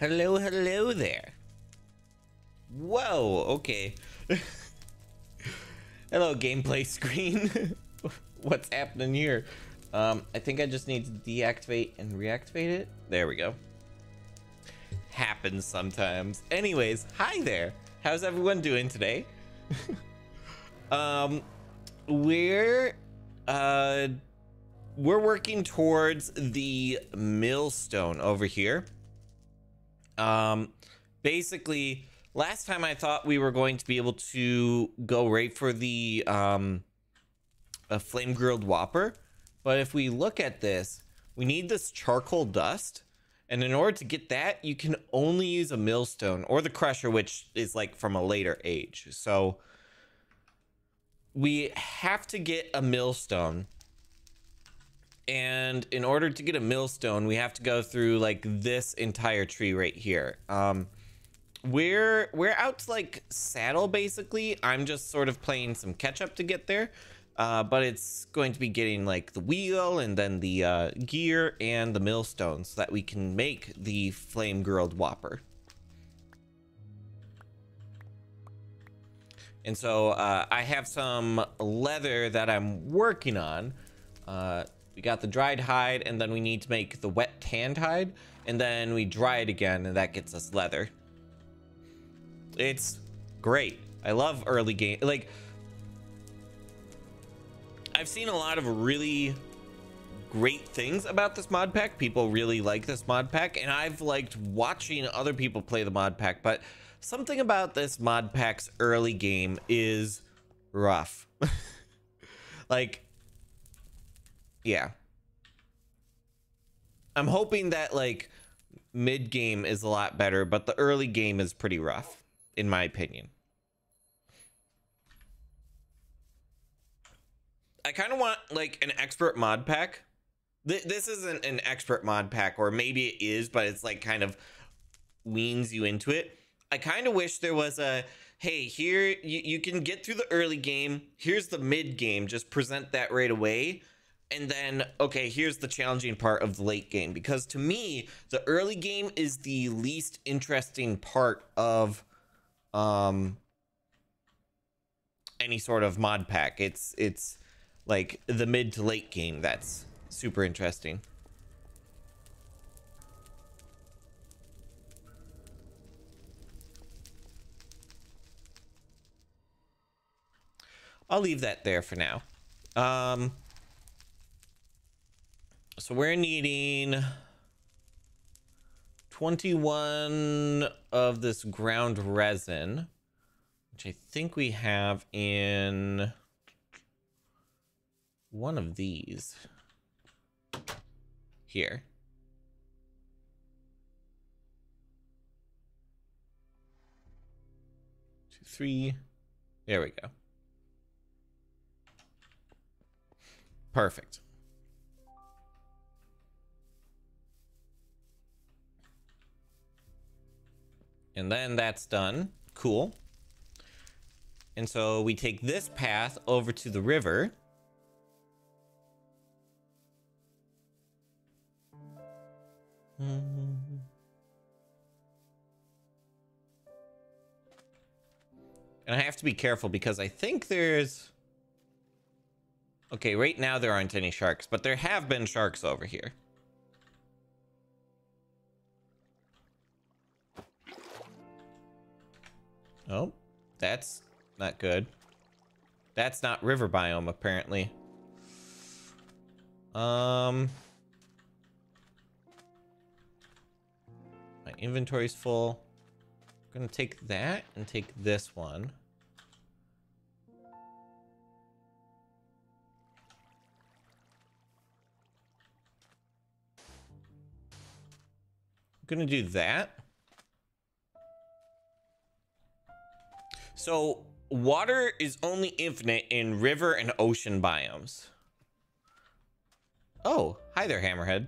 Hello, hello there. Whoa, okay. hello, gameplay screen. What's happening here? Um, I think I just need to deactivate and reactivate it. There we go. Happens sometimes. Anyways, hi there. How's everyone doing today? um, we're uh, we're working towards the millstone over here. Um, basically, last time I thought we were going to be able to go right for the um, a flame grilled whopper, but if we look at this, we need this charcoal dust. And in order to get that, you can only use a millstone or the crusher, which is like from a later age. So we have to get a millstone. And in order to get a millstone, we have to go through like this entire tree right here. Um, we're we're out to like saddle basically. I'm just sort of playing some catch up to get there. Uh, but it's going to be getting like the wheel and then the uh, gear and the millstone so that we can make the flame grilled whopper. And so uh, I have some leather that I'm working on. We got the dried hide and then we need to make the wet tanned hide and then we dry it again and that gets us leather. It's great. I love early game. Like, I've seen a lot of really great things about this mod pack. People really like this mod pack, and I've liked watching other people play the mod pack, but something about this mod pack's early game is rough. like, yeah. I'm hoping that, like, mid game is a lot better, but the early game is pretty rough, in my opinion. I kind of want like an expert mod pack. Th- this isn't an expert mod pack, or maybe it is, but it's like kind of weans you into it. I kind of wish there was a hey, here you, you can get through the early game. Here's the mid game. Just present that right away. And then, okay, here's the challenging part of the late game. Because to me, the early game is the least interesting part of um any sort of mod pack. It's it's like the mid to late game that's super interesting. I'll leave that there for now. Um, so we're needing 21 of this ground resin, which I think we have in one of these here. Two, three. There we go. Perfect. And then that's done. Cool. And so we take this path over to the river. And I have to be careful because I think there's... Okay, right now there aren't any sharks, but there have been sharks over here. Oh, that's not good. That's not river biome, apparently. Um... My inventory's full. I'm gonna take that and take this one. I'm gonna do that. So water is only infinite in river and ocean biomes. Oh, hi there, Hammerhead.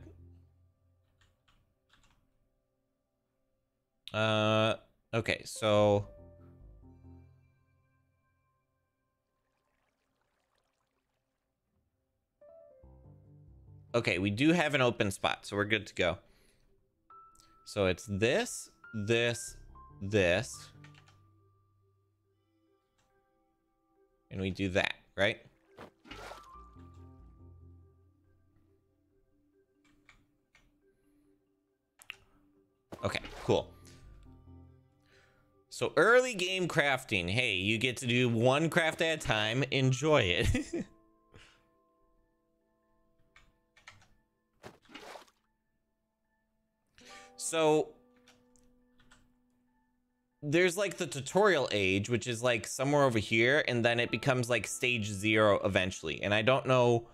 Uh, okay, so... Okay, we do have an open spot, so we're good to go. So it's this, this, this. And we do that, right? Okay, cool. So early game crafting. Hey, you get to do one craft at a time. Enjoy it. so there's like the tutorial age, which is like somewhere over here, and then it becomes like stage zero eventually. And I don't know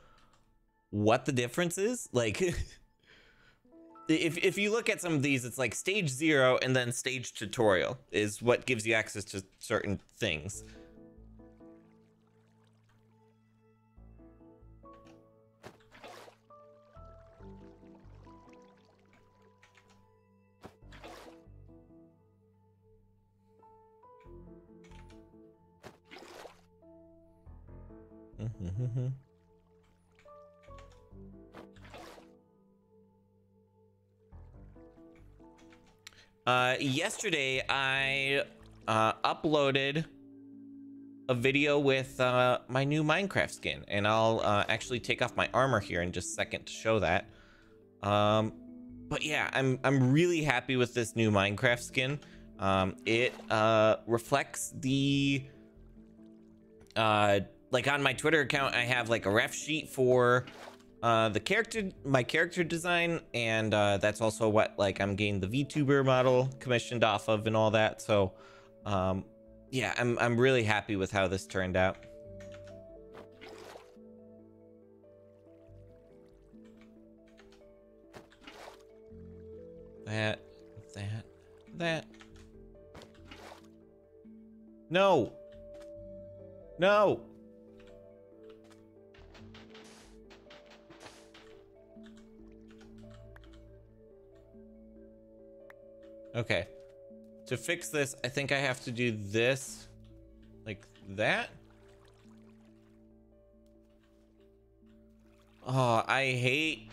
what the difference is. Like if, if you look at some of these, it's like stage zero and then stage tutorial is what gives you access to certain things. Mm-hmm. Uh, yesterday, I uh, uploaded a video with uh, my new Minecraft skin, and I'll uh, actually take off my armor here in just a second to show that. Um, but yeah, I'm I'm really happy with this new Minecraft skin. Um, it uh, reflects the uh, like on my Twitter account, I have like a ref sheet for uh, the character, my character design, and uh, that's also what like I'm getting the VTuber model commissioned off of and all that. So, um, yeah, I'm I'm really happy with how this turned out. That, that, that. No. No. Okay. To fix this, I think I have to do this like that. Oh, I hate...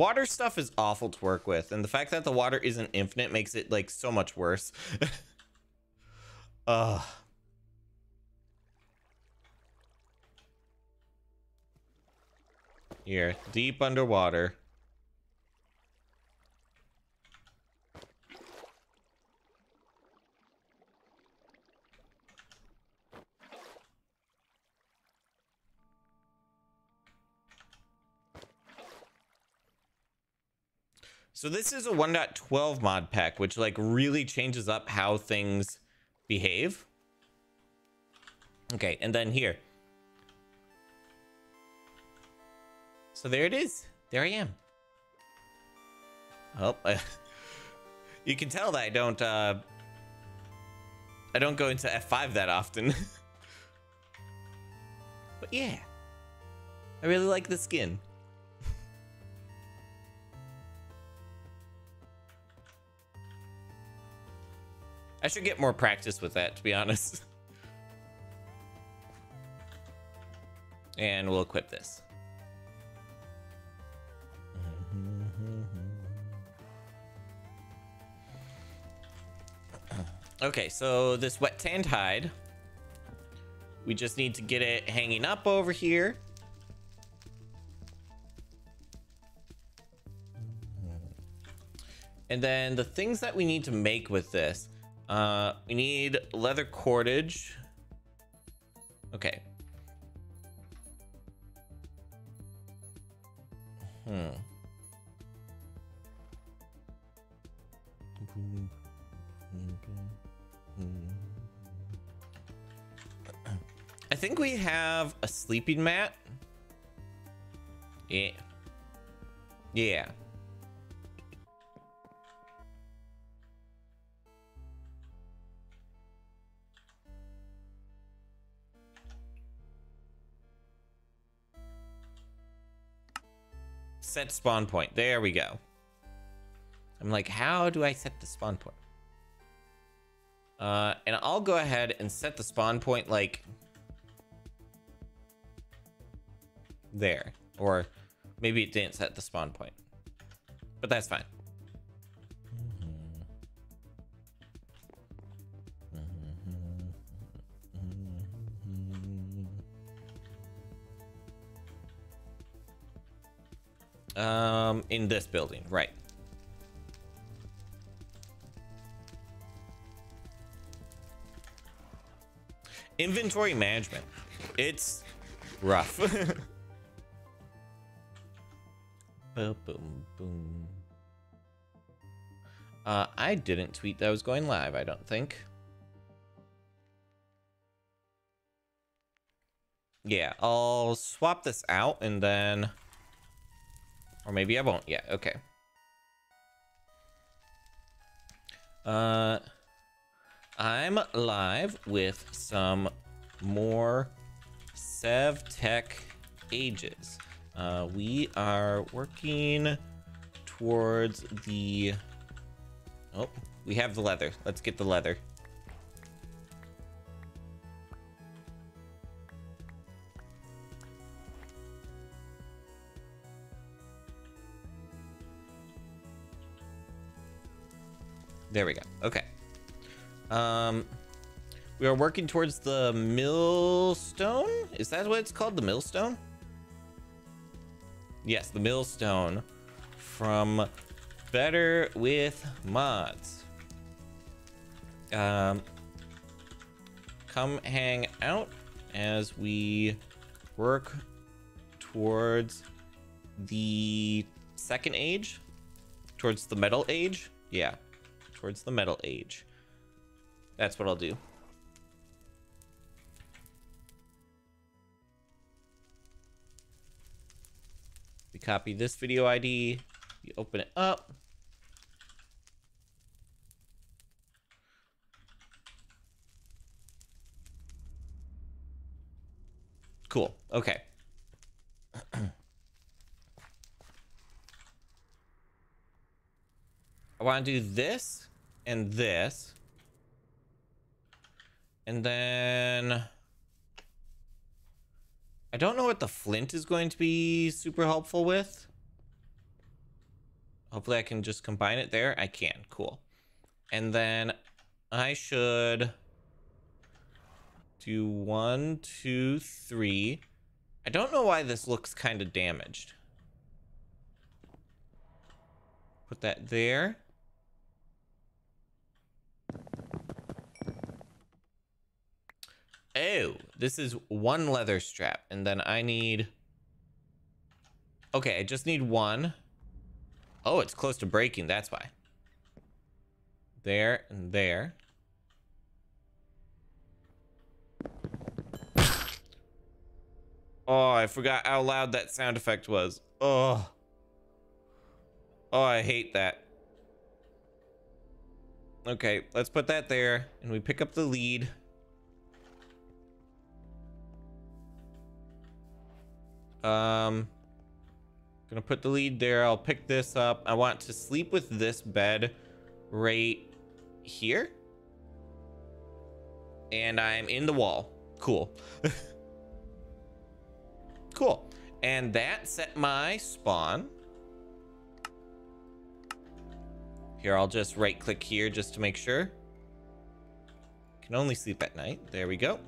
Water stuff is awful to work with, and the fact that the water isn't infinite makes it like so much worse. Ugh. Here, deep underwater. So this is a 1.12 mod pack, which like really changes up how things behave. Okay, and then here. So there it is. There I am. Oh, you can tell that I don't, uh, I don't go into F5 that often. but yeah, I really like the skin. I should get more practice with that, to be honest. and we'll equip this. Okay, so this wet tanned hide, we just need to get it hanging up over here. And then the things that we need to make with this, uh, we need leather cordage. Okay. Hmm. I think we have a sleeping mat. Yeah. Yeah. Set spawn point. There we go. I'm like, how do I set the spawn point? Uh, and I'll go ahead and set the spawn point like there. Or maybe it didn't set the spawn point. But that's fine. Um, in this building, right. Inventory management. It's rough. boom, boom, boom. Uh, I didn't tweet that I was going live, I don't think. Yeah, I'll swap this out and then... Or maybe I won't. Yeah, okay. Uh, I'm live with some more SevTech ages. Uh, we are working towards the... Oh, we have the leather. Let's get the leather. There we go. Okay. Um, we are working towards the millstone. Is that what it's called? The millstone? Yes, the millstone from Better with Mods. Um, come hang out as we work towards the second age, towards the metal age. Yeah towards the metal age. That's what I'll do. We copy this video ID, you open it up. Cool. Okay. I want to do this and this. And then... I don't know what the flint is going to be super helpful with. Hopefully I can just combine it there. I can. Cool. And then I should do one, two, three. I don't know why this looks kind of damaged. Put that there. Oh, this is one leather strap. And then I need... Okay, I just need one. Oh, it's close to breaking. That's why. There and there. Oh, I forgot how loud that sound effect was. Oh. Oh, I hate that. Okay, let's put that there. And we pick up the lead. Um, gonna put the lead there. I'll pick this up. I want to sleep with this bed right here. And I'm in the wall. Cool. cool. And that set my spawn. Here, I'll just right click here just to make sure. Can only sleep at night. There we go.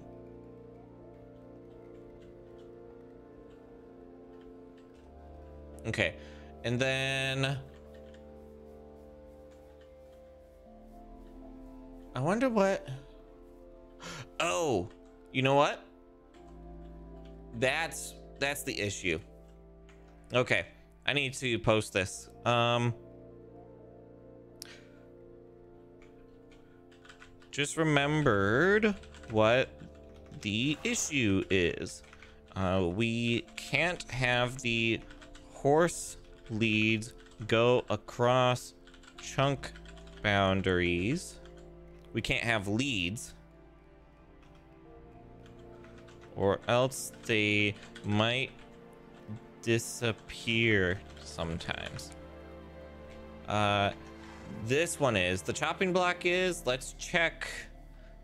Okay. And then... I wonder what... Oh, you know what? That's that's the issue. Okay, I need to post this. Um, just remembered what the issue is. Uh, we can't have the horse leads go across chunk boundaries. We can't have leads. Or else they might disappear sometimes. Uh, this one is. The chopping block is. Let's check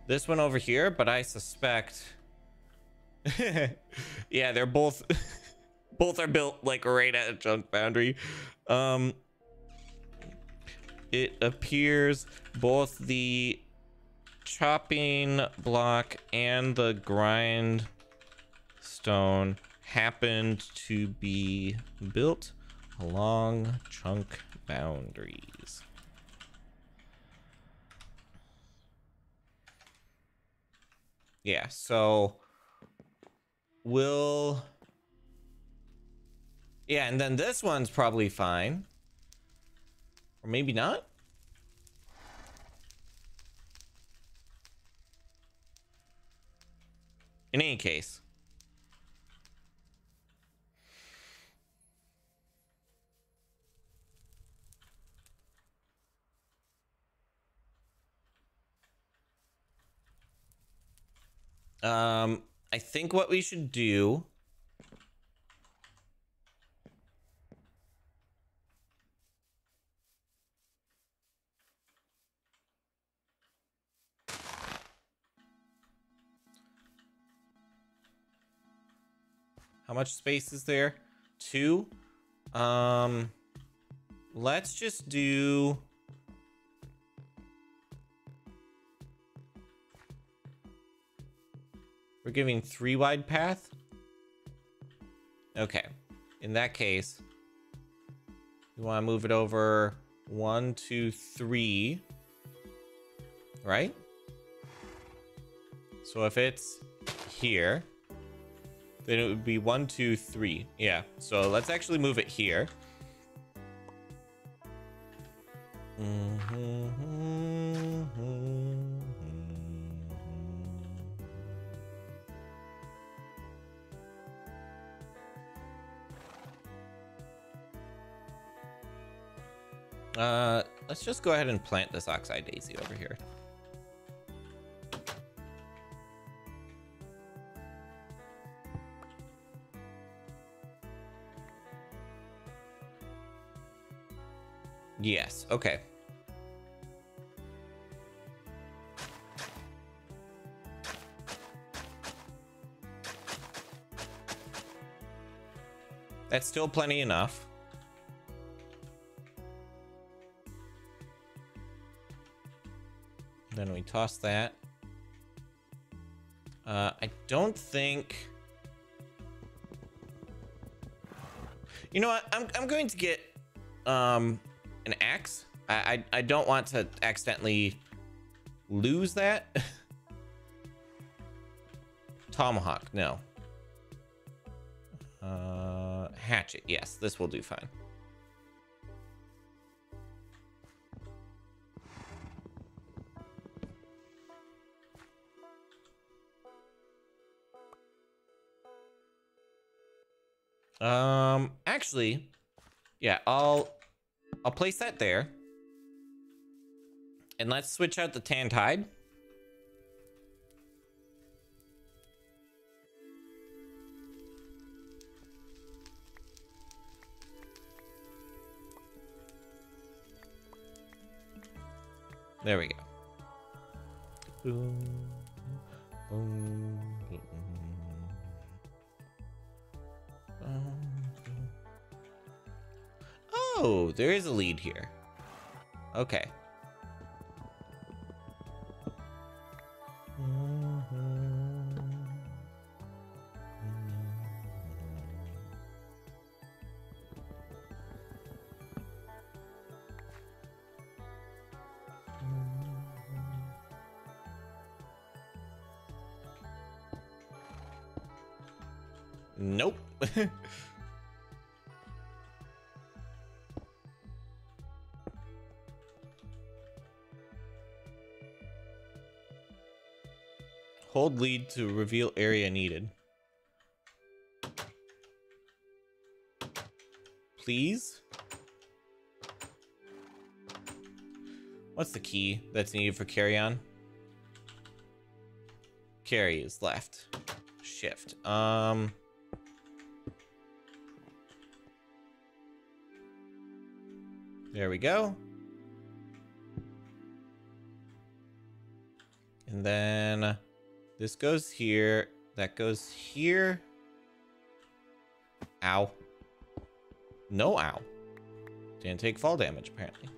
this one over here, but I suspect. yeah, they're both both are built like right at a chunk boundary. Um, it appears both the chopping block and the grind stone happened to be built along chunk boundaries. Yeah, so we'll... Yeah, and then this one's probably fine. Or maybe not? In any case. Um, I think what we should do How much space is there? Two. Um, let's just do We're giving three wide path? Okay. In that case, we want to move it over one, two, three. Right? So if it's here, then it would be one, two, three. Yeah. So let's actually move it here. Uh, let's just go ahead and plant this oxeye daisy over here. Yes, okay. That's still plenty enough. Then we toss that. Uh, I don't think... You know what? I'm, I'm going to get um, an axe. I, I, I don't want to accidentally lose that. Tomahawk, no. Uh, hatchet, yes, this will do fine. Um, actually, yeah, I'll I'll place that there. And let's switch out the tan hide. There we go. Boom, boom, Oh, there is a lead here. Okay. Lead to reveal area needed. Please? What's the key that's needed for carry on? Carry is left. Shift. Um... There we go. And then this goes here. That goes here. Ow. No ow. Didn't take fall damage, apparently.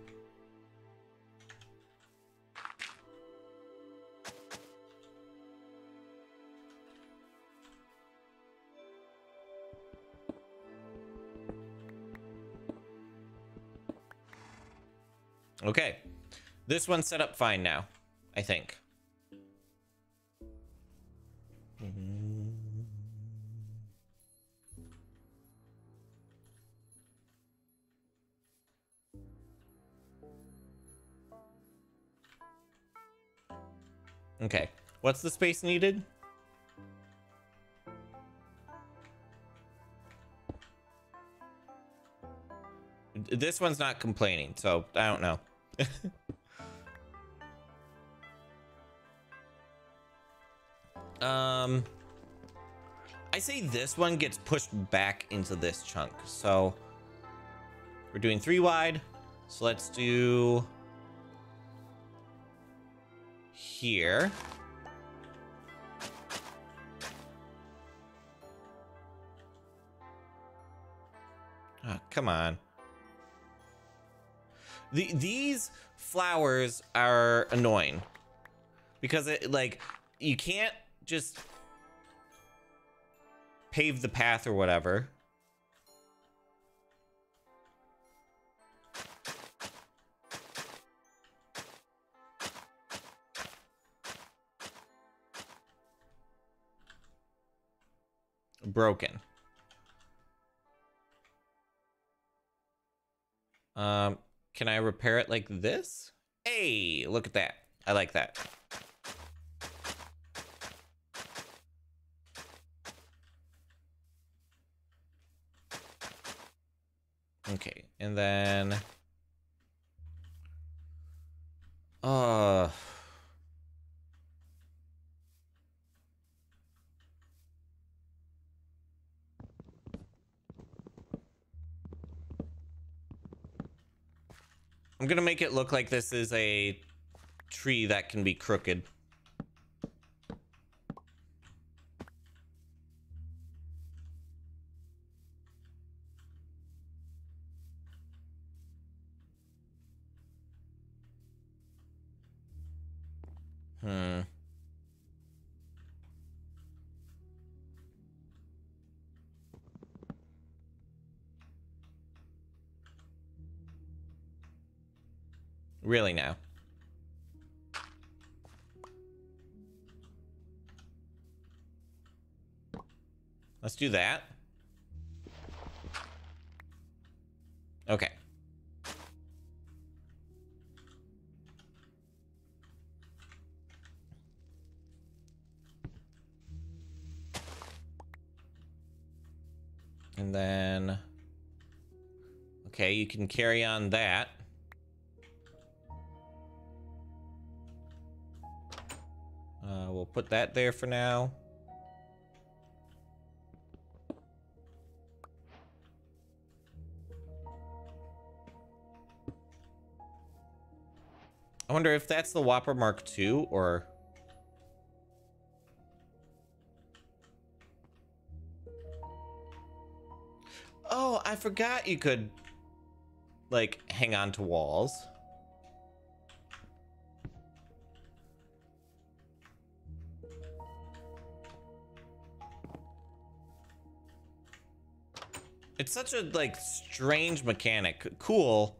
Okay. This one's set up fine now, I think. Okay. What's the space needed? This one's not complaining, so I don't know. um, I say this one gets pushed back into this chunk. So we're doing three wide. So let's do here. Oh, come on. The, these flowers are annoying because it like you can't just pave the path or whatever. Broken. Um, can I repair it like this? Hey, look at that. I like that. Okay, and then... Uh... I'm gonna make it look like this is a tree that can be crooked. Really now. Let's do that. Okay. And then... Okay, you can carry on that. Put that there for now. I wonder if that's the Whopper Mark II or... Oh, I forgot you could, like, hang on to walls. It's such a, like, strange mechanic. Cool,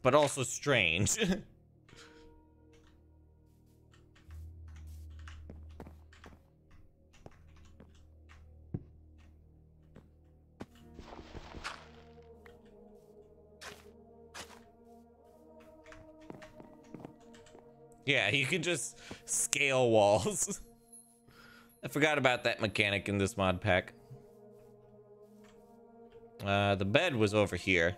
but also strange. yeah, you can just scale walls. I forgot about that mechanic in this mod pack. Uh, the bed was over here.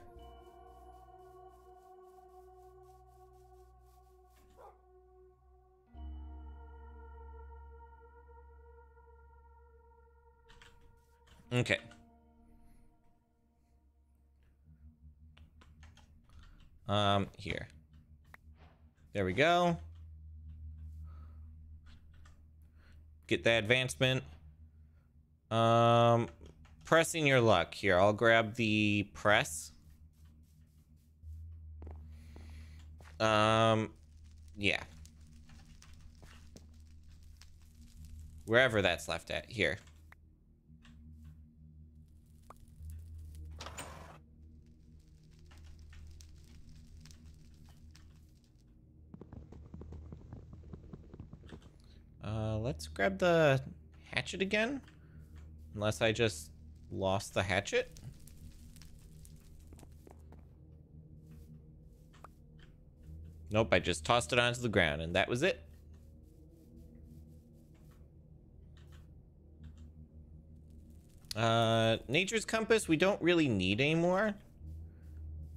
Okay. Um, here. There we go. get that advancement. Um, pressing your luck here. I'll grab the press. Um, yeah. Wherever that's left at here. Uh, let's grab the hatchet again. Unless I just lost the hatchet. Nope, I just tossed it onto the ground and that was it. Uh, Nature's Compass, we don't really need anymore.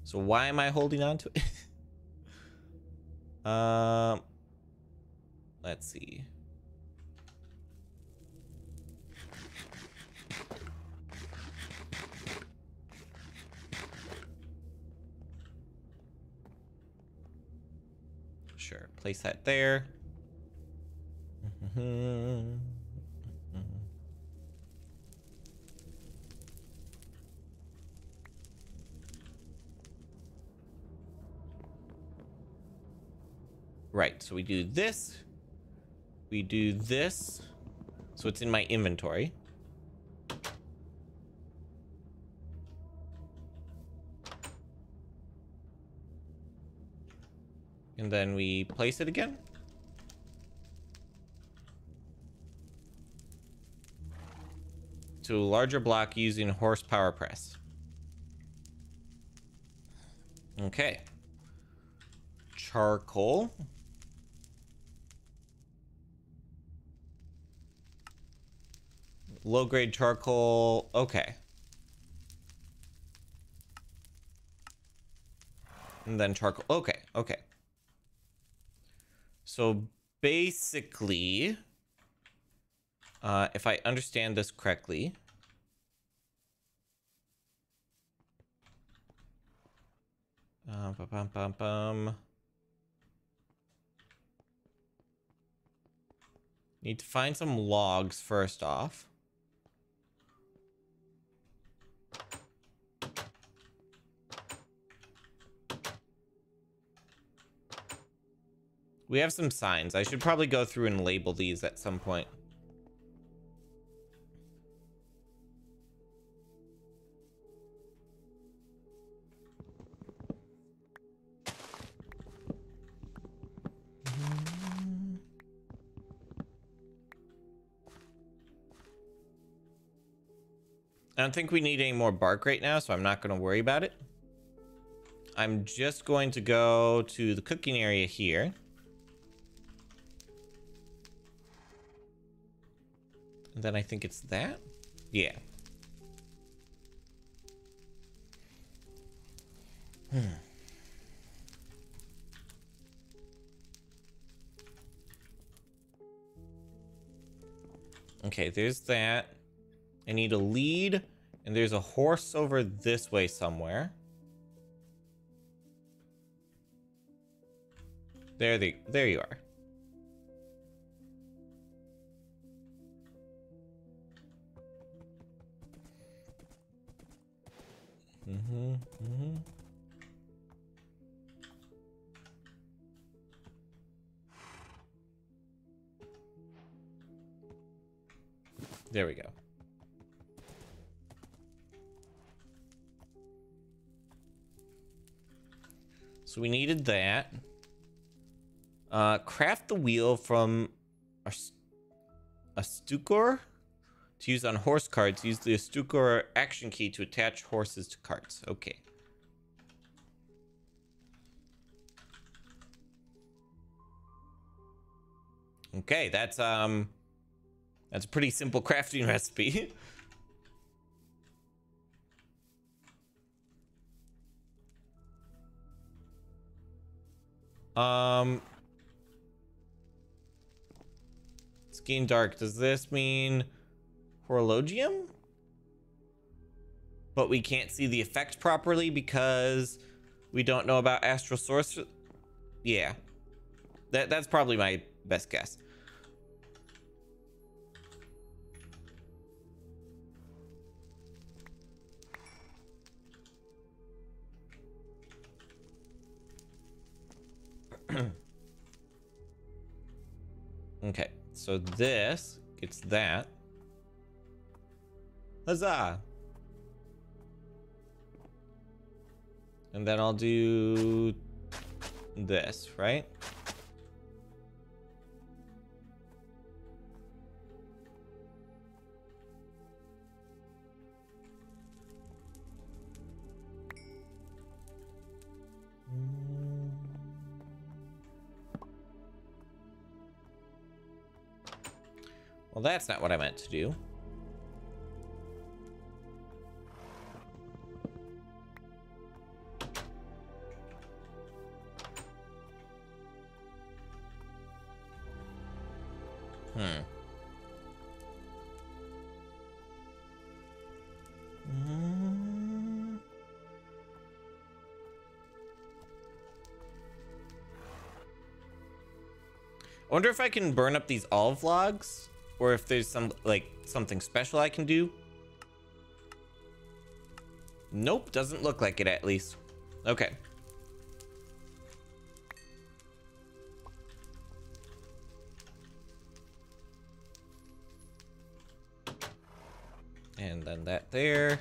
So why am I holding on to it? um, let's see. Place that there. Right, so we do this. We do this. So it's in my inventory. And then we place it again. To a larger block using horsepower press. Okay. Charcoal. Low grade charcoal. Okay. And then charcoal. Okay, okay. So basically, uh, if I understand this correctly, uh, bum, bum, bum, Need to find some logs first off. We have some signs. I should probably go through and label these at some point. I don't think we need any more bark right now, so I'm not going to worry about it. I'm just going to go to the cooking area here. Then I think it's that? Yeah. Hmm. Okay, there's that. I need a lead, and there's a horse over this way somewhere. There, the, there you are. Mm-hmm. Mm-hmm. There we go. So we needed that. Uh, craft the wheel from a, a Stukor? To use on horse carts, use the Astikor action key to attach horses to carts. Okay. Okay, that's um that's a pretty simple crafting recipe. um It's getting dark. Does this mean Horologium? But we can't see the effect properly because we don't know about Astral Sorcery. Yeah. That, that's probably my best guess. okay, so this gets that. Huzzah! And then I'll do this, right? Well, that's not what I meant to do. Hmm. Mm. I wonder if I can burn up these olive logs or if there's some like something special I can do. Nope, doesn't look like it at least. Okay. There.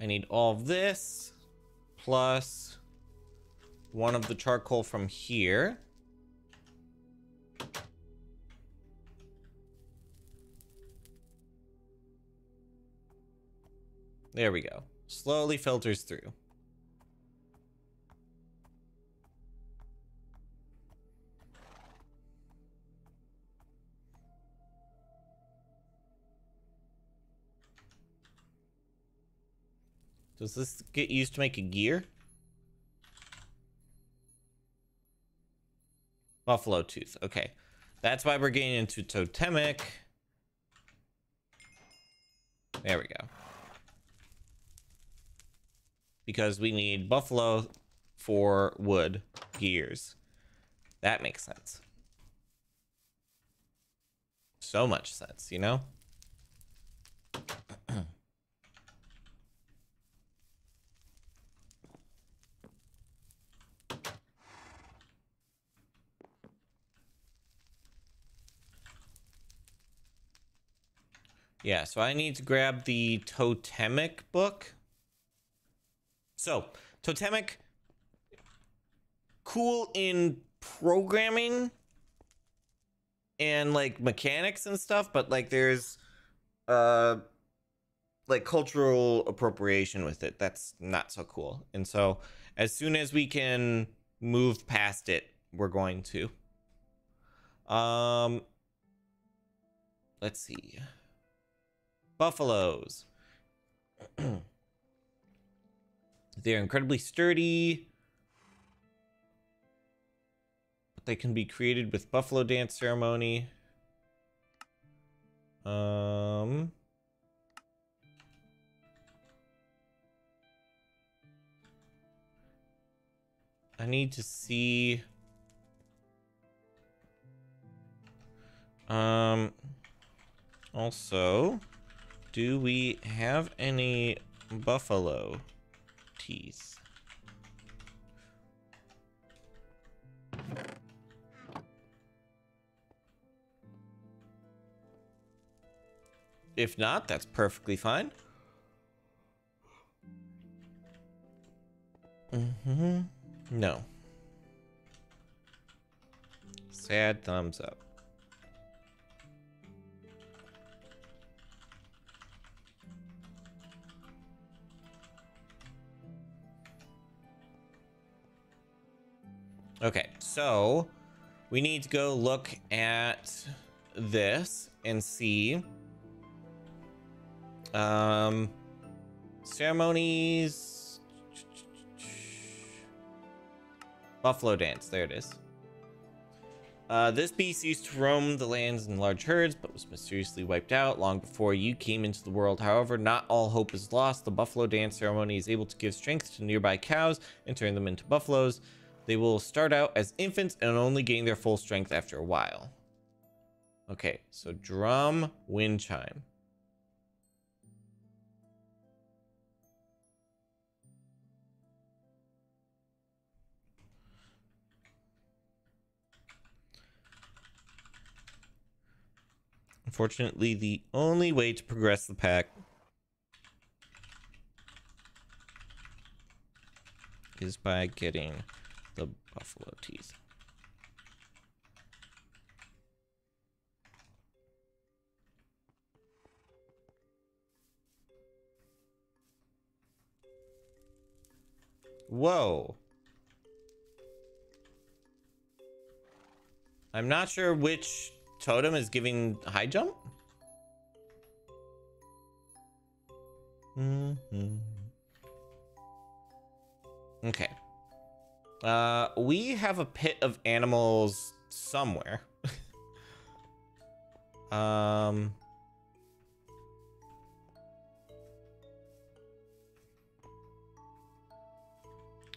I need all of this plus one of the charcoal from here. There we go. Slowly filters through. Does this get used to make a gear? Buffalo tooth. Okay. That's why we're getting into totemic. There we go. Because we need buffalo for wood gears. That makes sense. So much sense, you know? Yeah, so I need to grab the totemic book. So, totemic, cool in programming and like mechanics and stuff, but like there's uh like cultural appropriation with it. That's not so cool. And so as soon as we can move past it, we're going to. Um let's see. Buffaloes. They're incredibly sturdy. But they can be created with buffalo dance ceremony. Um... I need to see... Um... Also... Do we have any buffalo teeth? If not, that's perfectly fine. Mm-hmm. No. Sad thumbs up. Okay, so we need to go look at this and see um ceremonies buffalo dance there it is uh, this beast used to roam the lands in large herds, but was mysteriously wiped out long before you came into the world. However, not all hope is lost. The buffalo dance ceremony is able to give strength to nearby cows and turn them into buffaloes. They will start out as infants and only gain their full strength after a while. Okay, so drum, wind chime. Unfortunately, the only way to progress the pack is by getting buffalo teeth. Whoa. I'm not sure which totem is giving high jump. Mm -hmm. Okay. Uh, we have a pit of animals somewhere. um.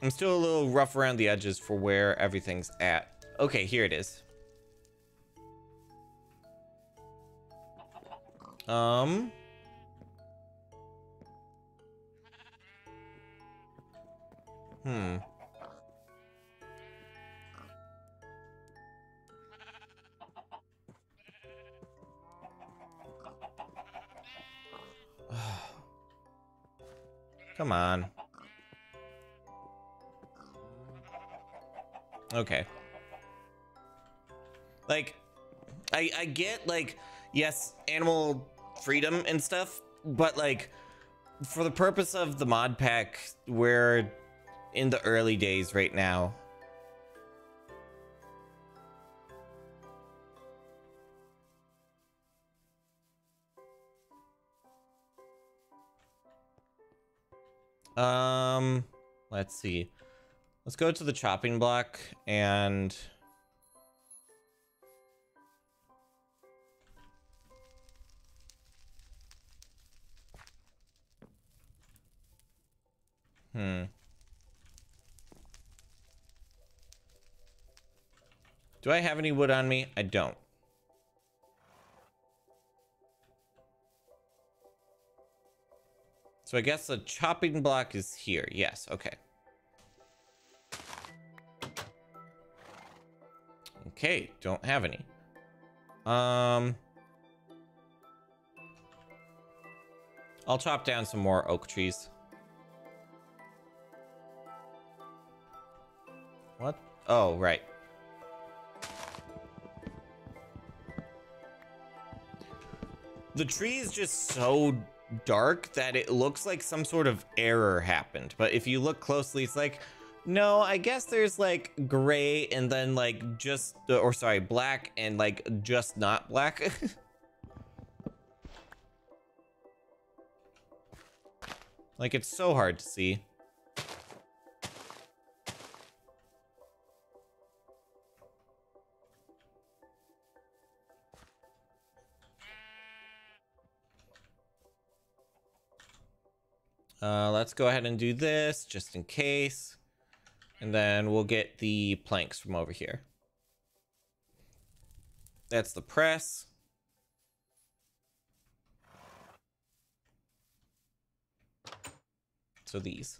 I'm still a little rough around the edges for where everything's at. Okay, here it is. Um. Hmm. Come on. Okay. Like, I I get like yes, animal freedom and stuff, but like for the purpose of the mod pack, we're in the early days right now. Um, let's see. Let's go to the chopping block and Hmm. Do I have any wood on me? I don't. So I guess the chopping block is here. Yes, okay. Okay, don't have any. Um... I'll chop down some more oak trees. What? Oh, right. The tree is just so dark that it looks like some sort of error happened. But if you look closely, it's like, no, I guess there's like gray and then like just, or sorry, black and like just not black. like it's so hard to see. Uh, let's go ahead and do this just in case. And then we'll get the planks from over here. That's the press. So these.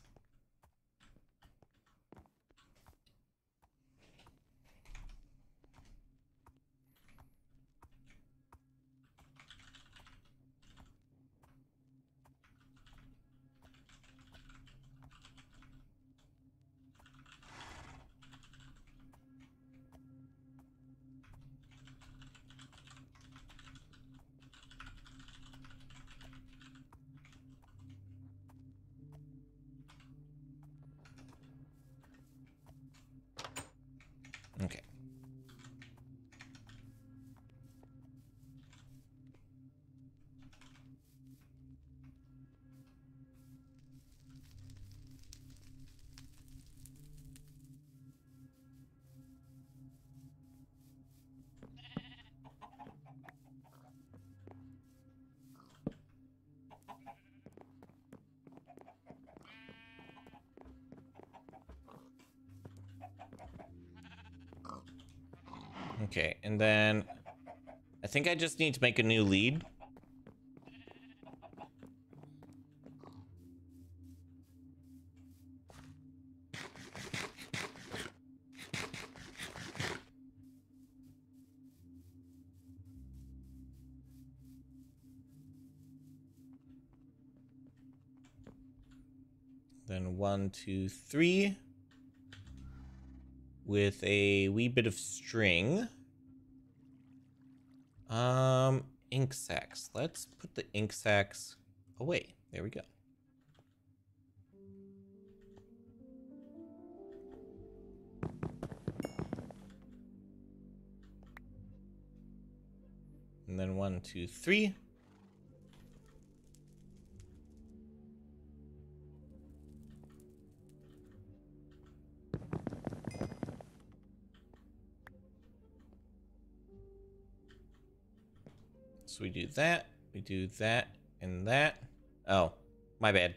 Okay, and then I think I just need to make a new lead. Then one, two, three with a wee bit of string. Um, ink sacs. Let's put the ink sacs away. There we go. And then one, two, three. So we do that, we do that, and that. Oh, my bad.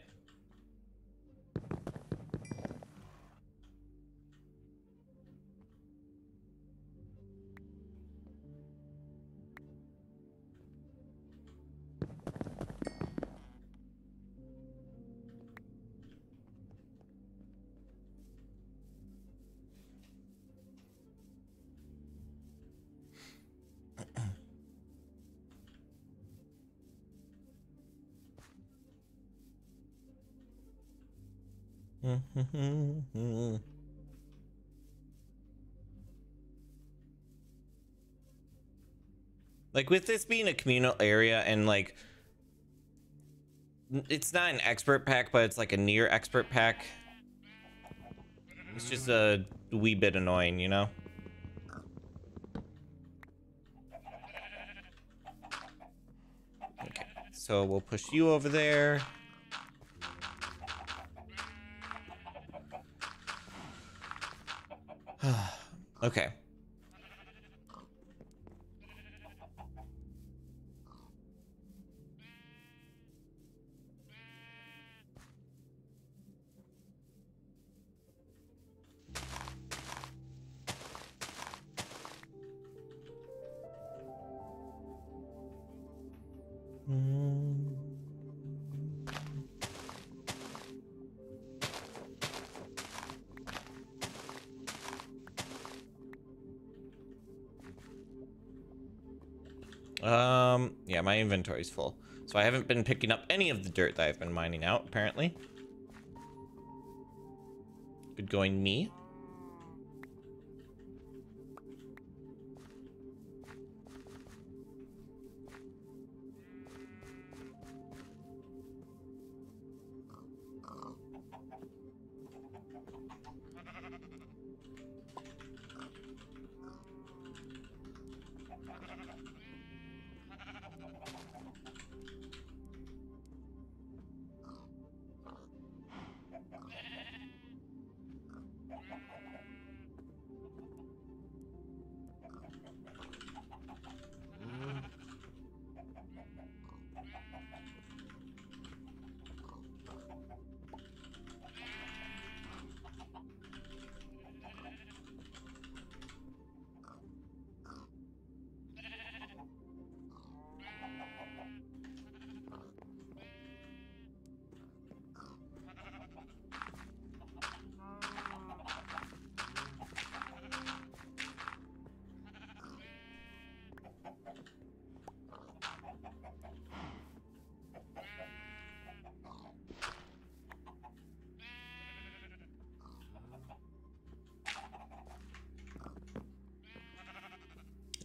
Like with this being a communal area and like it's not an expert pack but it's like a near expert pack it's just a wee bit annoying you know okay so we'll push you over there okay. My inventory's full. So I haven't been picking up any of the dirt that I've been mining out, apparently. Good going me.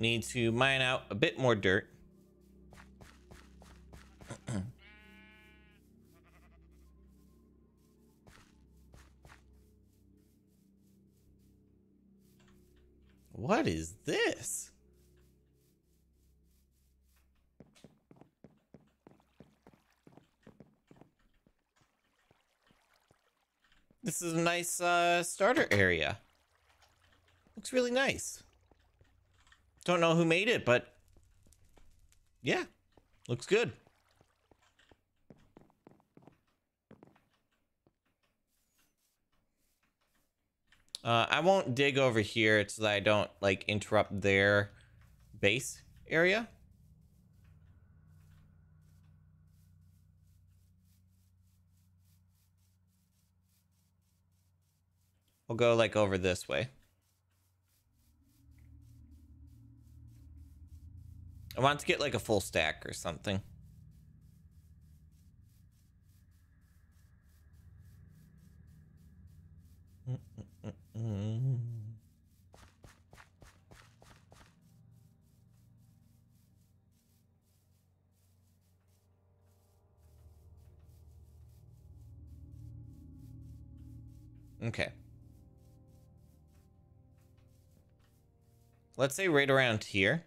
Need to mine out a bit more dirt. what is this? This is a nice uh, starter area. Looks really nice. Don't know who made it, but yeah, looks good. Uh, I won't dig over here so that I don't like interrupt their base area. We'll go like over this way. I want to get like a full stack or something. Okay. Let's say right around here.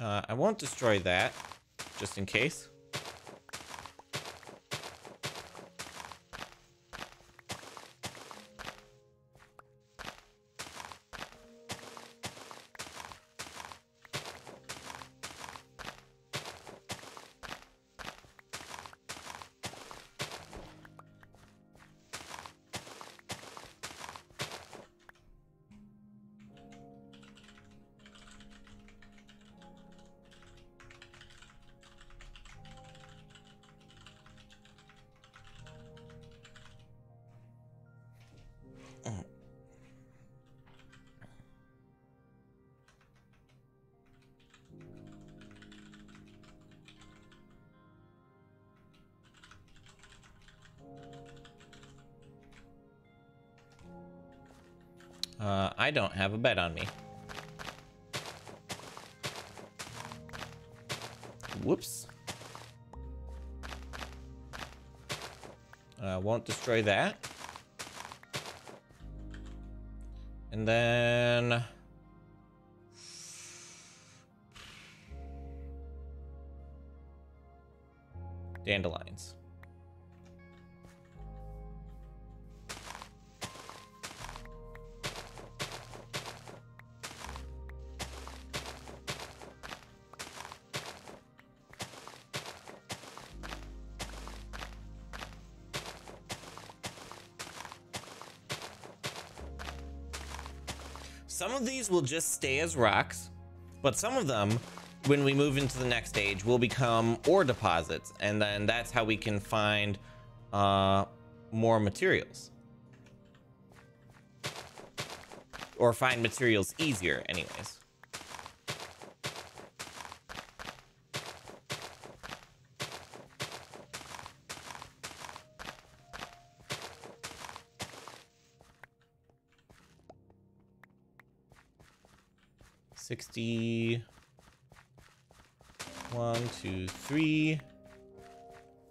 Uh, I won't destroy that, just in case. Don't have a bed on me. Whoops. Uh, won't destroy that. And then... Dandelions. These will just stay as rocks, but some of them, when we move into the next stage, will become ore deposits, and then that's how we can find uh, more materials. Or find materials easier, anyways. 60. One, two, three.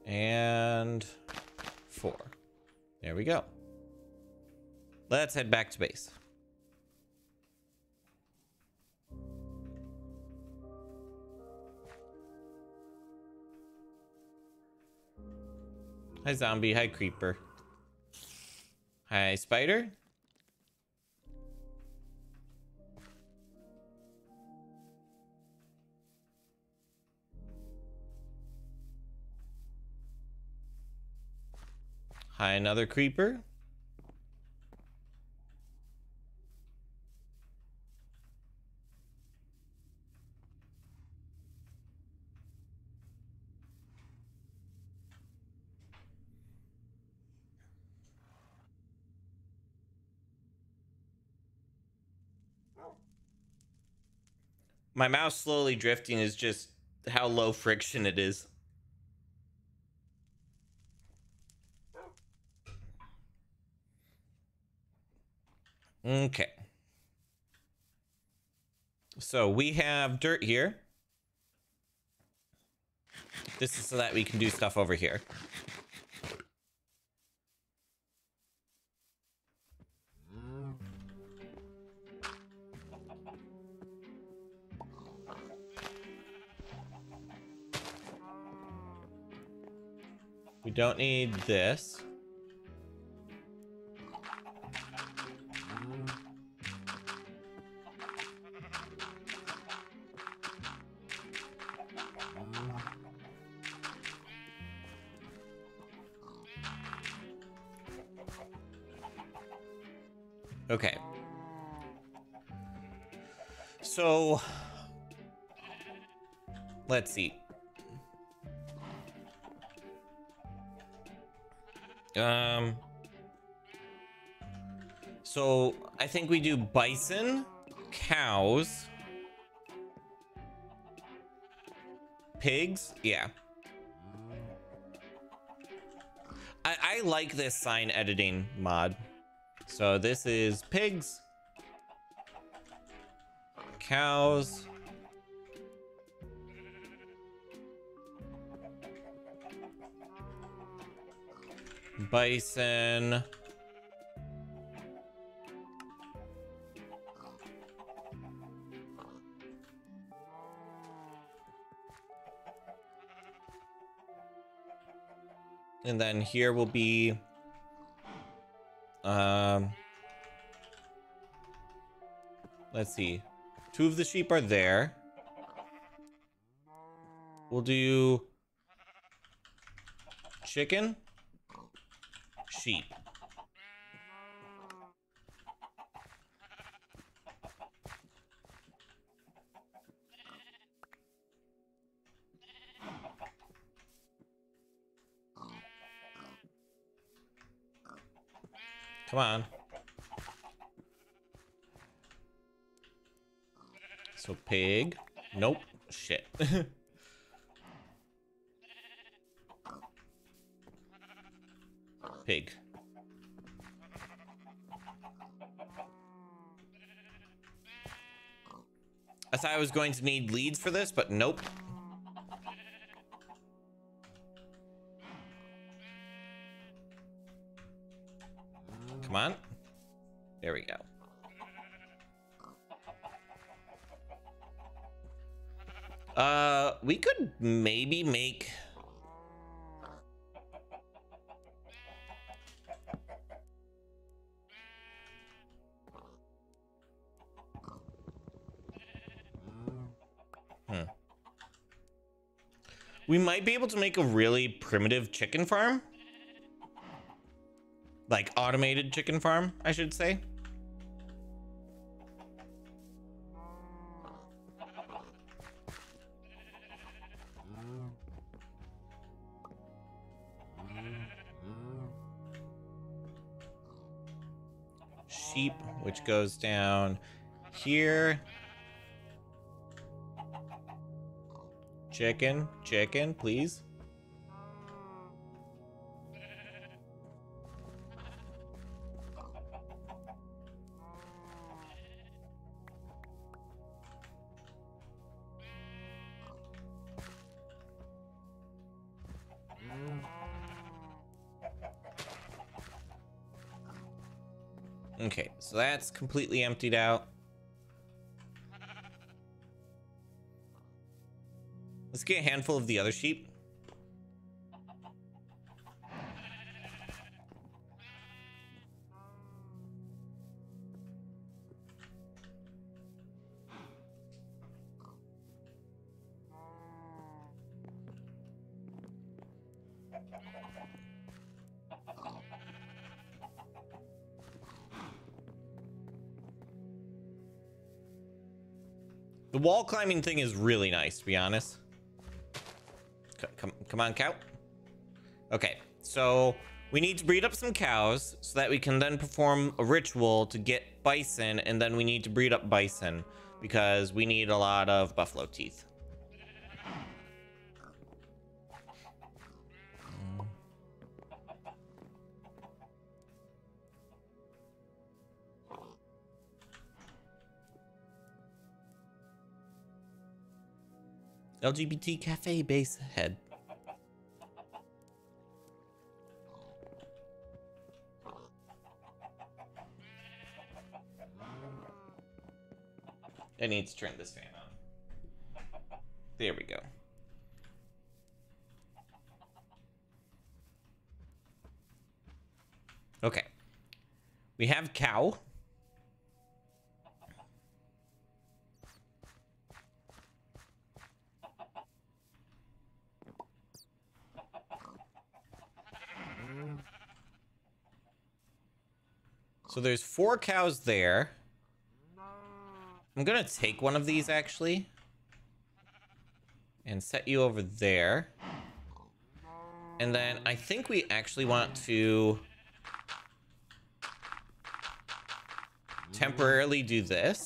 And four. There we go. Let's head back to base. Hi, zombie. Hi, creeper. Hi, spider. Hi, another creeper. My mouse slowly drifting is just how low friction it is. Okay. So we have dirt here. This is so that we can do stuff over here. We don't need this. Okay. So let's see. Um so I think we do bison, cows, pigs. Yeah. I, I like this sign editing mod. So this is pigs, cows, bison, And then here will be um let's see. Two of the sheep are there. We'll do chicken, sheep. Come on. So pig. Nope. Shit. pig. I thought I was going to need leads for this, but nope. Maybe make Hmm. We might be able to make a really primitive chicken farm. Like automated chicken farm, I should say. Goes down here. Chicken, chicken, please. So that's completely emptied out. Let's get a handful of the other sheep. Wall climbing thing is really nice, to be honest. Come, come on, cow. Okay, so we need to breed up some cows so that we can then perform a ritual to get bison, and then we need to breed up bison because we need a lot of buffalo teeth. LGBT cafe base head. I need to turn this fan on. There we go. Okay. We have cow. So there's four cows there. I'm gonna take one of these actually. And set you over there. And then I think we actually want to temporarily do this.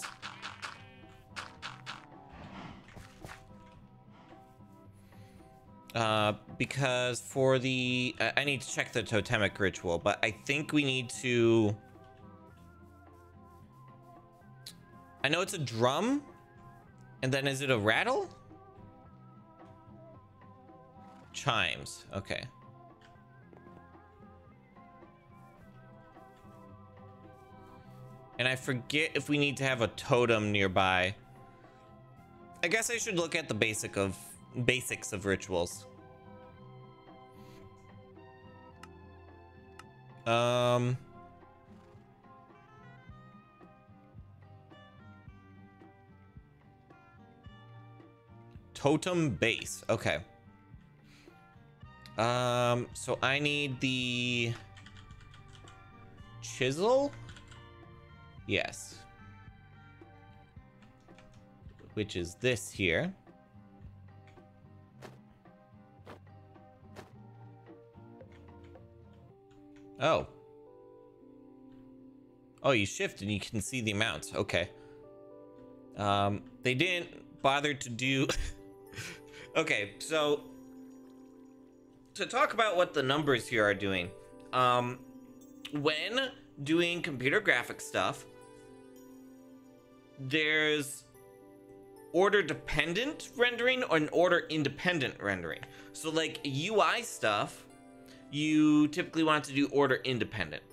Uh, because for the, I need to check the totemic ritual, but I think we need to I know it's a drum. And then is it a rattle? chimes. Okay. And I forget if we need to have a totem nearby. I guess I should look at the basic of basics of rituals. Um Totem base. Okay. Um so I need the chisel? Yes. Which is this here. Oh. Oh, you shift and you can see the amounts. Okay. Um, they didn't bother to do... okay, so... To talk about what the numbers here are doing. Um, when doing computer graphic stuff, there's order dependent rendering or an order independent rendering. So like UI stuff, you typically want to do order independent.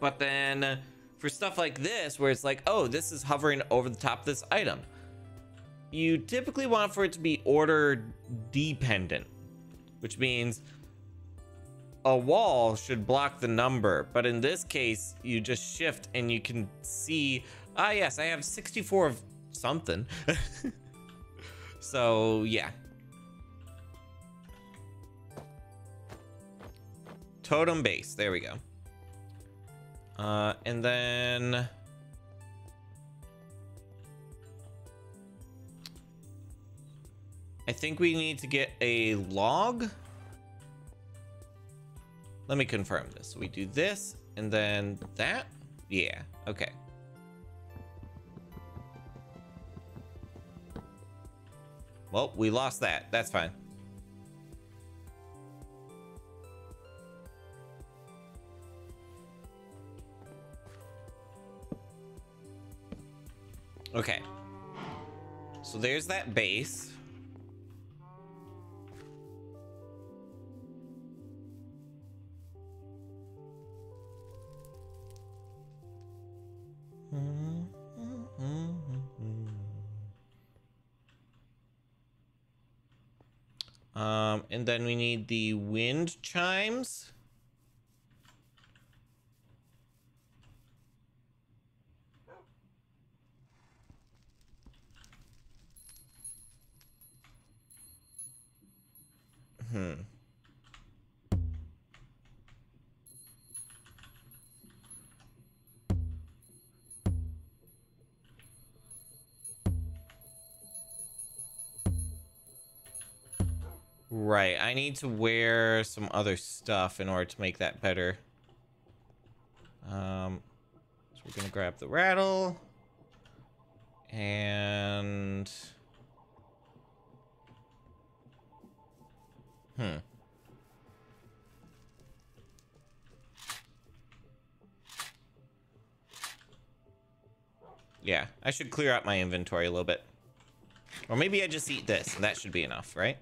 But then for stuff like this, where it's like, oh, this is hovering over the top of this item, you typically want for it to be order dependent, which means a wall should block the number. But in this case, you just shift and you can see, ah, yes, I have 64 of something. so yeah, Totem base. There we go. Uh, and then... I think we need to get a log. Let me confirm this. We do this and then that. Yeah, okay. Well, we lost that. That's fine. Okay. So there's that base. Um, and then we need the wind chimes. Hmm. Right, I need to wear some other stuff in order to make that better. Um, so we're gonna grab the rattle. And... Hmm. Yeah, I should clear out my inventory a little bit. Or maybe I just eat this, and that should be enough, right?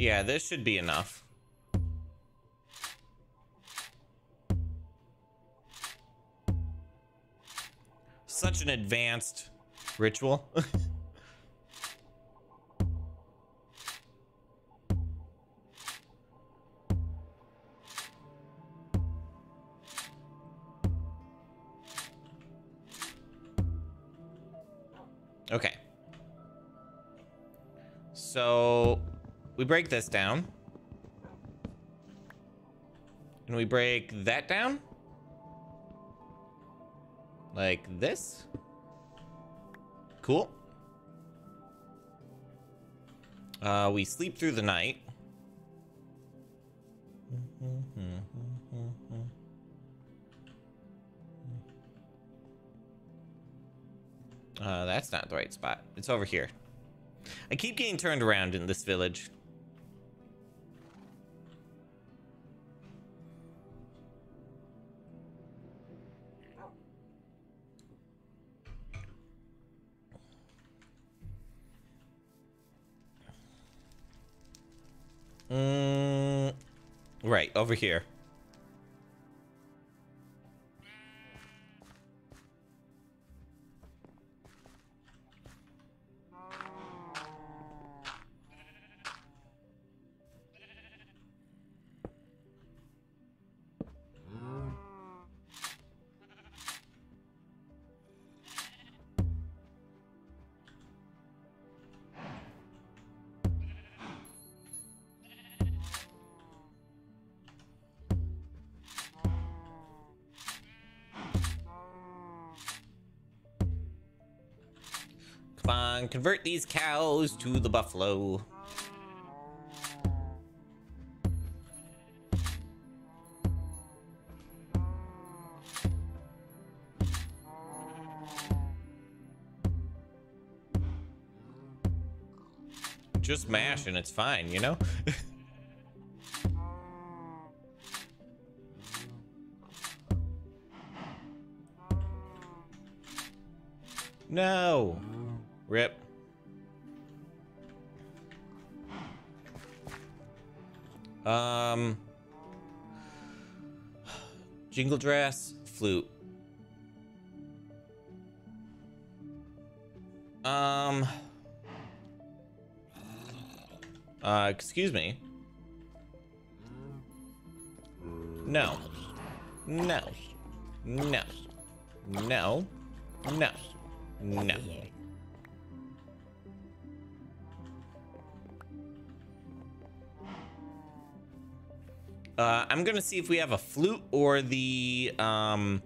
Yeah, this should be enough. Such an advanced ritual. okay. So we break this down. And we break that down. Like this. Cool. Uh, we sleep through the night. Uh, that's not the right spot. It's over here. I keep getting turned around in this village. Right, over here. Convert these cows to the buffalo. Just mash and it's fine, you know? no. Jingle dress, flute. Um. Uh, excuse me. No. No. No. No. No. No. Uh, I'm gonna see if we have a flute or the um,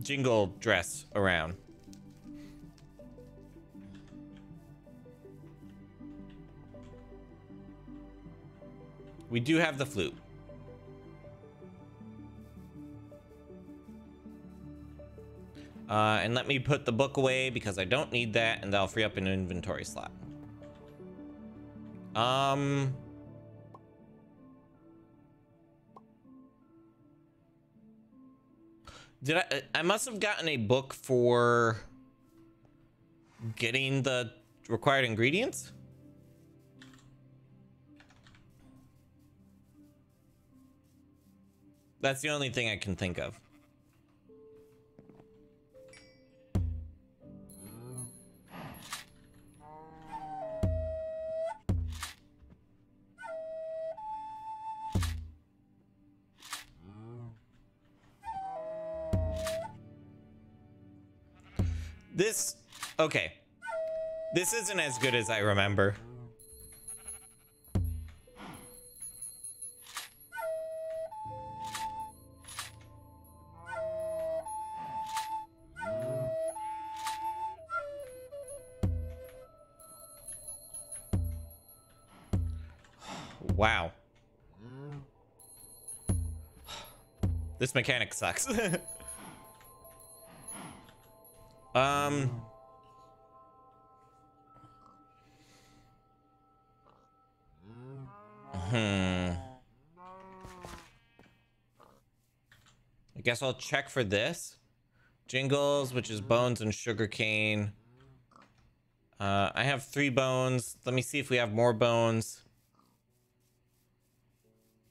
jingle dress around. We do have the flute. Uh, and let me put the book away because I don't need that and that'll free up an inventory slot. Um, Did I? I must have gotten a book for getting the required ingredients. That's the only thing I can think of. This, okay. This isn't as good as I remember. Wow. This mechanic sucks. um... Hmm. I guess I'll check for this. Jingles, which is bones and sugarcane. Uh, I have three bones. Let me see if we have more bones.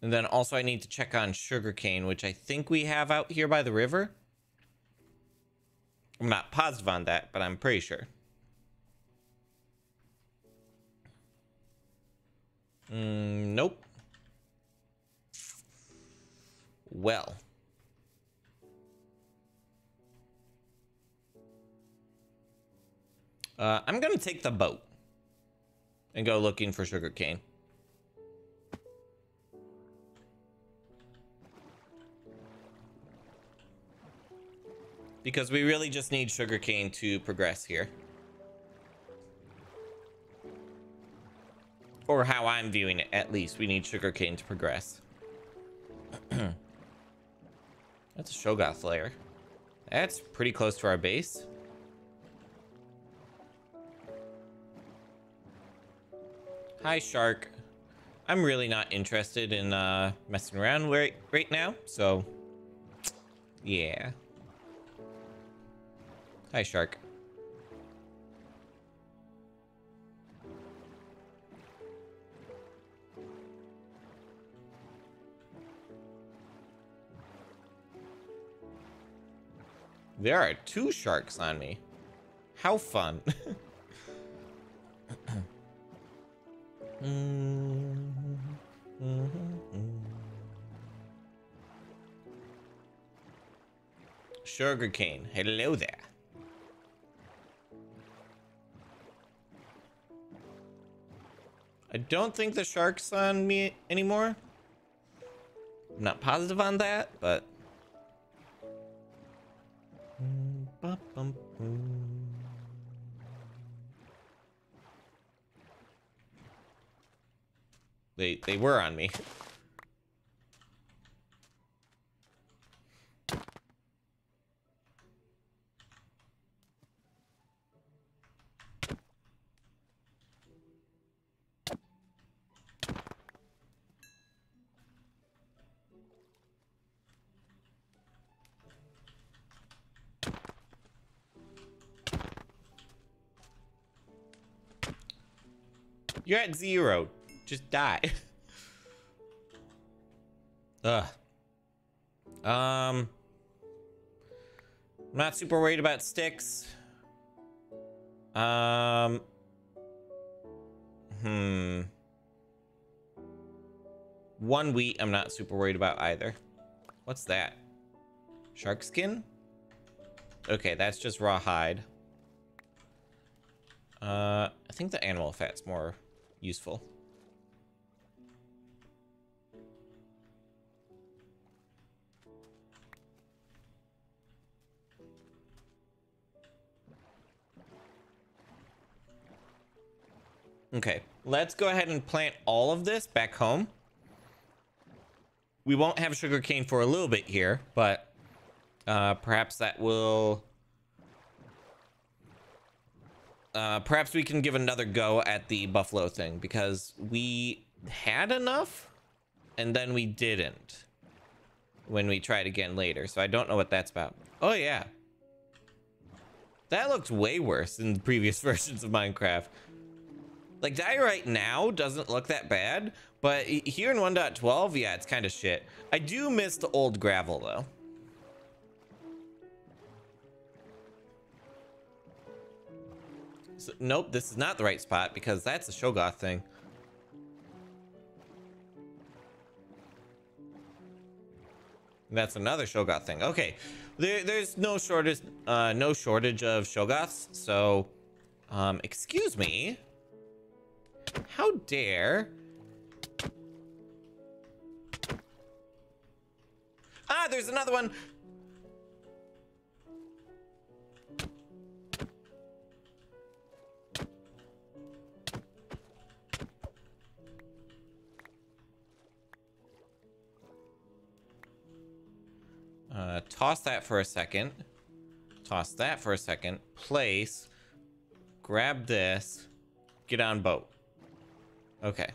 And then also I need to check on sugarcane, which I think we have out here by the river. I'm not positive on that, but I'm pretty sure. Mm, nope. Well. Uh, I'm going to take the boat and go looking for sugarcane. Because we really just need sugarcane to progress here. Or how I'm viewing it, at least. We need sugarcane to progress. That's a Shoggoth layer. That's pretty close to our base. Hi, shark. I'm really not interested in uh, messing around right, right now, so yeah. Hi, shark. There are two sharks on me. How fun. Sugar cane. Hello there. I don't think the shark's on me anymore. I'm not positive on that, but they they were on me. You're at zero. Just die. Ugh. Um. I'm not super worried about sticks. Um. Hmm. One wheat, I'm not super worried about either. What's that? Shark skin? Okay, that's just raw hide. Uh, I think the animal fat's more useful. Okay, let's go ahead and plant all of this back home. We won't have sugarcane for a little bit here, but uh, perhaps that will uh, perhaps we can give another go at the buffalo thing because we had enough and then we didn't when we tried again later. So I don't know what that's about. Oh, yeah. That looks way worse than the previous versions of Minecraft. Like, diorite now doesn't look that bad, but here in 1.12, yeah, it's kind of shit. I do miss the old gravel, though. So, nope, this is not the right spot because that's a Shoggoth thing. That's another Shoggoth thing. Okay, there, there's no shortage, uh, no shortage of Shoggoths. So, um, excuse me. How dare? Ah, there's another one. Toss that for a second. Toss that for a second. Place. Grab this. Get on boat. Okay.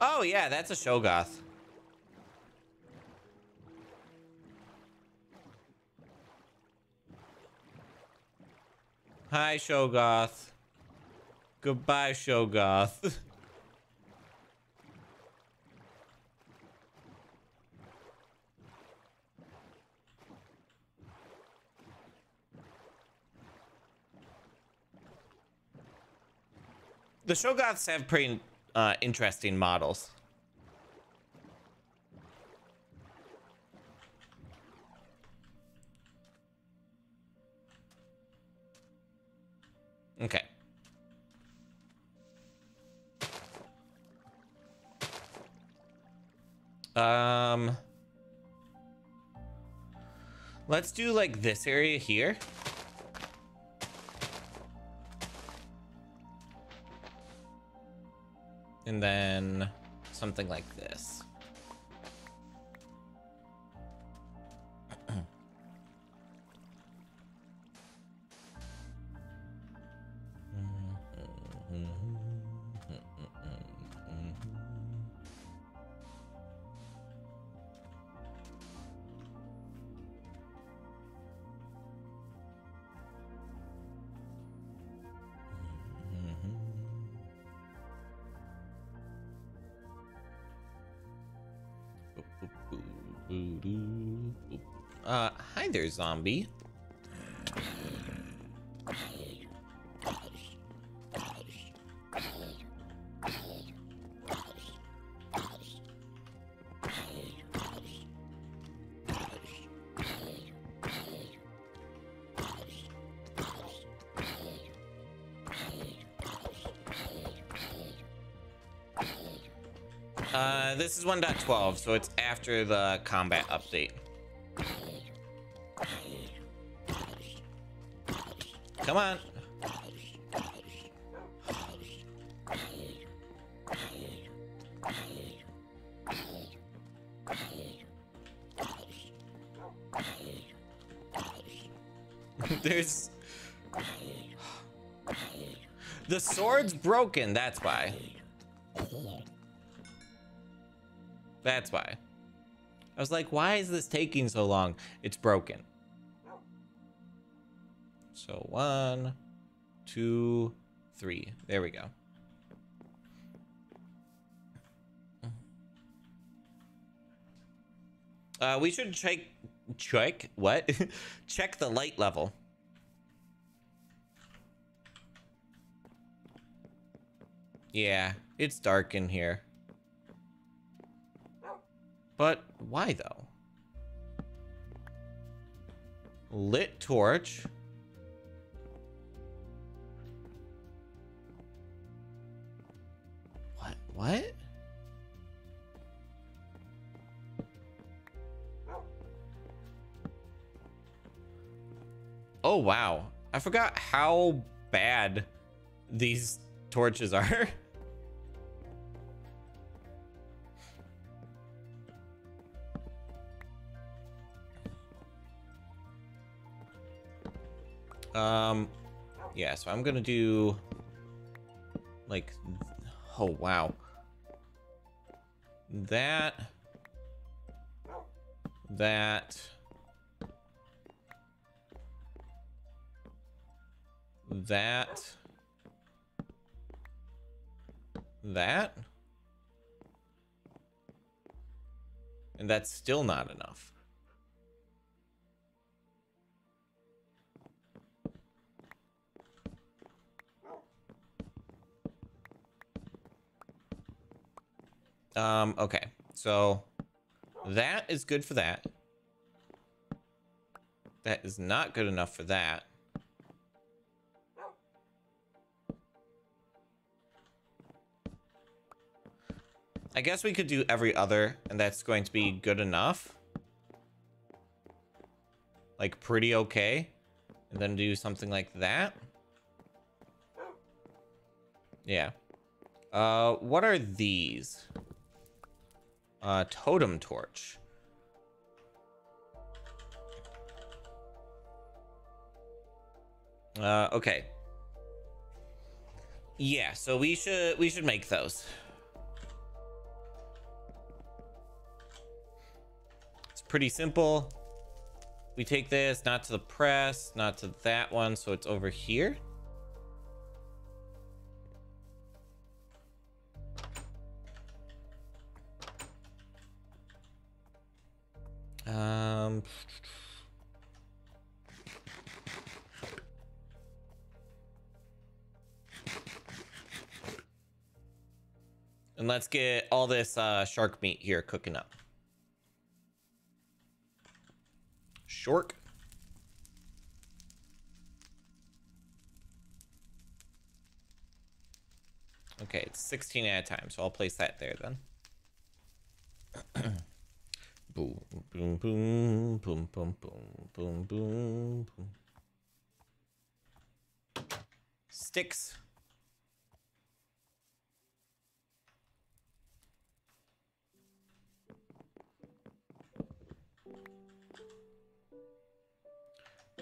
Oh, yeah, that's a Shoggoth. Hi, Shoggoth. Goodbye, Shoggoth. the Shoggoths have pretty uh, interesting models. Okay. Um, let's do like this area here. And then something like this. Zombie. Uh, this is 1.12, so it's after the combat update. Come on. There's... The sword's broken, that's why. That's why. I was like, why is this taking so long? It's broken. One, two, three. There we go. Uh, we should check, check, what? check the light level. Yeah, it's dark in here. But why though? Lit torch. What? Oh, wow. I forgot how bad these torches are. Um, yeah, so I'm gonna do like, oh wow, that, that, that, that, and that's still not enough. Um, okay. So that is good for that. That is not good enough for that. I guess we could do every other, and that's going to be good enough. Like, pretty okay. And then do something like that. Yeah. Uh, what are these? Uh, totem torch. Uh, okay. Yeah, so we should we should make those. It's pretty simple. We take this not to the press, not to that one, so it's over here. Um. And let's get all this uh, shark meat here cooking up. Shark. Okay, it's 16 at a time, so I'll place that there then. Boom, boom, boom, boom, boom, boom, boom, boom, boom. Sticks.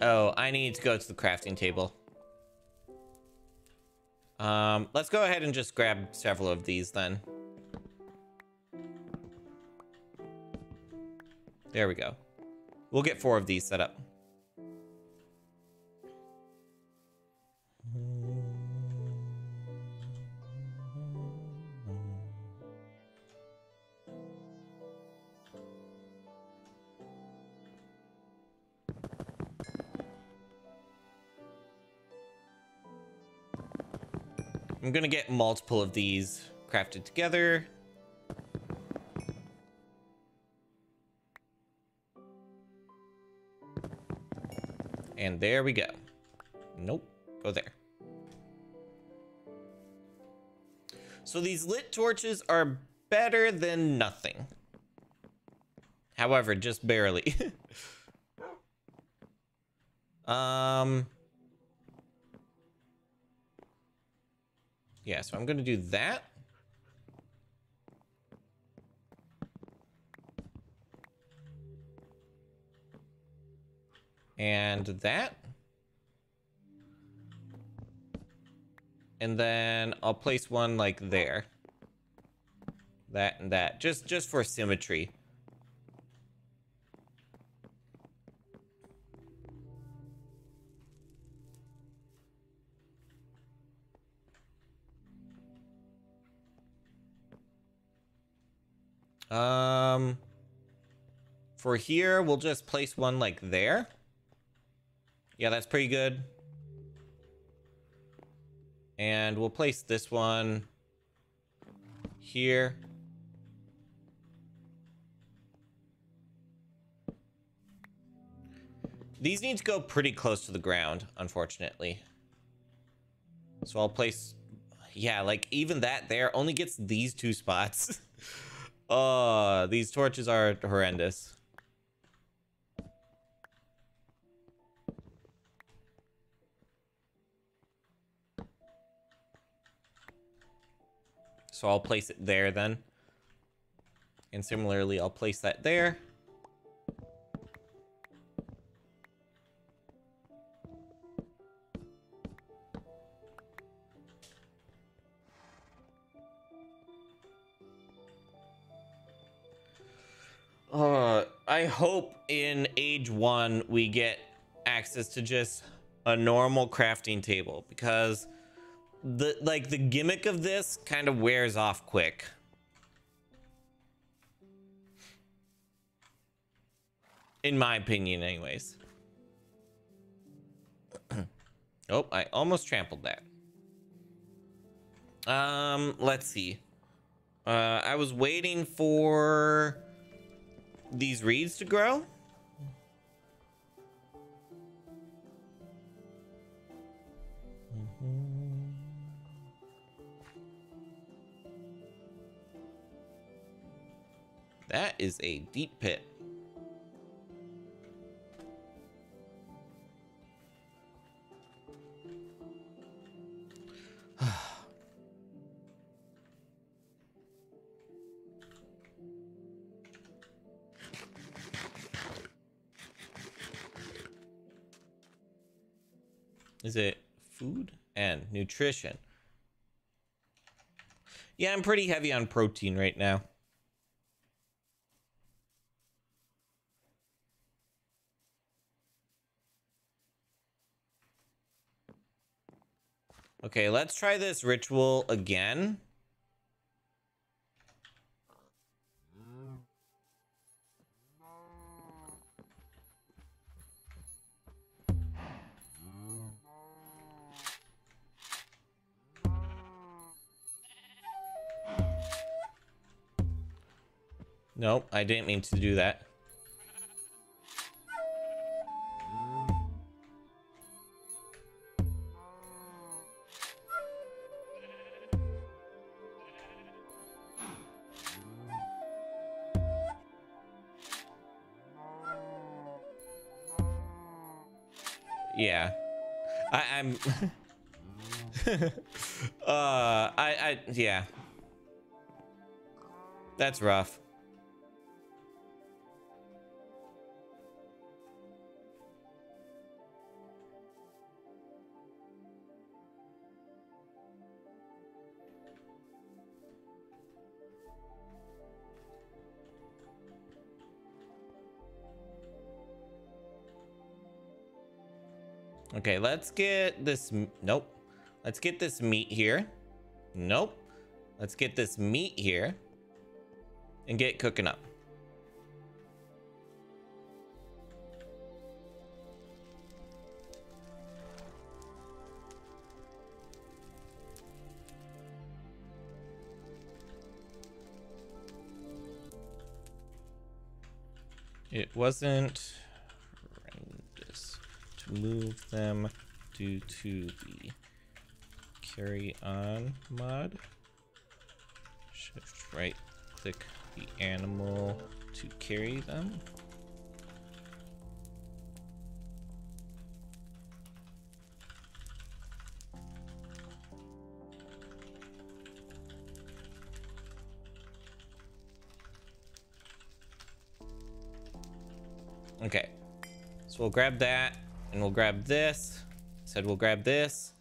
Oh, I need to go to the crafting table. Um, let's go ahead and just grab several of these then. There we go. We'll get four of these set up. I'm gonna get multiple of these crafted together. And there we go. Nope, go there. So these lit torches are better than nothing. However, just barely. um... Yeah, so I'm going to do that. And that. And then I'll place one like there. That and that. Just just for symmetry. Um, for here, we'll just place one like there. Yeah, that's pretty good. And we'll place this one here. These need to go pretty close to the ground, unfortunately. So I'll place... Yeah, like, even that there only gets these two spots. Oh, these torches are horrendous. So I'll place it there then. And similarly, I'll place that there. Uh, I hope in age one we get access to just a normal crafting table because the like the gimmick of this kind of wears off quick. In my opinion, anyways. oh, I almost trampled that. Um, let's see. Uh, I was waiting for these reeds to grow? That is a deep pit. Is it food and nutrition? Yeah, I'm pretty heavy on protein right now. Okay, let's try this ritual again. Nope, I didn't mean to do that. Yeah. I, I'm... uh, I, I, yeah. That's rough. Okay, let's get this... Nope. Let's get this meat here. Nope. Let's get this meat here. And get cooking up. It wasn't move them due to the carry on mod. Shift right click the animal to carry them. Okay. So we'll grab that and we'll grab this. Said we'll grab this.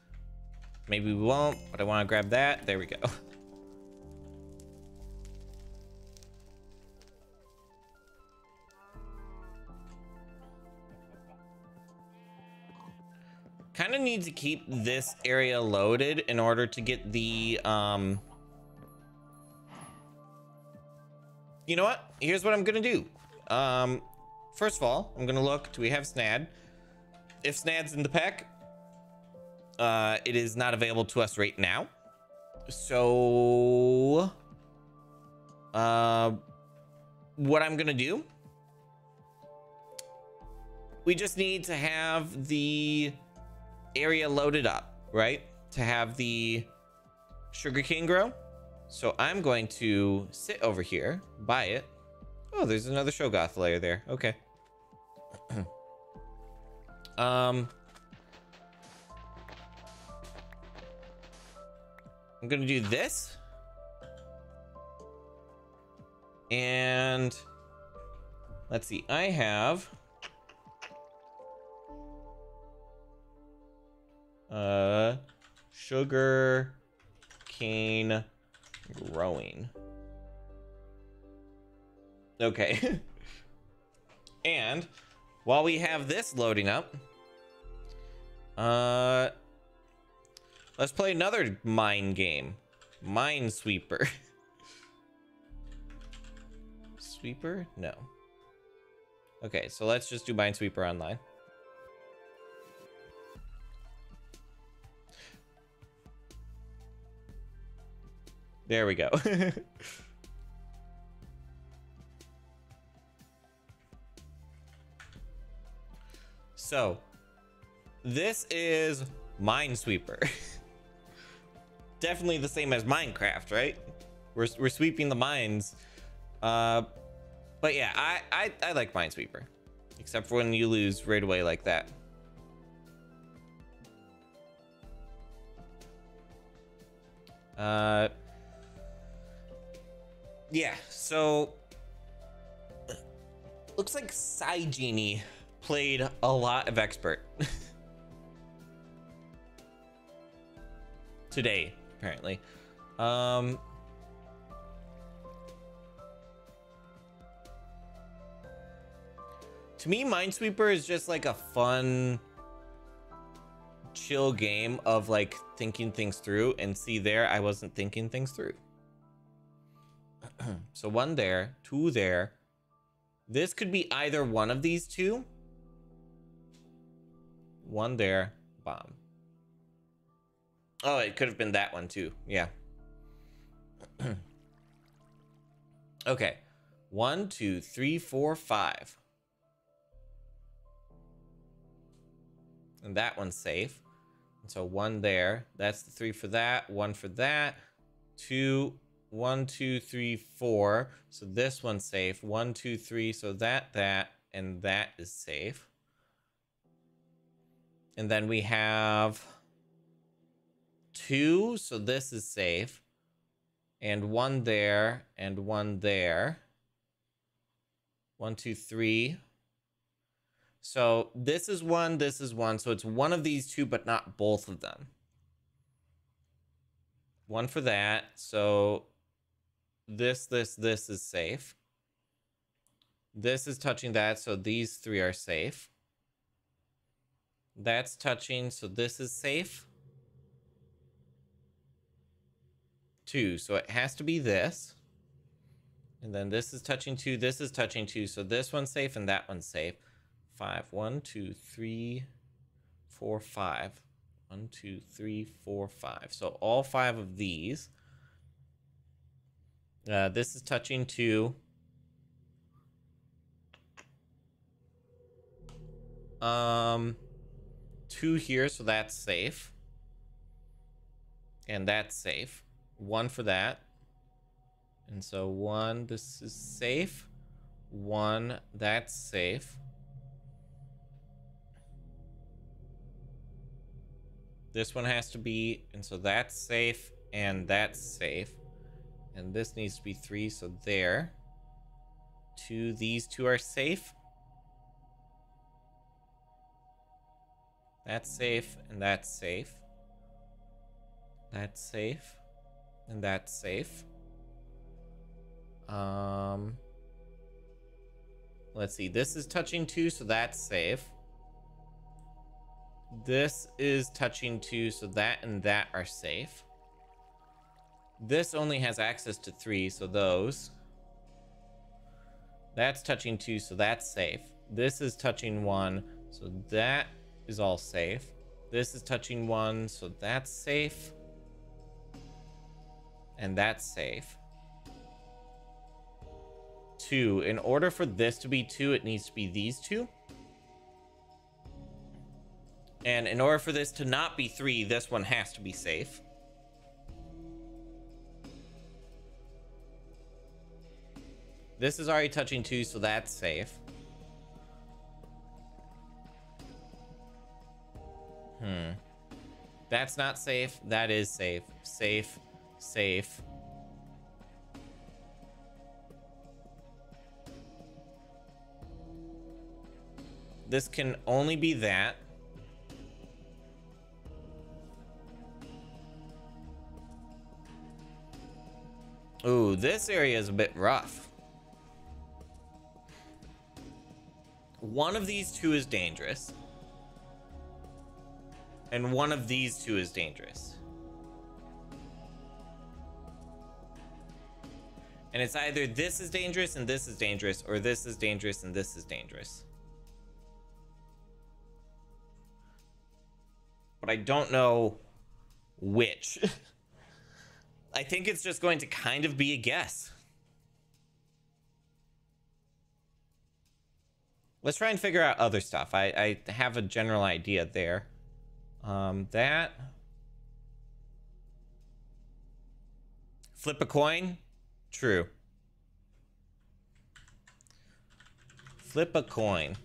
Maybe we won't, but I want to grab that. There we go. kind of need to keep this area loaded in order to get the um you know what here's what i'm gonna do um first of all i'm gonna look do we have snad if snad's in the pack uh it is not available to us right now so uh what i'm gonna do we just need to have the area loaded up, right? To have the sugarcane grow. So I'm going to sit over here, buy it. Oh, there's another Shoggoth layer there. Okay. um, I'm gonna do this. And let's see, I have Uh, sugar cane growing. Okay. and while we have this loading up, uh, let's play another mine game. Minesweeper. Sweeper? No. Okay, so let's just do Minesweeper online. There we go. so, this is Minesweeper. Definitely the same as Minecraft, right? We're, we're sweeping the mines. Uh, but yeah, I, I, I like Minesweeper. Except for when you lose right away like that. Uh, yeah, so looks like Genie played a lot of expert today, apparently. Um, to me, Minesweeper is just like a fun, chill game of like thinking things through. And see, there, I wasn't thinking things through. so one there, two there. This could be either one of these two. One there, bomb. Oh, it could have been that one too. Yeah. okay. One, two, three, four, five. And that one's safe. And so one there. That's the three for that. One for that. Two one, two, three, four. So this one's safe. One, two, three. So that, that, and that is safe. And then we have two. So this is safe. And one there, and one there. One, two, three. So this is one, this is one. So it's one of these two, but not both of them. One for that. So this, this, this is safe. This is touching that, so these three are safe. That's touching, so this is safe. Two, so it has to be this. And then this is touching two, this is touching two, so this one's safe and that one's safe. Five, one, two, three, four, five. One, two, three, four, five. So all five of these uh, this is touching two. Um, two here, so that's safe. And that's safe. One for that. And so one, this is safe. One, that's safe. This one has to be, and so that's safe, and that's safe. And this needs to be three, so there. Two, these two are safe. That's safe, and that's safe. That's safe, and that's safe. Um, let's see. This is touching two, so that's safe. This is touching two, so that and that are safe. This only has access to three, so those. That's touching two, so that's safe. This is touching one, so that is all safe. This is touching one, so that's safe. And that's safe. Two. In order for this to be two, it needs to be these two. And in order for this to not be three, this one has to be safe. This is already touching two, so that's safe. Hmm. That's not safe. That is safe. Safe. Safe. This can only be that. Ooh, this area is a bit rough. One of these two is dangerous. And one of these two is dangerous. And it's either this is dangerous and this is dangerous, or this is dangerous and this is dangerous. But I don't know which. I think it's just going to kind of be a guess. Let's try and figure out other stuff. I, I have a general idea there. Um, that. Flip a coin? True. Flip a coin.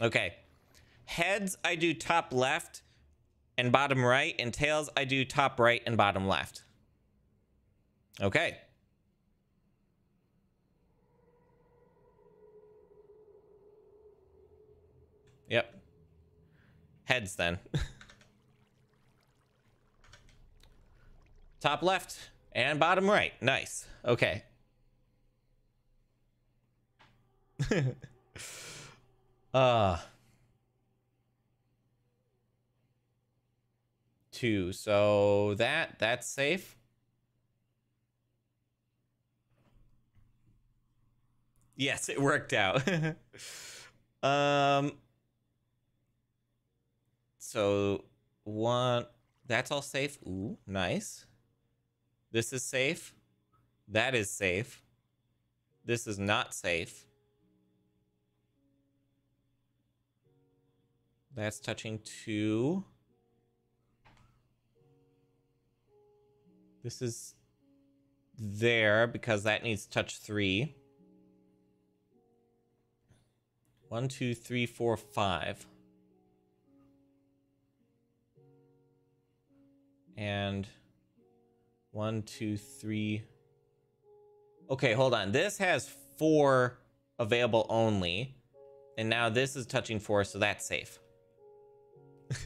Okay. Heads, I do top left and bottom right, and tails, I do top right and bottom left. Okay. Yep. Heads then. Top left and bottom right. Nice. Okay. uh two. So that that's safe. Yes, it worked out. um so one that's all safe. Ooh, nice. This is safe. That is safe. This is not safe. That's touching two. This is there because that needs touch three. One, two, three, four, five. And one, two, three. Okay, hold on. This has four available only. And now this is touching four, so that's safe.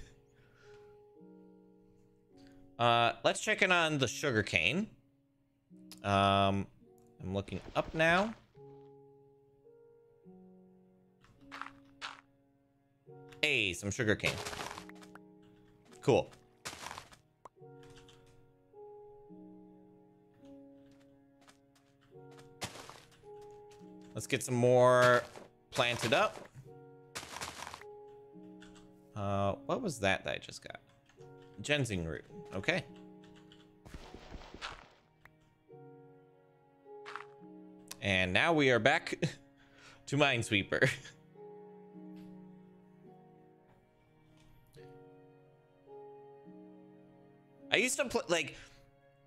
Uh, let's check in on the sugarcane. Um, I'm looking up now. Hey, some sugarcane. Cool. Let's get some more planted up. Uh, what was that that I just got? Ginseng root. Okay. And now we are back to Minesweeper. I used to play, like,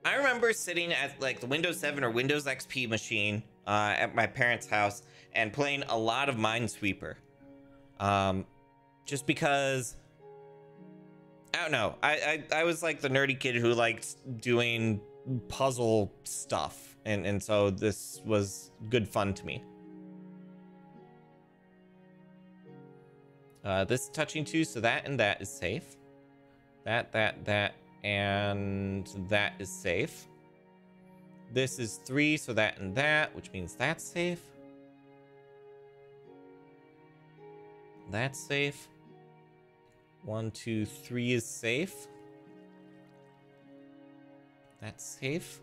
I remember sitting at, like, the Windows 7 or Windows XP machine uh, at my parents' house and playing a lot of Minesweeper. Um, just because, I don't know, I, I, I was, like, the nerdy kid who liked doing puzzle stuff. And, and so this was good fun to me. Uh, this touching too, so that and that is safe. That, that, that, and that is safe. This is three, so that and that, which means that's safe. That's safe. One, two, three is safe. That's safe.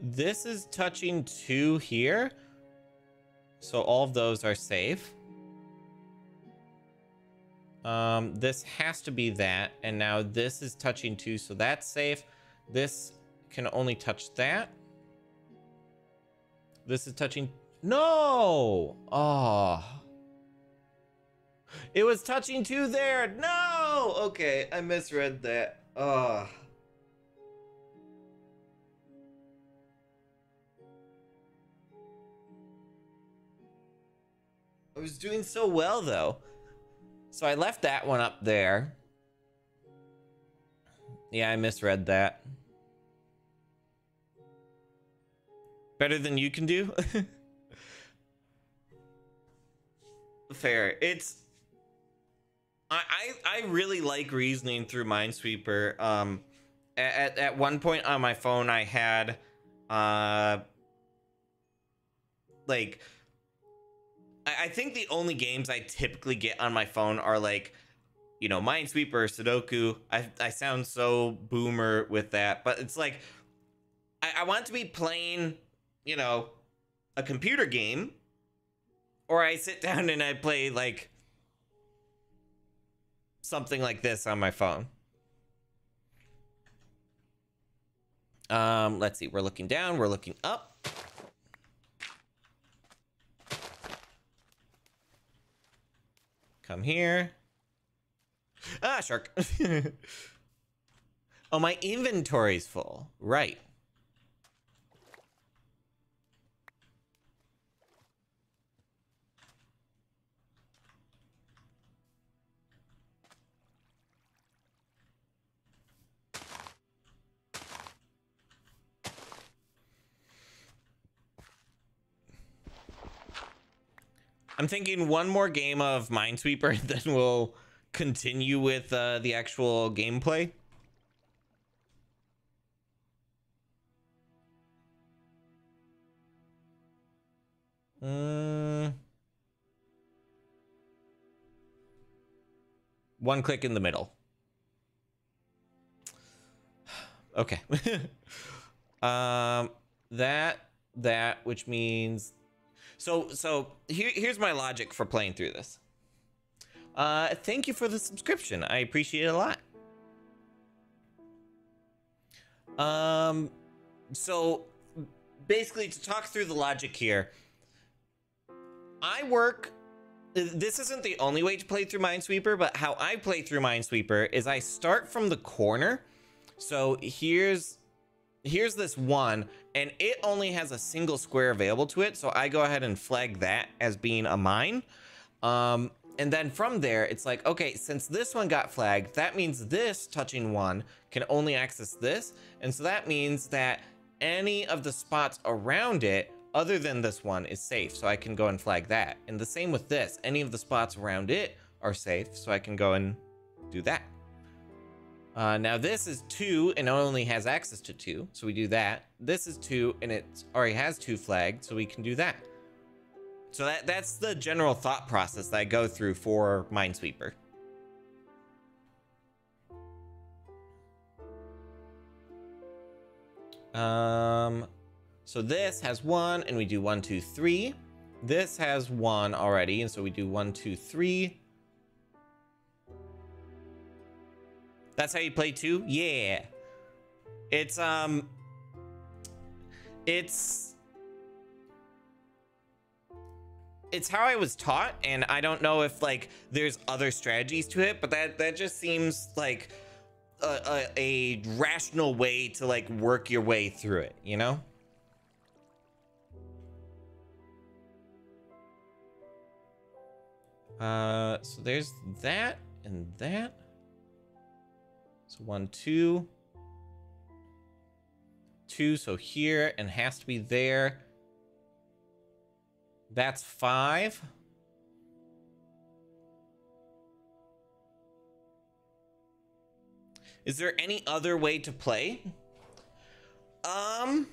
This is touching two here. So all of those are safe. Um, this has to be that. And now this is touching two, so that's safe. This can only touch that. This is touching... No! Oh. It was touching two there. No! Okay, I misread that. Oh. I was doing so well, though. So I left that one up there. Yeah, I misread that. Better than you can do? Fair. It's... I, I, I really like reasoning through Minesweeper. Um, at, at one point on my phone, I had... Uh, like I think the only games I typically get on my phone are like, you know, Minesweeper, Sudoku. I I sound so boomer with that, but it's like I, I want to be playing, you know, a computer game, or I sit down and I play like something like this on my phone. Um, let's see. We're looking down. We're looking up. Come here. Ah, shark. oh, my inventory's full. Right. I'm thinking one more game of Minesweeper, then we'll continue with uh, the actual gameplay. Mm. One click in the middle. Okay. um, that, that, which means so so here, here's my logic for playing through this. Uh, thank you for the subscription. I appreciate it a lot. Um, so basically, to talk through the logic here, I work. This isn't the only way to play through Minesweeper, but how I play through Minesweeper is I start from the corner. So here's here's this one, and it only has a single square available to it. So I go ahead and flag that as being a mine. Um, and then from there, it's like, okay, since this one got flagged, that means this touching one can only access this. And so that means that any of the spots around it, other than this one, is safe. So I can go and flag that. And the same with this, any of the spots around it are safe. So I can go and do that. Uh, now this is two and only has access to two, so we do that. This is two and it already has two flagged, so we can do that. So that that's the general thought process that I go through for Minesweeper. Um, so this has one, and we do one, two, three. This has one already, and so we do one, two, three. That's how you play two? Yeah. It's um it's it's how I was taught and I don't know if like there's other strategies to it, but that that just seems like a, a, a rational way to like work your way through it, you know? Uh, so there's that and that. So one, two, two. So here and has to be there. That's five. Is there any other way to play? Um,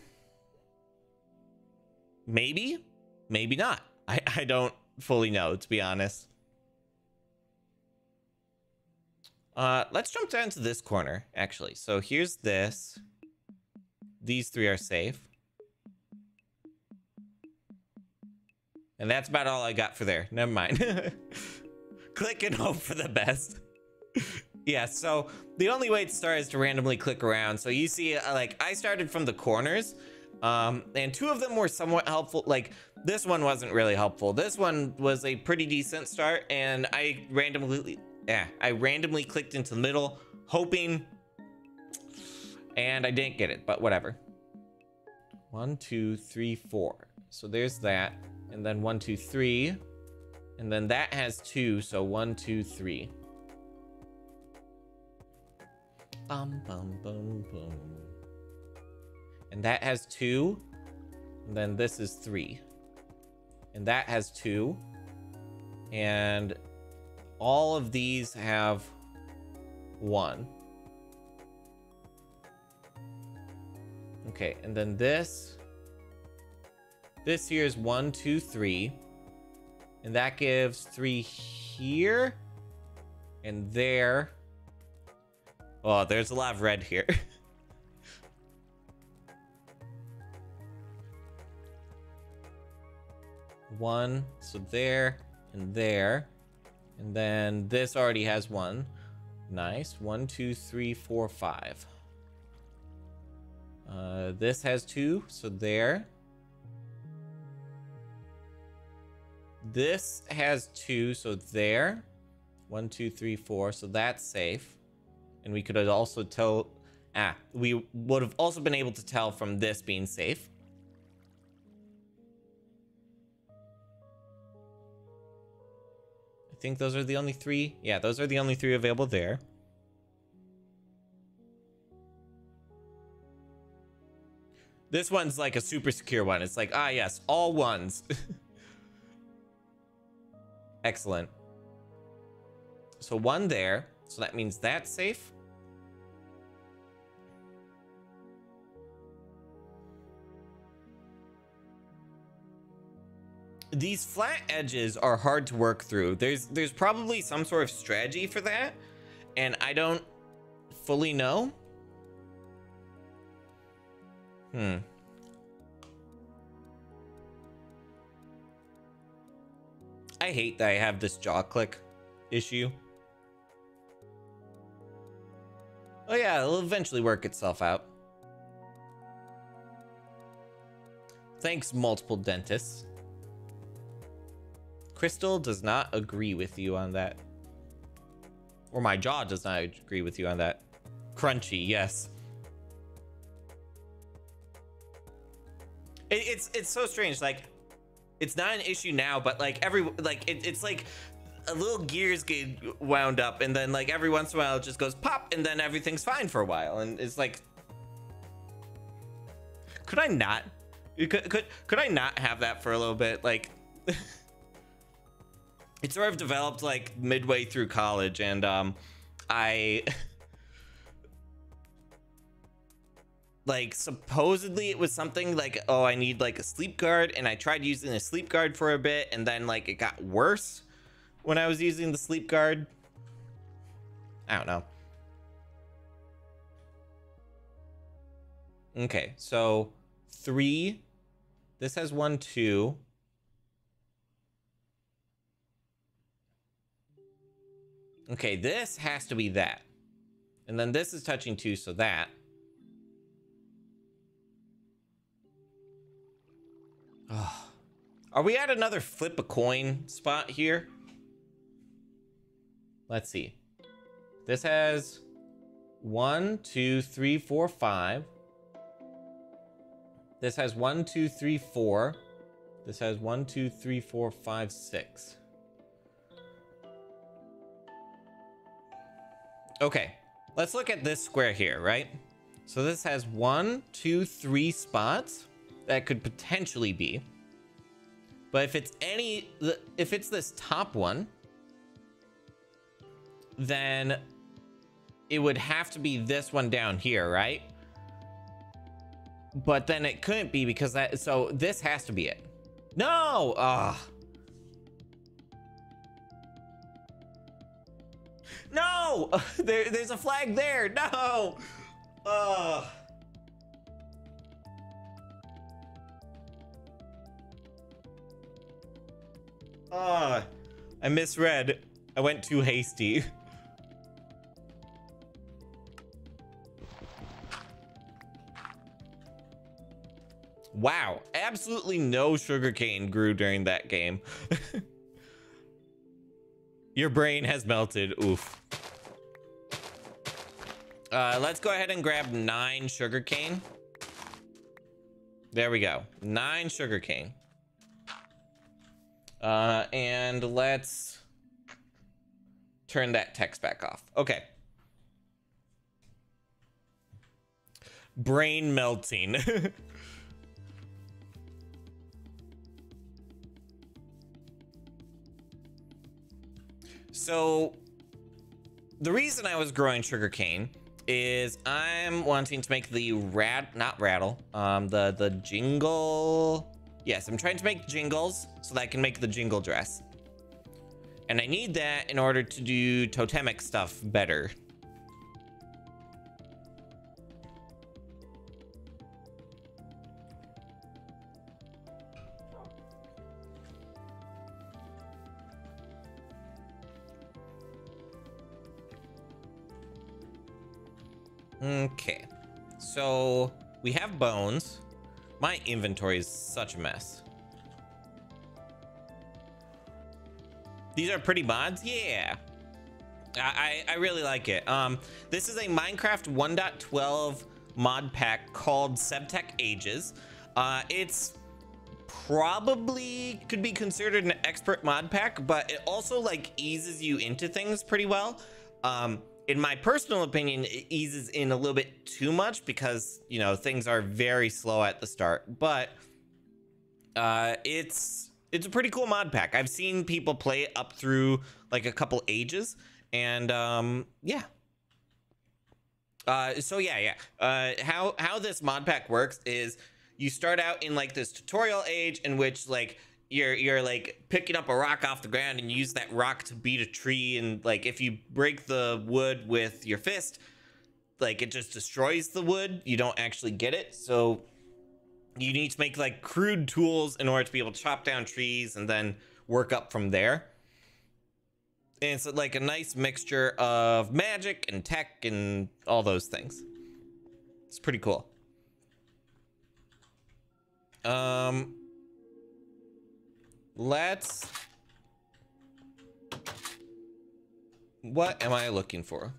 maybe, maybe not. I, I don't fully know, to be honest. Uh, let's jump down to this corner, actually. So here's this. These three are safe. And that's about all I got for there. Never mind. Click and hope for the best. yeah, so the only way to start is to randomly click around. So you see, uh, like, I started from the corners. Um, and two of them were somewhat helpful. Like, this one wasn't really helpful. This one was a pretty decent start. And I randomly yeah, I randomly clicked into the middle, hoping, and I didn't get it, but whatever. One, two, three, four. So there's that. And then one, two, three. And then that has two, so one, two, three. Bum, bum, bum, bum. And that has two. And then this is three. And that has two. And all of these have one. Okay, and then this, this here is one, two, three. And that gives three here and there. Oh, there's a lot of red here. one, so there and there. And then this already has one. Nice. One, two, three, four, five. Uh, this has two, so there. This has two, so there. One, two, three, four, so that's safe. And we could also tell... Ah, we would have also been able to tell from this being safe. I think those are the only three. Yeah, those are the only three available there. This one's like a super secure one. It's like, ah, yes, all ones. Excellent. So one there. So that means that's safe. These flat edges are hard to work through. There's there's probably some sort of strategy for that, and I don't fully know. Hmm. I hate that I have this jaw click issue. Oh yeah, it'll eventually work itself out. Thanks, multiple dentists. Crystal does not agree with you on that. Or my jaw does not agree with you on that. Crunchy, yes. It, it's it's so strange. Like, it's not an issue now, but like every like it, it's like a little gears get wound up, and then like every once in a while it just goes pop, and then everything's fine for a while, and it's like, could I not? Could could could I not have that for a little bit? Like. it sort of developed like midway through college and um i like supposedly it was something like oh i need like a sleep guard and i tried using a sleep guard for a bit and then like it got worse when i was using the sleep guard. I don't know. Okay so three this has one two Okay, this has to be that. And then this is touching two, so that. Oh. Are we at another flip a coin spot here? Let's see. This has one, two, three, four, five. This has one, two, three, four. This has one, two, three, four, five, six. Okay, let's look at this square here, right? So this has one, two, three spots that could potentially be. But if it's any, if it's this top one, then it would have to be this one down here, right? But then it couldn't be because that, so this has to be it. No! Ugh. No! There, there's a flag there. No! Ugh. Ugh. I misread. I went too hasty. Wow, absolutely no sugarcane grew during that game. Your brain has melted. Oof. Uh, let's go ahead and grab nine sugarcane. There we go. Nine sugarcane. Uh, and let's turn that text back off. Okay. Brain melting. So the reason I was growing sugarcane is I'm wanting to make the rat not rattle um the the jingle yes I'm trying to make jingles so that I can make the jingle dress. And I need that in order to do totemic stuff better Okay. So we have bones. My inventory is such a mess. These are pretty mods? Yeah. I, I really like it. Um, this is a Minecraft 1.12 mod pack called SevTech Ages. Uh, it's probably could be considered an expert mod pack, but it also like eases you into things pretty well. Um, in my personal opinion, it eases in a little bit too much because, you know, things are very slow at the start. But uh, it's it's a pretty cool mod pack. I've seen people play it up through like a couple ages, and um, yeah. Uh, so yeah, yeah. Uh, how how this mod pack works is you start out in like this tutorial age in which like you're you're like picking up a rock off the ground and you use that rock to beat a tree and like if you break the wood with your fist like it just destroys the wood. You don't actually get it. So you need to make like crude tools in order to be able to chop down trees and then work up from there. And it's like a nice mixture of magic and tech and all those things. It's pretty cool. Um Let's... What am I looking for?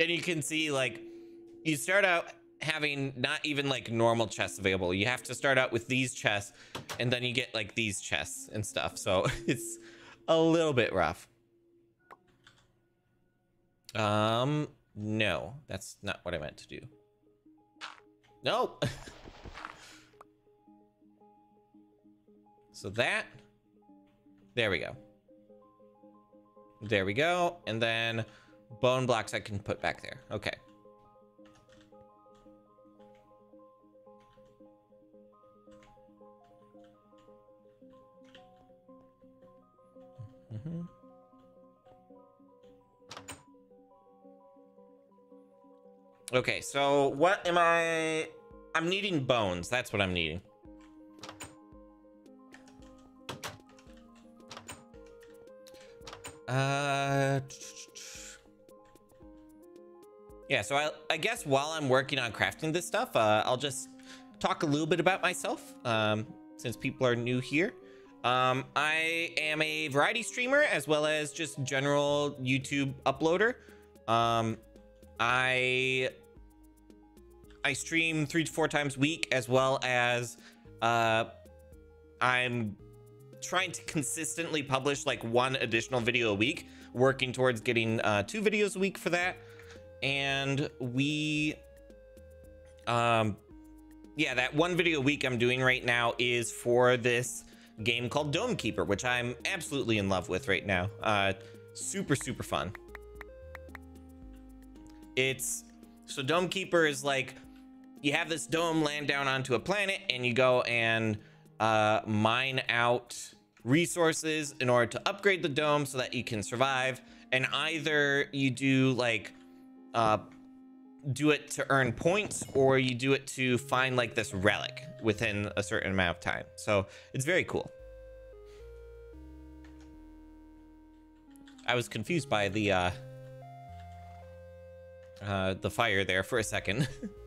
And you can see, like, you start out having not even, like, normal chests available. You have to start out with these chests, and then you get, like, these chests and stuff. So it's a little bit rough. Um, no, that's not what I meant to do. No. so that. There we go. There we go. And then bone blocks I can put back there. Okay. Mm Okay, so what am I... I'm needing bones. That's what I'm needing. Uh... Yeah, so I, I guess while I'm working on crafting this stuff, uh, I'll just talk a little bit about myself um, since people are new here. Um, I am a variety streamer as well as just general YouTube uploader. Um, I I stream three to four times a week as well as uh, I'm trying to consistently publish like one additional video a week, working towards getting uh, two videos a week for that. And we, um, yeah, that one video a week I'm doing right now is for this game called Dome Keeper, which I'm absolutely in love with right now. Uh, super, super fun. It's so Dome Keeper is like you have this dome land down onto a planet and you go and uh, mine out resources in order to upgrade the dome so that you can survive. And either you do like uh, do it to earn points or you do it to find like this relic within a certain amount of time. So it's very cool. I was confused by the uh, uh, the fire there for a second.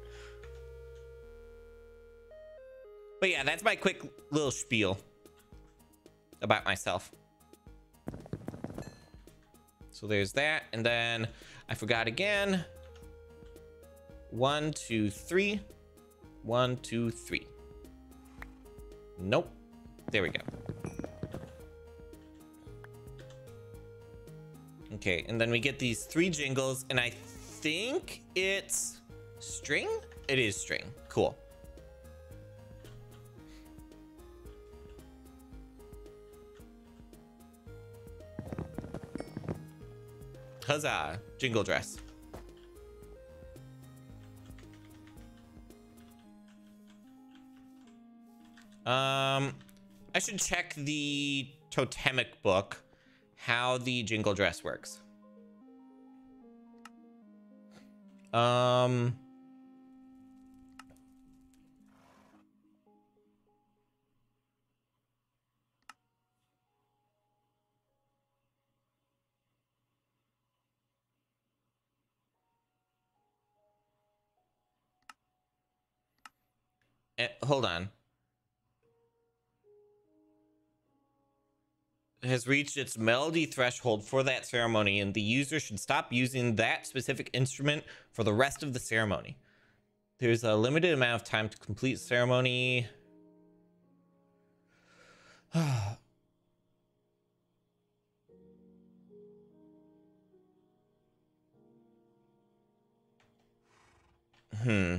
but yeah, that's my quick little spiel about myself. So there's that. And then I forgot again. One, two, three. One, two, three. Nope. There we go. Okay, and then we get these three jingles, and I think it's string? It is string. Cool. Huzzah! Jingle dress. Um, I should check the totemic book, how the jingle dress works. Um... Uh, hold on. Has reached its melody threshold for that ceremony, and the user should stop using that specific instrument for the rest of the ceremony. There's a limited amount of time to complete ceremony. hmm.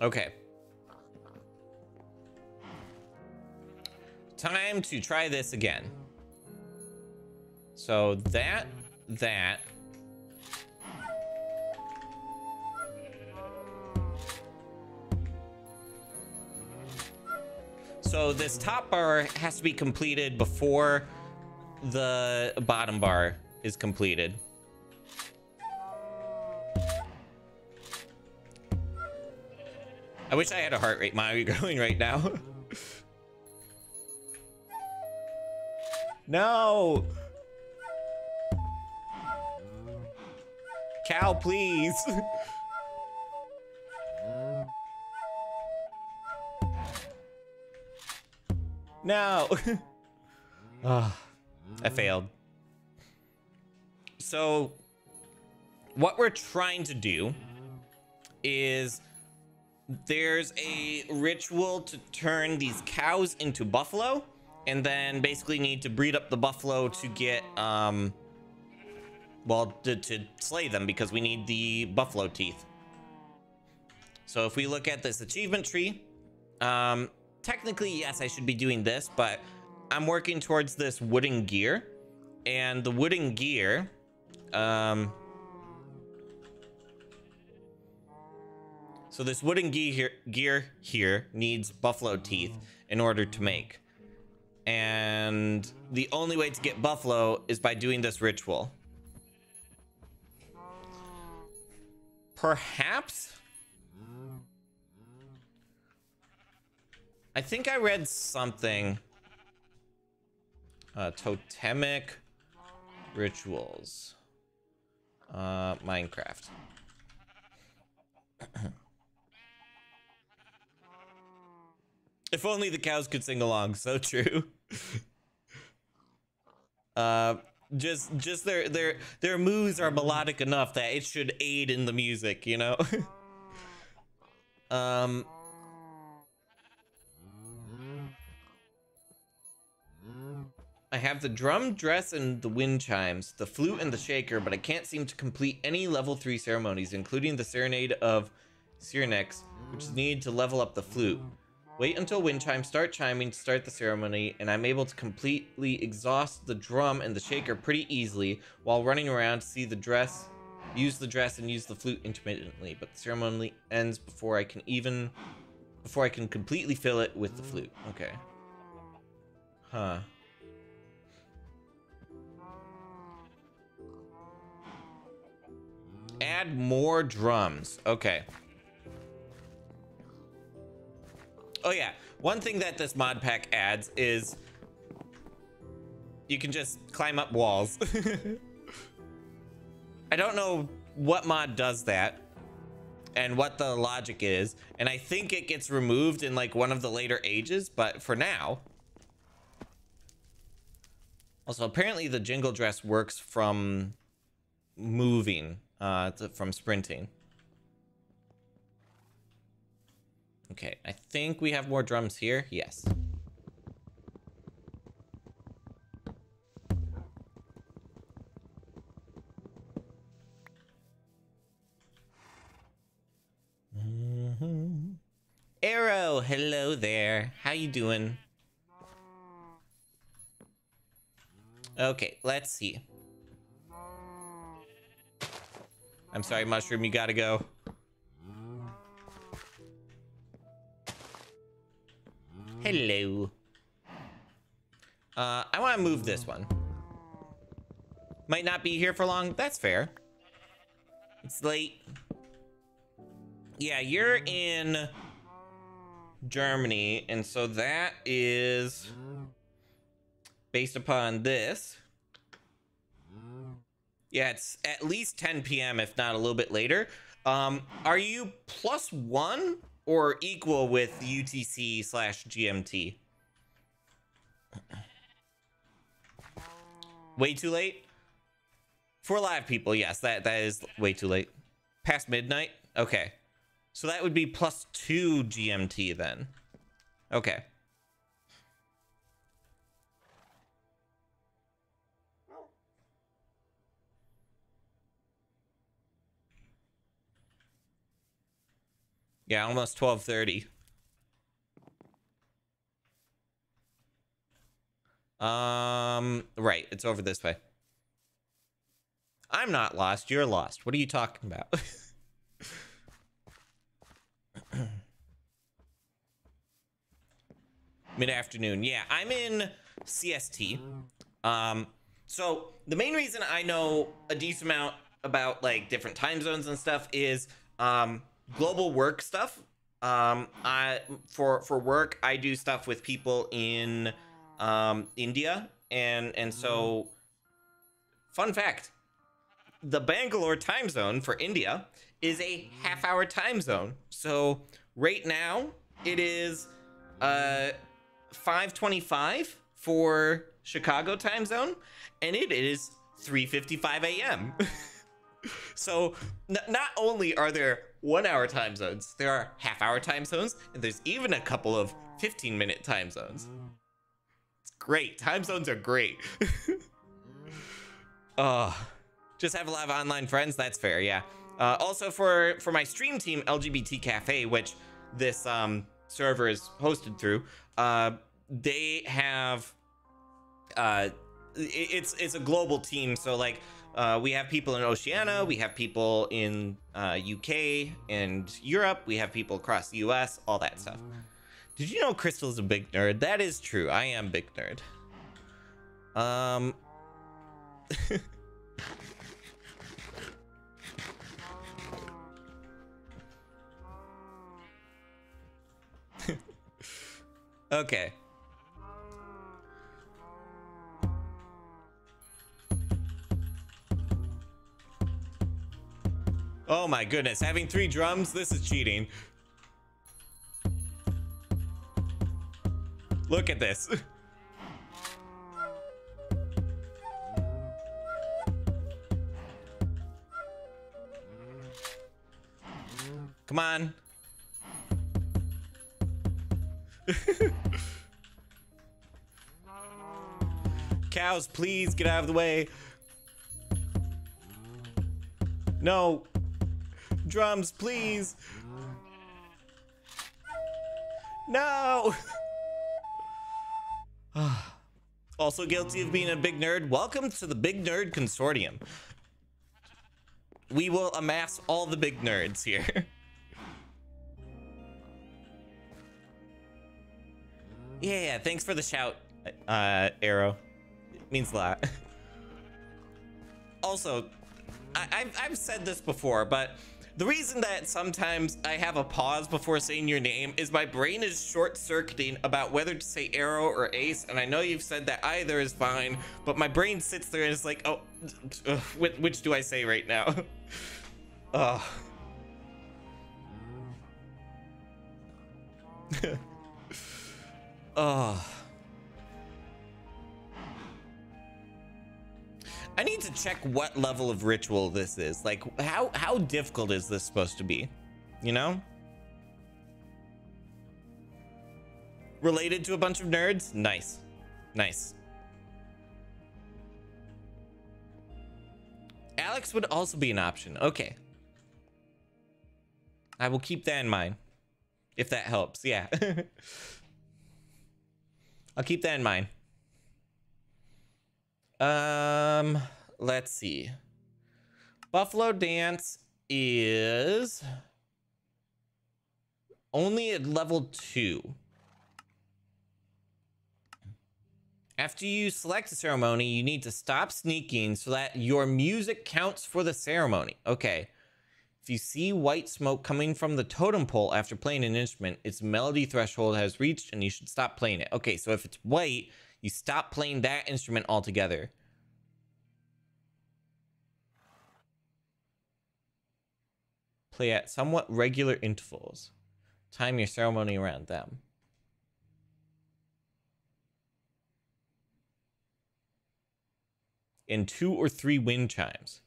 Okay. Time to try this again. So that, that. So this top bar has to be completed before the bottom bar is completed. I wish I had a heart rate monitor going right now. no! Cow, please! no! oh, I failed. So, what we're trying to do is there's a ritual to turn these cows into buffalo and then basically need to breed up the buffalo to get um well to, to slay them because we need the buffalo teeth. So if we look at this achievement tree um technically yes i should be doing this but i'm working towards this wooden gear and the wooden gear um So this wooden gear, gear here needs buffalo teeth in order to make. And the only way to get buffalo is by doing this ritual. perhaps I think I read something uh totemic rituals uh Minecraft if only the cows could sing along so true uh just just their their their moves are melodic enough that it should aid in the music you know um I have the drum, dress, and the wind chimes, the flute, and the shaker, but I can't seem to complete any level 3 ceremonies, including the Serenade of Cyrenix, which is needed to level up the flute. Wait until wind chimes start chiming to start the ceremony, and I'm able to completely exhaust the drum and the shaker pretty easily while running around to see the dress, use the dress, and use the flute intermittently. But the ceremony ends before I can even, before I can completely fill it with the flute. Okay. Huh. Add more drums. Okay. Oh yeah, one thing that this mod pack adds is you can just climb up walls. I don't know what mod does that and what the logic is, and I think it gets removed in like one of the later ages, but for now. Also, apparently the jingle dress works from moving, uh, from sprinting. Okay, I think we have more drums here. Yes. Mm-hmm. Arrow, hello there. How you doing? Okay, let's see. I'm sorry, Mushroom, you gotta go. Hello. Uh, I want to move this one. Might not be here for long. That's fair. It's late. Yeah, you're in Germany, and so that is based upon this. Yeah, it's at least 10 p.m., if not a little bit later. Um, are you plus one or equal with UTC slash GMT. Way too late? For live people, yes, that, that is way too late. Past midnight? Okay. So that would be plus two GMT then. Okay. Yeah, almost 1230. Um, right, it's over this way. I'm not lost, you're lost. What are you talking about? Mid-afternoon. Yeah, I'm in CST. Um, so the main reason I know a decent amount about like different time zones and stuff is um global work stuff. Um, I for for work I do stuff with people in um, India, and and so fun fact: the Bangalore time zone for India is a half hour time zone. So right now it is uh 5:25 for Chicago time zone, and it is 3:55 a.m. so n- not only are there one hour time zones, there are half hour time zones, and there's even a couple of 15 minute time zones. It's great. Time zones are great. uh, just have a lot of online friends. That's fair. Yeah. Uh, also for for my stream team LGBTea Cafe, which this um, server is hosted through, uh, they have uh, it's it's a global team. So like uh, we have people in Oceania, we have people in uh, UK and Europe, we have people across the US, all that stuff. Did you know Crystal's a big nerd? That is true. I am big nerd. Um. okay. Oh my goodness, having three drums? This is cheating. Look at this. Come on. Cows, please get out of the way. No. Drums, please. No. also guilty of being a big nerd. Welcome to the Big Nerd Consortium. We will amass all the big nerds here. yeah, thanks for the shout, uh, Arrow. It means a lot. also, I, I've, I've said this before, but the reason that sometimes I have a pause before saying your name is my brain is short circuiting about whether to say arrow or ace. And I know you've said that either is fine, but my brain sits there and is like, oh, which, do I say right now? oh. oh. I need to check what level of ritual this is. Like, how how difficult is this supposed to be? You know? Related to a bunch of nerds? Nice. Nice. Alex would also be an option. Okay. I will keep that in mind. If that helps. Yeah. I'll keep that in mind. Um, let's see. Buffalo Dance is only at level two. After you select a ceremony, you need to stop sneaking so that your music counts for the ceremony. Okay. If you see white smoke coming from the totem pole after playing an instrument, its melody threshold has reached and you should stop playing it. Okay, so if it's white, you stop playing that instrument altogether. Play at somewhat regular intervals. Time your ceremony around them. In two or three wind chimes.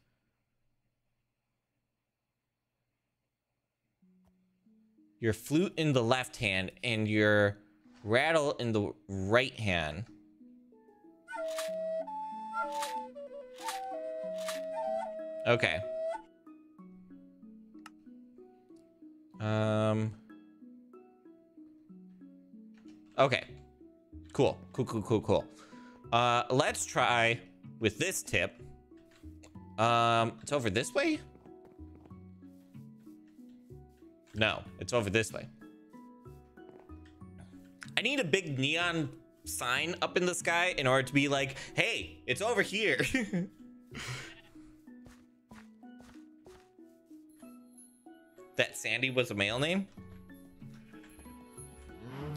Your flute in the left hand and your rattle in the right hand. Okay. Um. Okay. Cool. Cool, cool, cool, cool. Uh, let's try with this tip. Um, it's over this way? No, it's over this way. I need a big neon sign up in the sky in order to be like, hey, it's over here. that Sandy was a male name?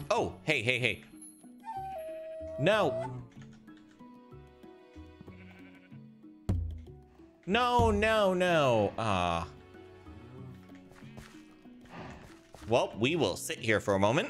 Oh, hey, hey, hey. No. No, no, no. Ah. Uh. Well, we will sit here for a moment.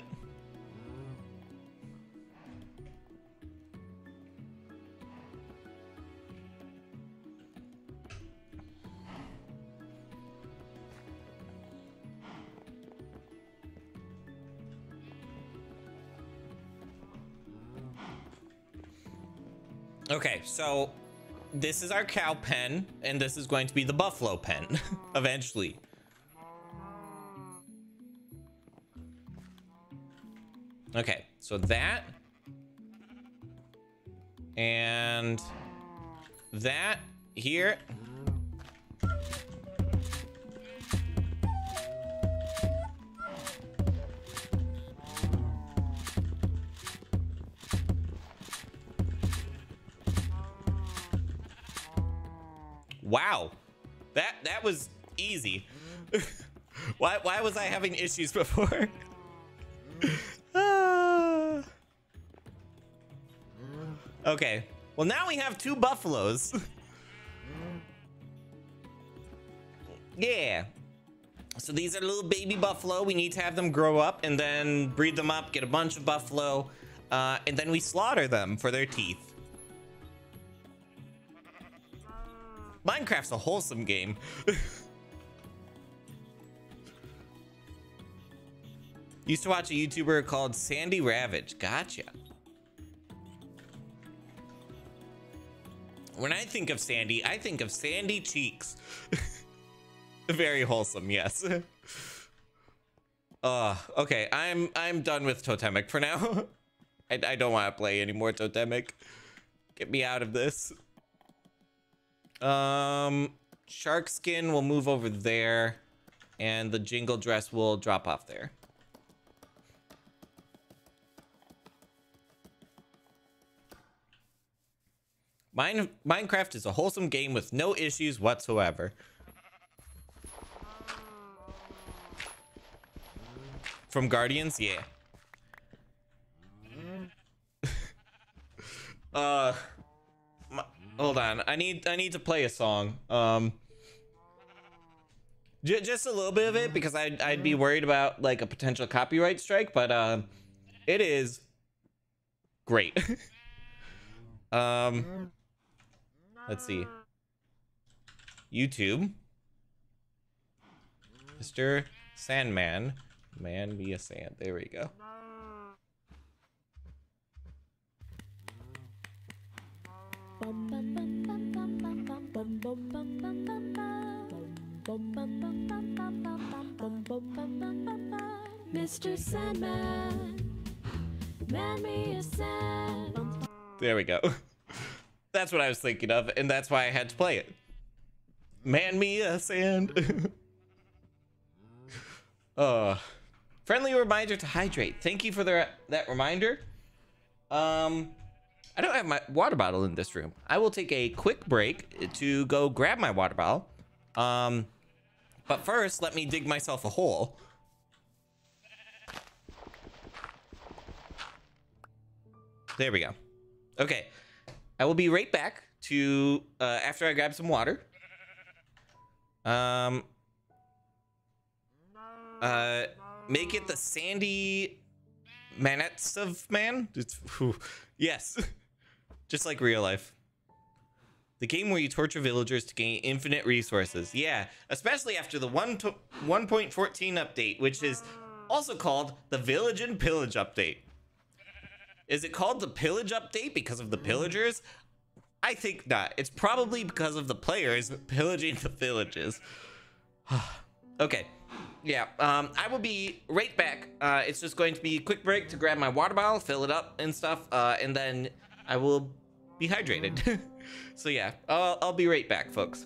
Okay, so this is our cow pen, and this is going to be the buffalo pen, eventually. Okay, so that and that here Wow. That that was easy. why why was I having issues before? Okay. Well, now we have two buffaloes. yeah. So these are little baby buffalo. We need to have them grow up and then breed them up, get a bunch of buffalo, uh, and then we slaughter them for their teeth. Minecraft's a wholesome game. Used to watch a YouTuber called Sandy Ravage. Gotcha. When I think of Sandy, I think of Sandy Cheeks. Very wholesome, yes. uh, okay, I'm I'm done with Totemic for now. I, I don't want to play any more Totemic. Get me out of this. Um, Shark Skin will move over there, and the Jingle Dress will drop off there. Mine, Minecraft is a wholesome game with no issues whatsoever. From Guardians, yeah. uh, hold on. I need I need to play a song. Um, j just a little bit of it because I'd I'd be worried about like a potential copyright strike, but uh, it is great. um. Let's see. YouTube. Mr. Sandman. Man be a sand. There we go. Mr. Sandman. Man me a sand. There we go. That's what I was thinking of, and that's why I had to play it. Man me a sand. uh, friendly reminder to hydrate. Thank you for the, that reminder. Um, I don't have my water bottle in this room. I will take a quick break to go grab my water bottle. Um, but first, let me dig myself a hole. There we go. Okay. I will be right back to uh, after I grab some water. Um. Uh, make it the sandy manets of man. It's, whew, yes, just like real life. The game where you torture villagers to gain infinite resources. Yeah, especially after the 1 1.14 update, which is also called the Village and Pillage update. Is it called the pillage update because of the pillagers? I think not. It's probably because of the players pillaging the villages. okay. Yeah, um, I will be right back. Uh, it's just going to be a quick break to grab my water bottle, fill it up and stuff, uh, and then I will be hydrated. Hmm. so yeah, I'll, I'll be right back, folks.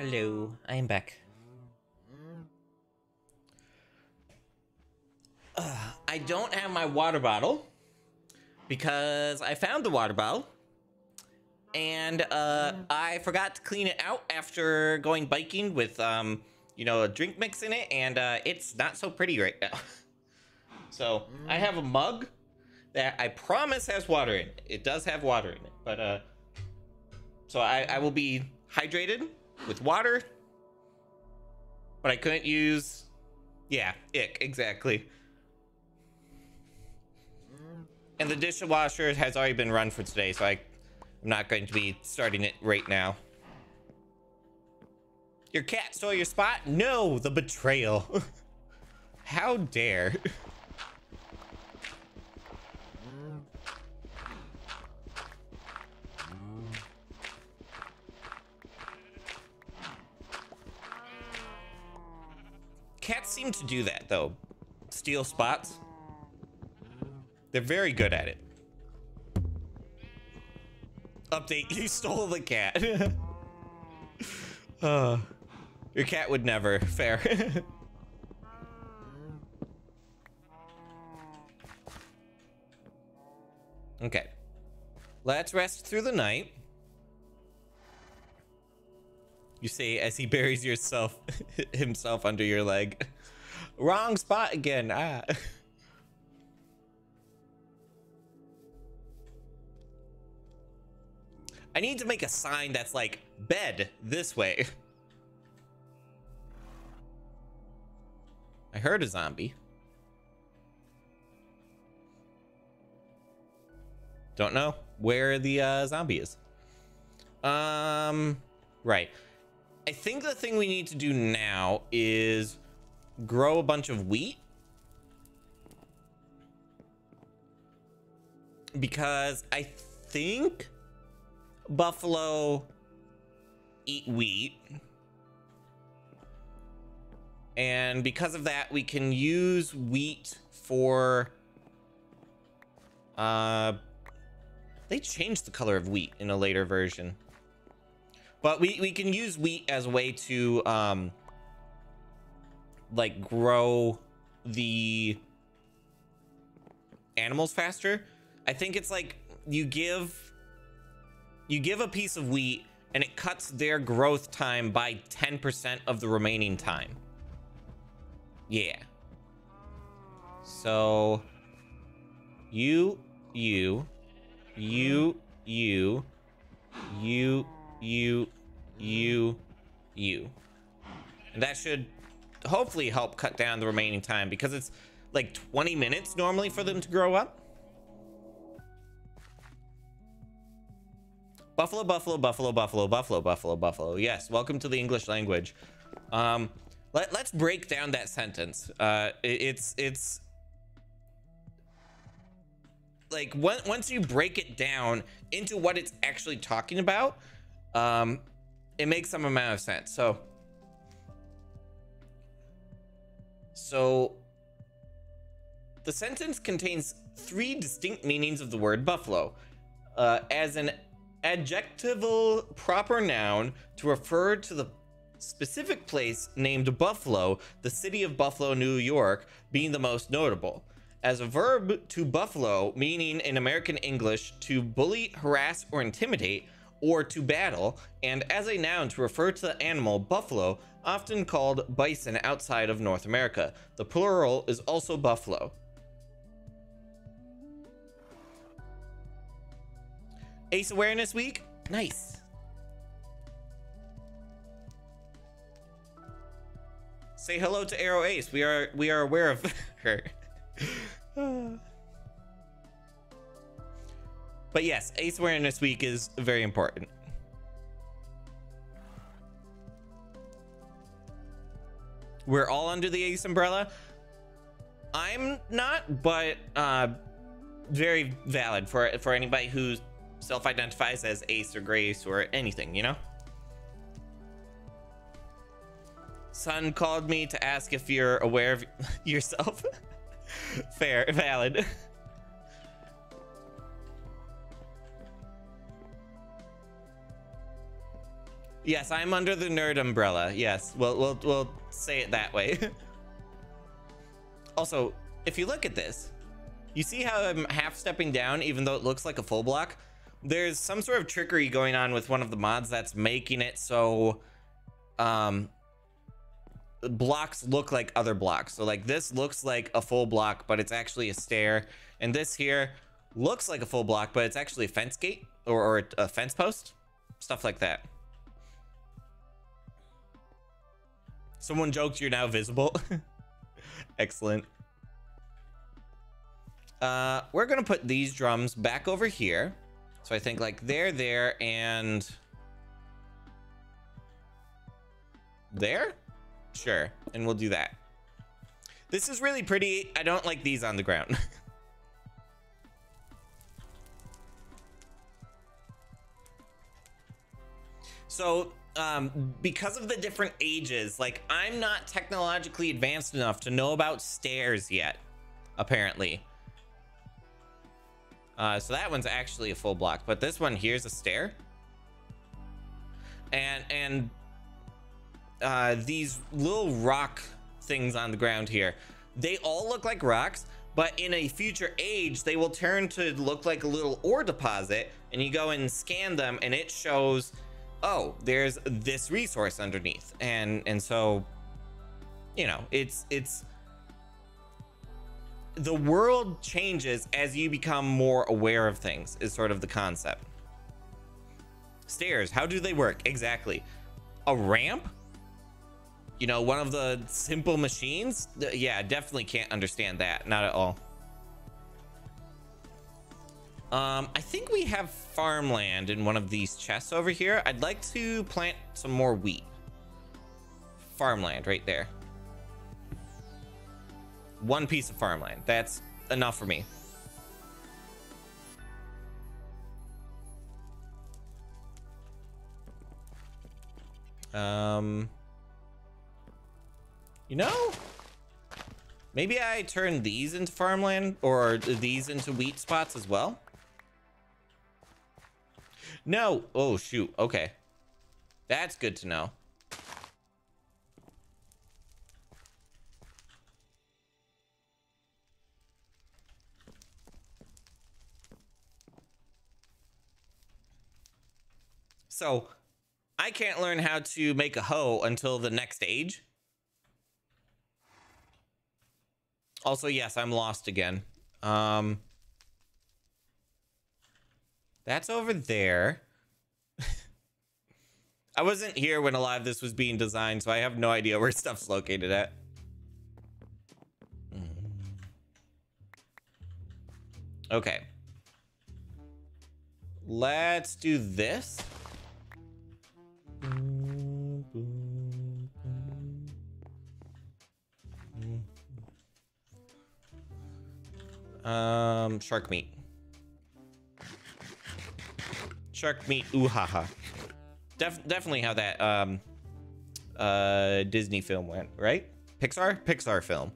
Hello, I am back. Uh, I don't have my water bottle because I found the water bottle and uh, I forgot to clean it out after going biking with, um, you know, a drink mix in it, and uh, it's not so pretty right now. so I have a mug that I promise has water in it. It does have water in it, but uh, so I, I will be hydrated with water, but I couldn't use, yeah, ick exactly. And the dishwasher has already been run for today, so I I'm not going to be starting it right now. Your cat stole your spot? No, the betrayal. How dare. Cats seem to do that, though. Steal spots. They're very good at it. Update, you stole the cat. uh, your cat would never. Fair. okay. Let's rest through the night. You say as he buries yourself himself under your leg. Wrong spot again. Ah. I need to make a sign that's like bed this way. I heard a zombie. Don't know where the uh, zombie is. Um, right. I think the thing we need to do now is grow a bunch of wheat. Because I think buffalo eat wheat. And because of that, we can use wheat for... Uh, they changed the color of wheat in a later version. But we, we can use wheat as a way to, um, like, grow the animals faster. I think it's like you give you give a piece of wheat and it cuts their growth time by 10% of the remaining time. Yeah. So you, you, you, you, you, you, you, you. And that should hopefully help cut down the remaining time because it's like 20 minutes normally for them to grow up. Buffalo, buffalo, buffalo, buffalo, buffalo, buffalo, buffalo. Yes, welcome to the English language. Um, let, let's break down that sentence. Uh, it, it's, it's, like, when, once you break it down into what it's actually talking about, um, it makes some amount of sense. So, so the sentence contains three distinct meanings of the word buffalo. Uh, as an adjectival proper noun to refer to the specific place named Buffalo, the city of Buffalo, New York, being the most notable. As a verb to buffalo, meaning in American English to bully, harass, or intimidate, or to battle, and as a noun to refer to the animal buffalo, often called bison outside of North America. The plural is also buffalo. Ace Awareness Week. Nice. Say hello to Aro Ace. We are we are aware of her. but yes, Ace Awareness Week is very important. We're all under the Ace umbrella. I'm not, but uh, very valid for for anybody who's self-identifies as Ace or Grace or anything, you know? Son called me to ask if you're aware of yourself. Fair, valid. Yes, I'm under the nerd umbrella. Yes, we'll we'll we'll say it that way. also, if you look at this, you see how I'm half stepping down even though it looks like a full block? There's some sort of trickery going on with one of the mods that's making it so um blocks look like other blocks. So like this looks like a full block, but it's actually a stair. And this here looks like a full block, but it's actually a fence gate or, or a fence post. Stuff like that. Someone joked you're now visible. Excellent. Uh, we're gonna put these drums back over here. So I think like they're there and there? Sure, and we'll do that. This is really pretty. I don't like these on the ground. so um, because of the different ages, like I'm not technologically advanced enough to know about stairs yet, apparently. Uh, so that one's actually a full block, but this one here's a stair. And and uh, these little rock things on the ground here, they all look like rocks, but in a future age, they will turn to look like a little ore deposit, and you go and scan them, and it shows oh, there's this resource underneath. And and so you know, it's it's the world changes as you become more aware of things is sort of the concept. Stairs, how do they work? Exactly. A ramp? You know, one of the simple machines? Yeah, definitely can't understand that. Not at all. Um, I think we have farmland in one of these chests over here. I'd like to plant some more wheat. Farmland right there. One piece of farmland. That's enough for me. Um, you know, maybe I turn these into farmland or these into wheat spots as well. No. Oh, shoot. Okay. That's good to know. So, I can't learn how to make a hoe until the next age. Also, yes, I'm lost again. Um, that's over there. I wasn't here when a lot of this was being designed, so I have no idea where stuff's located at. Okay. Let's do this. Um, shark meat. Shark meat, ooh ha ha. Def definitely how that um, uh, Disney film went, right? Pixar? Pixar film.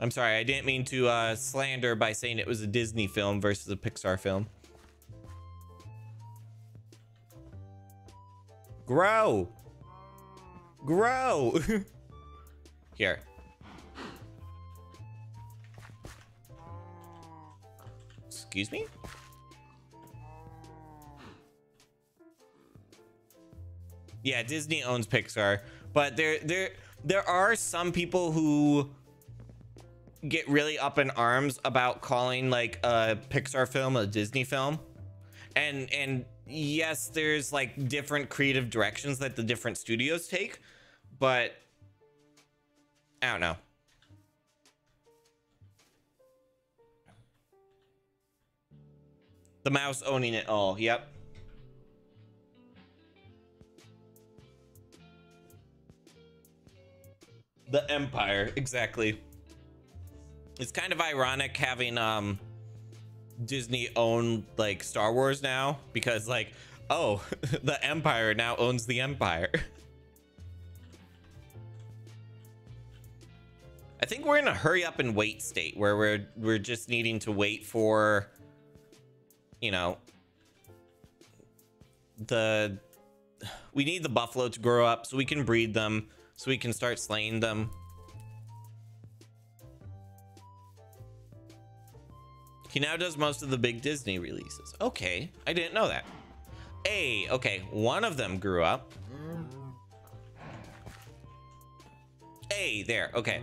I'm sorry, I didn't mean to uh, slander by saying it was a Disney film versus a Pixar film. Grow! Grow! Here. Excuse me? Yeah, Disney owns Pixar, but there there there are some people who get really up in arms about calling like a Pixar film a Disney film. And and yes, there's like different creative directions that the different studios take, but I don't know. The mouse owning it all. Yep. The Empire, exactly. It's kind of ironic having um Disney own like Star Wars now because like, oh, the Empire now owns the Empire. I think we're in a hurry up and wait state where we're we're just needing to wait for you know the We need the buffalo to grow up so we can breed them, so we can start slaying them. He now does most of the big Disney releases. Okay, I didn't know that. Hey, okay, one of them grew up. Hey, there, okay.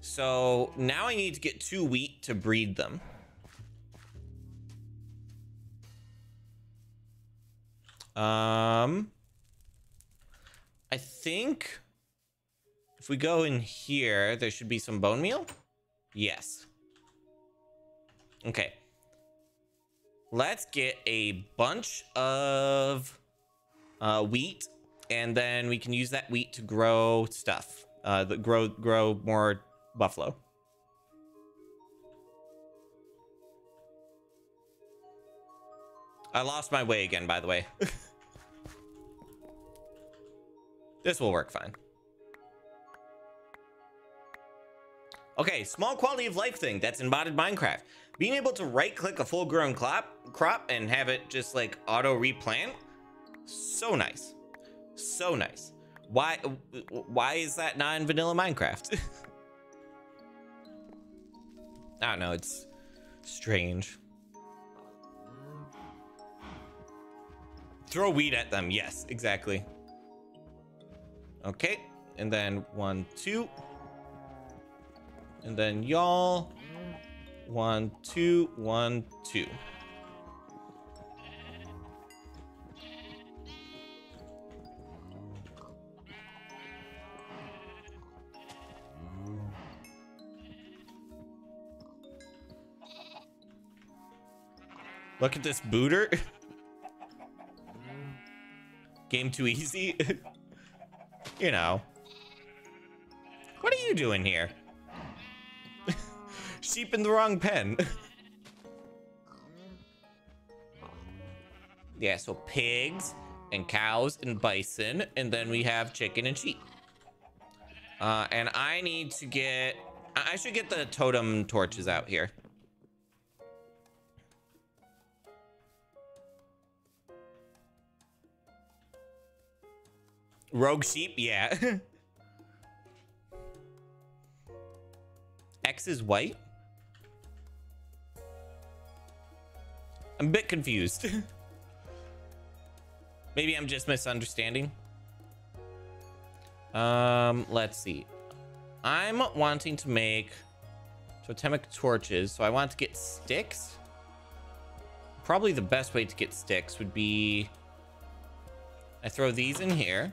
So now I need to get two wheat to breed them. Um, I think if we go in here, there should be some bone meal. Yes. Okay. Let's get a bunch of uh, wheat, and then we can use that wheat to grow stuff. Uh, the grow grow more buffalo. I lost my way again, by the way. this will work fine. Okay, small quality of life thing that's in modded Minecraft. Being able to right click a full grown crop, crop and have it just like auto replant. So nice. So nice. Why why is that not in vanilla Minecraft? I don't know, it's strange. Throw weed at them. Yes, exactly. Okay. And then one, two. And then y'all. One, two, one, two. Look at this booter. Game too easy? you know. What are you doing here? Sheep in the wrong pen. yeah, so pigs and cows and bison, and then we have chicken and sheep. Uh, and I need to get... I should get the totem torches out here. Rogue sheep, yeah. X is white? I'm a bit confused. Maybe I'm just misunderstanding. Um, let's see. I'm wanting to make totemic torches, so I want to get sticks. Probably the best way to get sticks would be I throw these in here.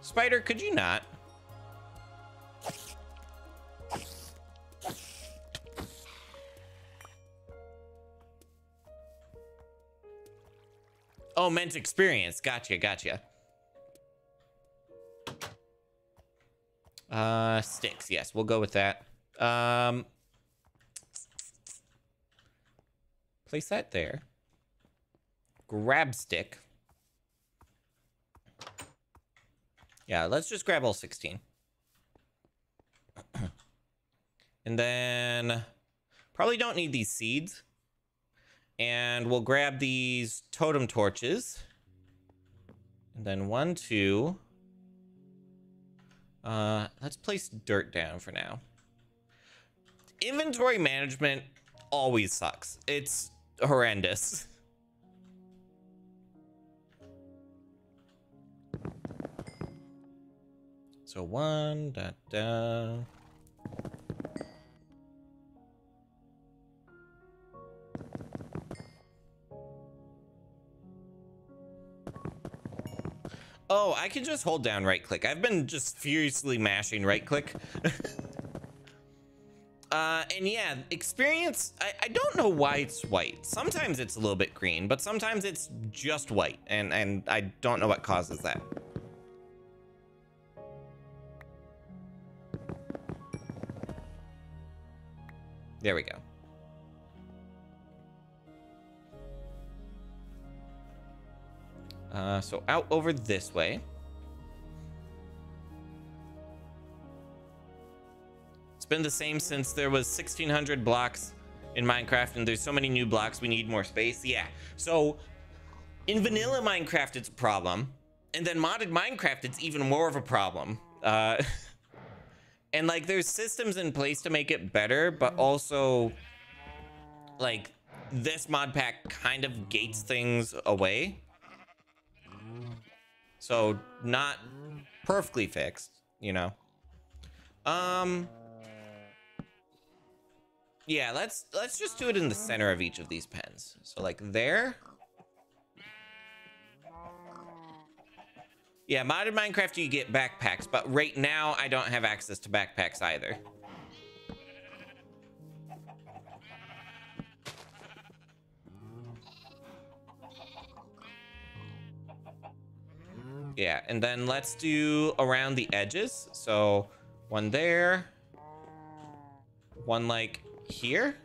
Spider, could you not? Oh, meant experience. Gotcha, gotcha. Uh, sticks. Yes, we'll go with that. Um, place that there. Grab stick. Yeah, let's just grab all 16. and then probably don't need these seeds. And we'll grab these totem torches. And then one, two. Uh, let's place dirt down for now. Inventory management always sucks. It's horrendous. So one, da, da. Oh, I can just hold down right click. I've been just furiously mashing right click. uh, and yeah, experience, I, I don't know why it's white. Sometimes it's a little bit green, but sometimes it's just white. And, and I don't know what causes that. There we go. Uh, so out over this way. It's been the same since there was 1600 blocks in Minecraft and there's so many new blocks we need more space. Yeah. So in vanilla Minecraft, it's a problem. And then modded Minecraft, it's even more of a problem. Uh, and like, there's systems in place to make it better, but also, like, this mod pack kind of gates things away. So, not perfectly fixed, you know. Um, yeah, let's let's just do it in the center of each of these pens. So like there. Yeah, modded Minecraft you get backpacks, but right now I don't have access to backpacks either. Yeah, and then let's do around the edges. So one there, one like here,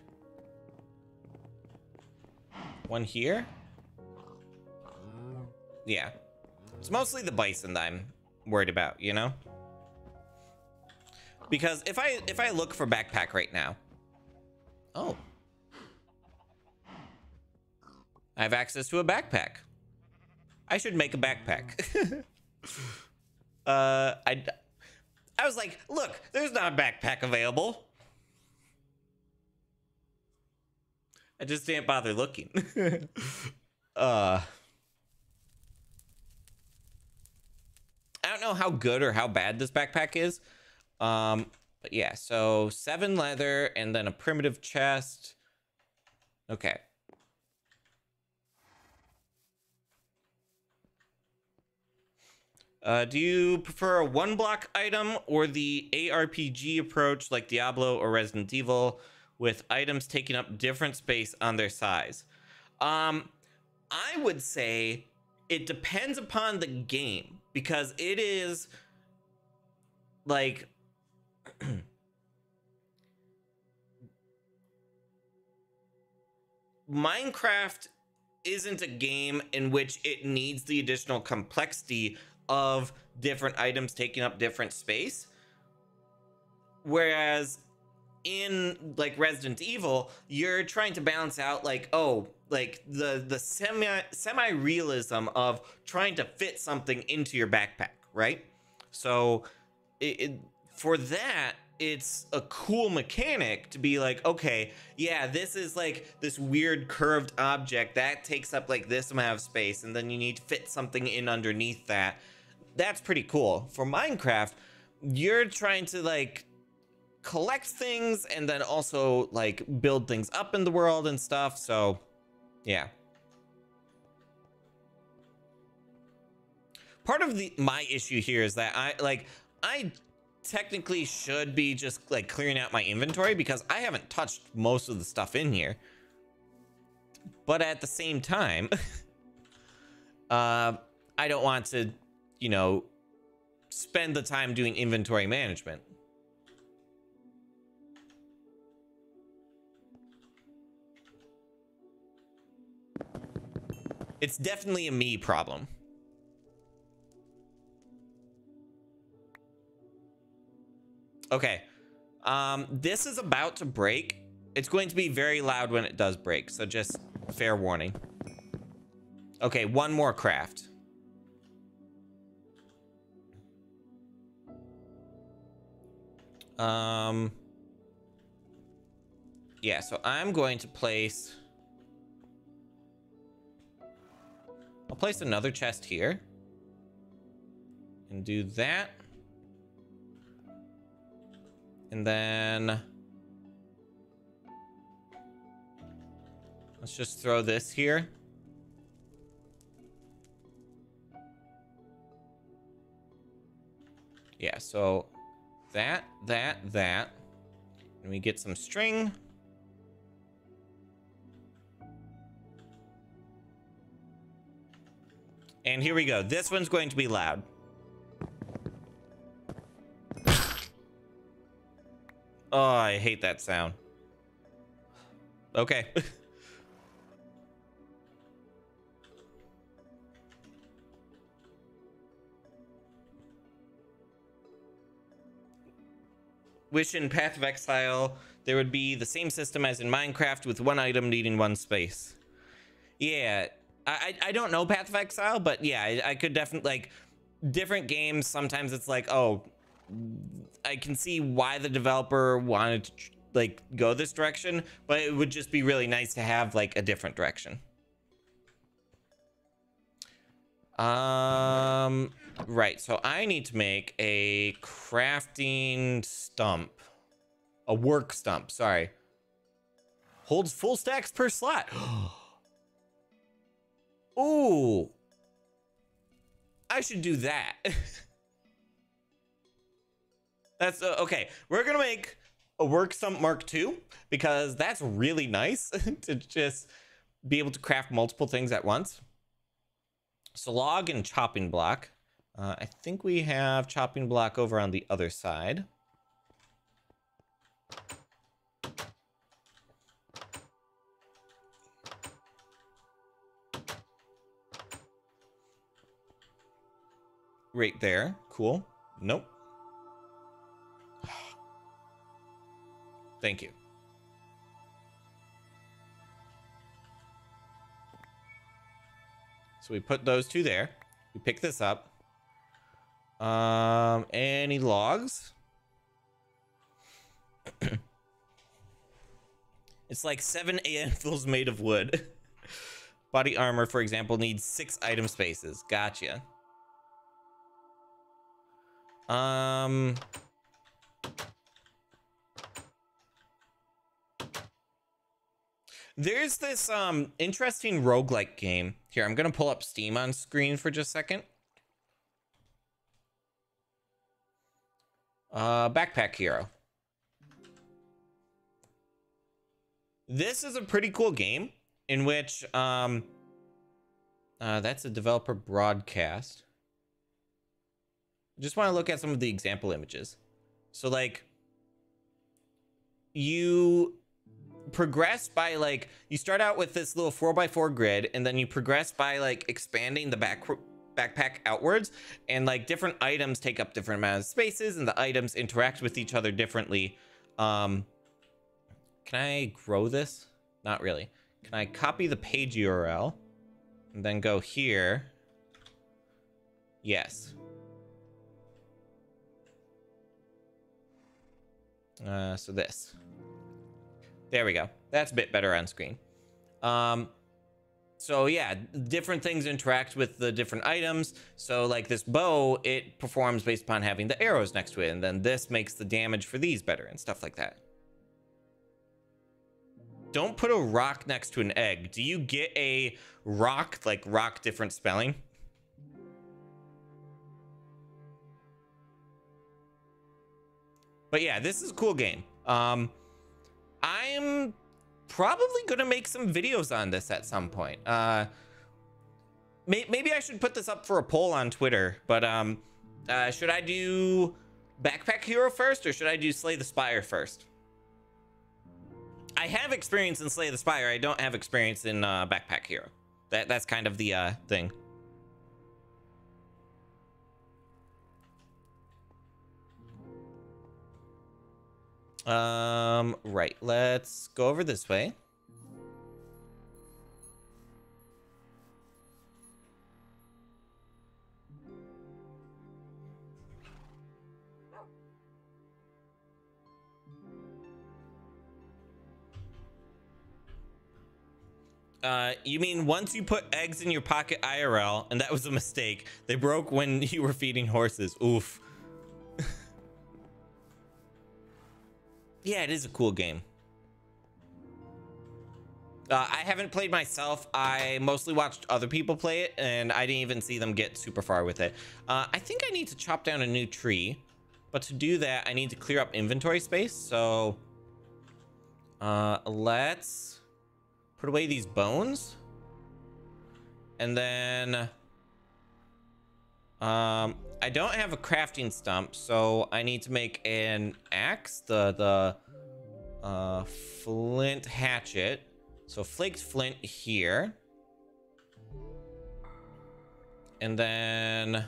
one here. Yeah, it's mostly the bison that I'm worried about, you know? Because if I if I look for backpack right now, oh, I have access to a backpack. I should make a backpack. uh, I, I was like, look, there's not a backpack available. I just didn't bother looking. uh, I don't know how good or how bad this backpack is. Um, but yeah, so seven leather and then a primitive chest. Okay. Uh, do you prefer a one block item or the ARPG approach like Diablo or Resident Evil with items taking up different space on their size? Um, I would say it depends upon the game because it is like Minecraft isn't a game in which it needs the additional complexity of different items taking up different space. Whereas in like Resident Evil, you're trying to balance out like, oh, like the the semi semi realism of trying to fit something into your backpack, right? So it, it, for that, it's a cool mechanic to be like, okay, yeah, this is like this weird curved object that takes up like this amount of space, and then you need to fit something in underneath that. That's pretty cool. For Minecraft, you're trying to like collect things and then also like build things up in the world and stuff. So, yeah. Part of the my issue here is that I like I technically should be just like clearing out my inventory because I haven't touched most of the stuff in here. But at the same time, uh, I don't want to, you know, spend the time doing inventory management. It's definitely a me problem. Okay. Um, this is about to break. It's going to be very loud when it does break, so just fair warning. Okay, one more craft. Um, yeah, so I'm going to place... I'll place another chest here. And do that. And then... Let's just throw this here. Yeah, so that, that, that. And we get some string. And here we go. This one's going to be loud. Oh, I hate that sound. Okay. Wish in Path of Exile there would be the same system as in Minecraft with one item needing one space. Yeah, I I don't know Path of Exile, but yeah, I, I could definitely like different games. Sometimes it's like, oh, I can see why the developer wanted to like go this direction, but it would just be really nice to have like a different direction. Um, right. So I need to make a crafting stump, a work stump. Sorry. Holds full stacks per slot. Ooh. I should do that. That's uh, okay. We're gonna make a work stump mark II because that's really nice to just be able to craft multiple things at once. So log and chopping block. Uh, I think we have chopping block over on the other side. Right there. Cool. Nope. Thank you. So we put those two there. We pick this up. Um, any logs? it's like seven anvils made of wood. Body armor, for example, needs six item spaces. Gotcha. Um, There's this um interesting roguelike game. Here, I'm gonna pull up Steam on screen for just a second. Uh, Backpack Hero. This is a pretty cool game in which um uh, that's a developer broadcast. Just want to look at some of the example images. So like you progress by like you start out with this little 4x4 grid and then you progress by like expanding the back backpack outwards and like different items take up different amounts of spaces and the items interact with each other differently. Um can i grow this? Not really. Can i copy the page url and then go here? Yes. Uh so this. There we go. That's a bit better on screen. Um, so yeah, different things interact with the different items. So like this bow, it performs based upon having the arrows next to it. And then this makes the damage for these better and stuff like that. Don't put a rock next to an egg. Do you get a rock, like rock different spelling? But yeah, this is a cool game. Um, I'm probably gonna make some videos on this at some point. Uh, may maybe I should put this up for a poll on Twitter. But um, uh, should I do Backpack Hero first, or should I do Slay the Spire first? I have experience in Slay the Spire. I don't have experience in uh, Backpack Hero. That that's kind of the uh, thing. Um, right. Let's go over this way. Uh, you mean once you put eggs in your pocket IRL, and that was a mistake. They broke when you were feeding horses. Oof. Yeah, it is a cool game. Uh, I haven't played myself. I mostly watched other people play it, and I didn't even see them get super far with it. Uh, I think I need to chop down a new tree, but to do that, I need to clear up inventory space. So uh, let's put away these bones, and then um, I don't have a crafting stump, so I need to make an axe, the the uh, flint hatchet. So flaked flint here. And then...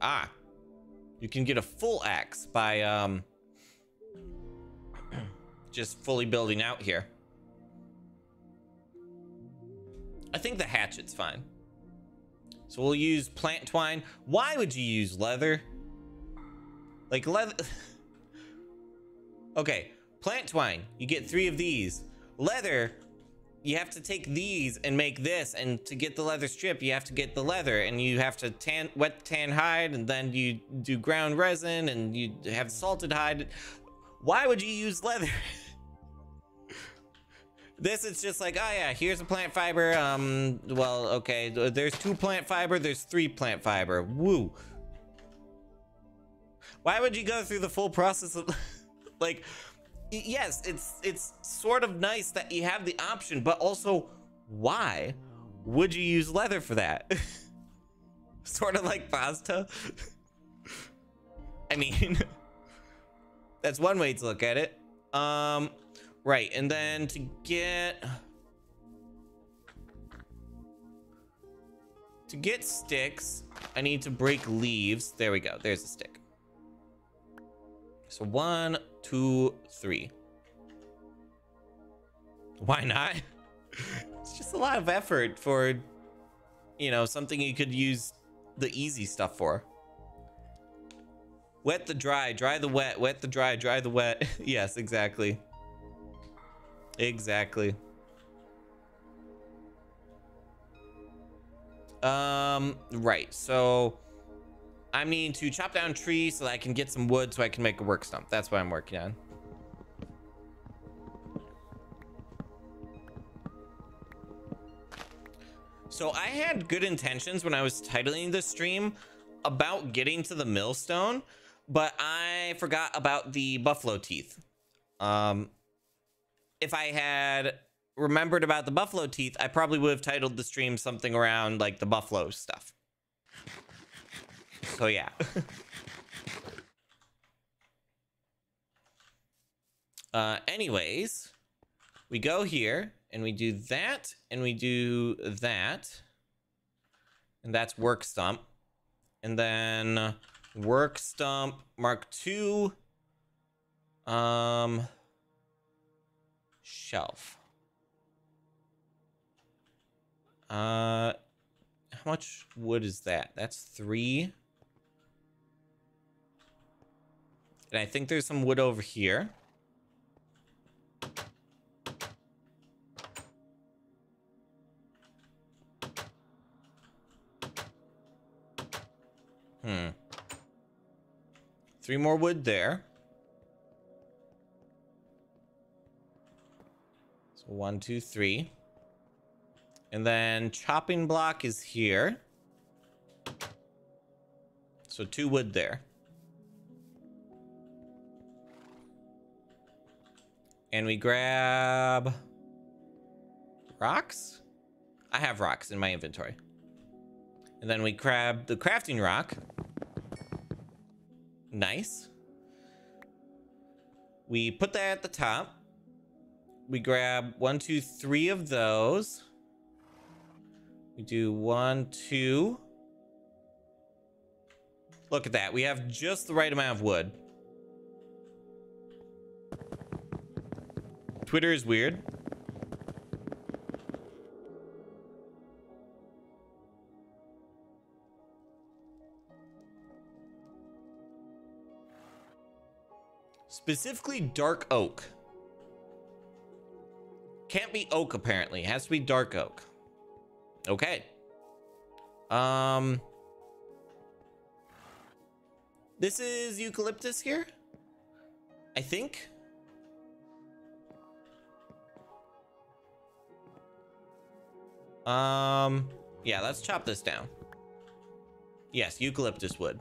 Ah. You can get a full axe by um, just fully building out here. I think the hatchet's fine. So we'll use plant twine. Why would you use leather? Like leather. okay, plant twine. You get three of these. Leather. You have to take these and make this, and to get the leather strip, you have to get the leather, and you have to tan, wet tan hide, and then you do ground resin, and you have salted hide. Why would you use leather? This is just like, oh yeah, here's a plant fiber. Um, well, okay, there's two plant fiber, there's three plant fiber. Woo. Why would you go through the full process of, like, yes, it's it's sort of nice that you have the option, but also, why would you use leather for that? sort of like pasta. I mean, that's one way to look at it. Um, Right, and then to get... To get sticks, I need to break leaves. There we go. There's a stick. So one, two, three. Why not? it's just a lot of effort for, you know, something you could use the easy stuff for. Wet the dry, dry the wet, wet the dry, dry the wet. yes, exactly. Exactly. Um, right. So I need to chop down trees so that I can get some wood so I can make a work stump. That's what I'm working on. So I had good intentions when I was titling the stream about getting to the millstone, but I forgot about the buffalo teeth. Um, if I had remembered about the buffalo teeth, I probably would have titled the stream something around like the buffalo stuff. So yeah. uh, anyways, we go here and we do that and we do that. And that's work stump. And then work stump mark two. Um, shelf. Uh, how much wood is that? That's three. And I think there's some wood over here. Hmm. Three more wood there. So one, two, three. And then chopping block is here. So two wood there. And we grab rocks. I have rocks in my inventory. And then we grab the crafting rock. Nice. We put that at the top we grab one, two, three of those. We do one, two. Look at that. We have just the right amount of wood. Twitter is weird. Specifically dark oak. Can't be oak, apparently. It has to be dark oak. Okay. Um... This is eucalyptus here? I think? Um, yeah, let's chop this down. Yes, eucalyptus wood.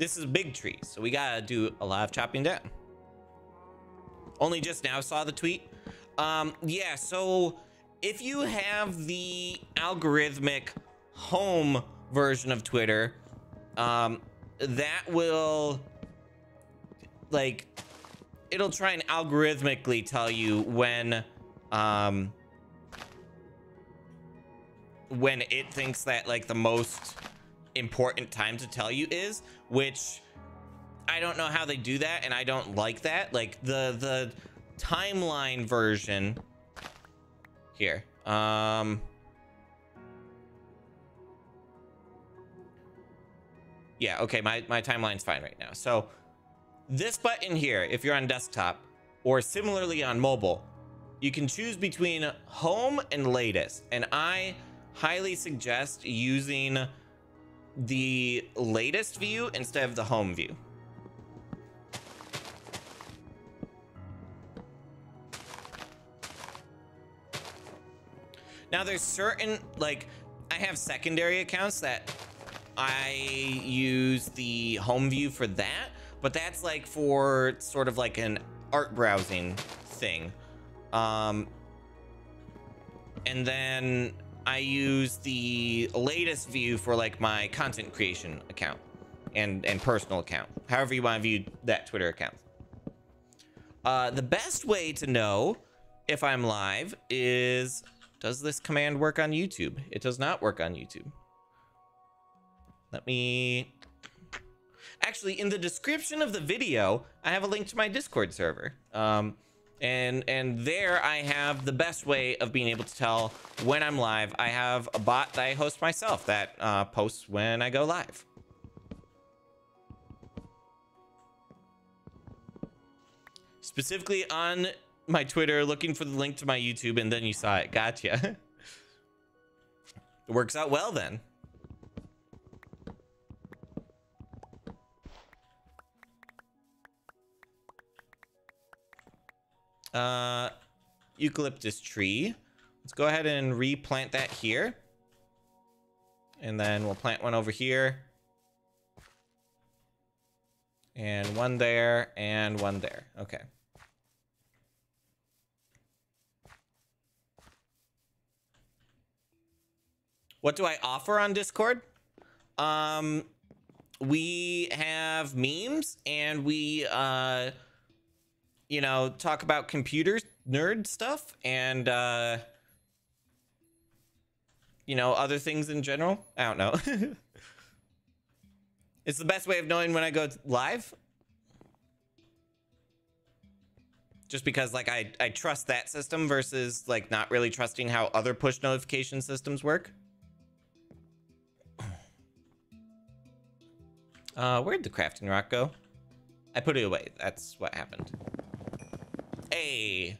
This is a big tree, so we gotta do a lot of chopping down. Only just now saw the tweet. Um, yeah, so if you have the algorithmic home version of Twitter, um, that will like it'll try and algorithmically tell you when um when it thinks that like the most important time to tell you is, which I don't know how they do that, and I don't like that. Like the the timeline version here. Um Yeah, okay, my, my timeline's fine right now. So this button here, if you're on desktop or similarly on mobile, you can choose between home and latest. And I highly suggest using the latest view instead of the home view. Now there's certain, like, I have secondary accounts that I use the home view for that, but that's like for sort of like an art browsing thing. Um, and then I use the latest view for like my content creation account and, and personal account, however you want to view that Twitter account. Uh, the best way to know if I'm live is, does this command work on YouTube? It does not work on YouTube. Let me... Actually, in the description of the video, I have a link to my Discord server. Um, and and there I have the best way of being able to tell when I'm live. I have a bot that I host myself that uh, posts when I go live. Specifically on my Twitter, looking for the link to my YouTube, and then you saw it. Gotcha. it works out well then. Uh, eucalyptus tree. Let's go ahead and replant that here. And then we'll plant one over here. And one there, and one there. Okay. What do I offer on Discord? Um, we have memes and we, uh, you know, talk about computers, nerd stuff, and, uh, you know, other things in general. I don't know. it's the best way of knowing when I go live. Just because, like, I, I trust that system versus, like, not really trusting how other push notification systems work. Uh, where'd the crafting rock go? I put it away. That's what happened. Hey.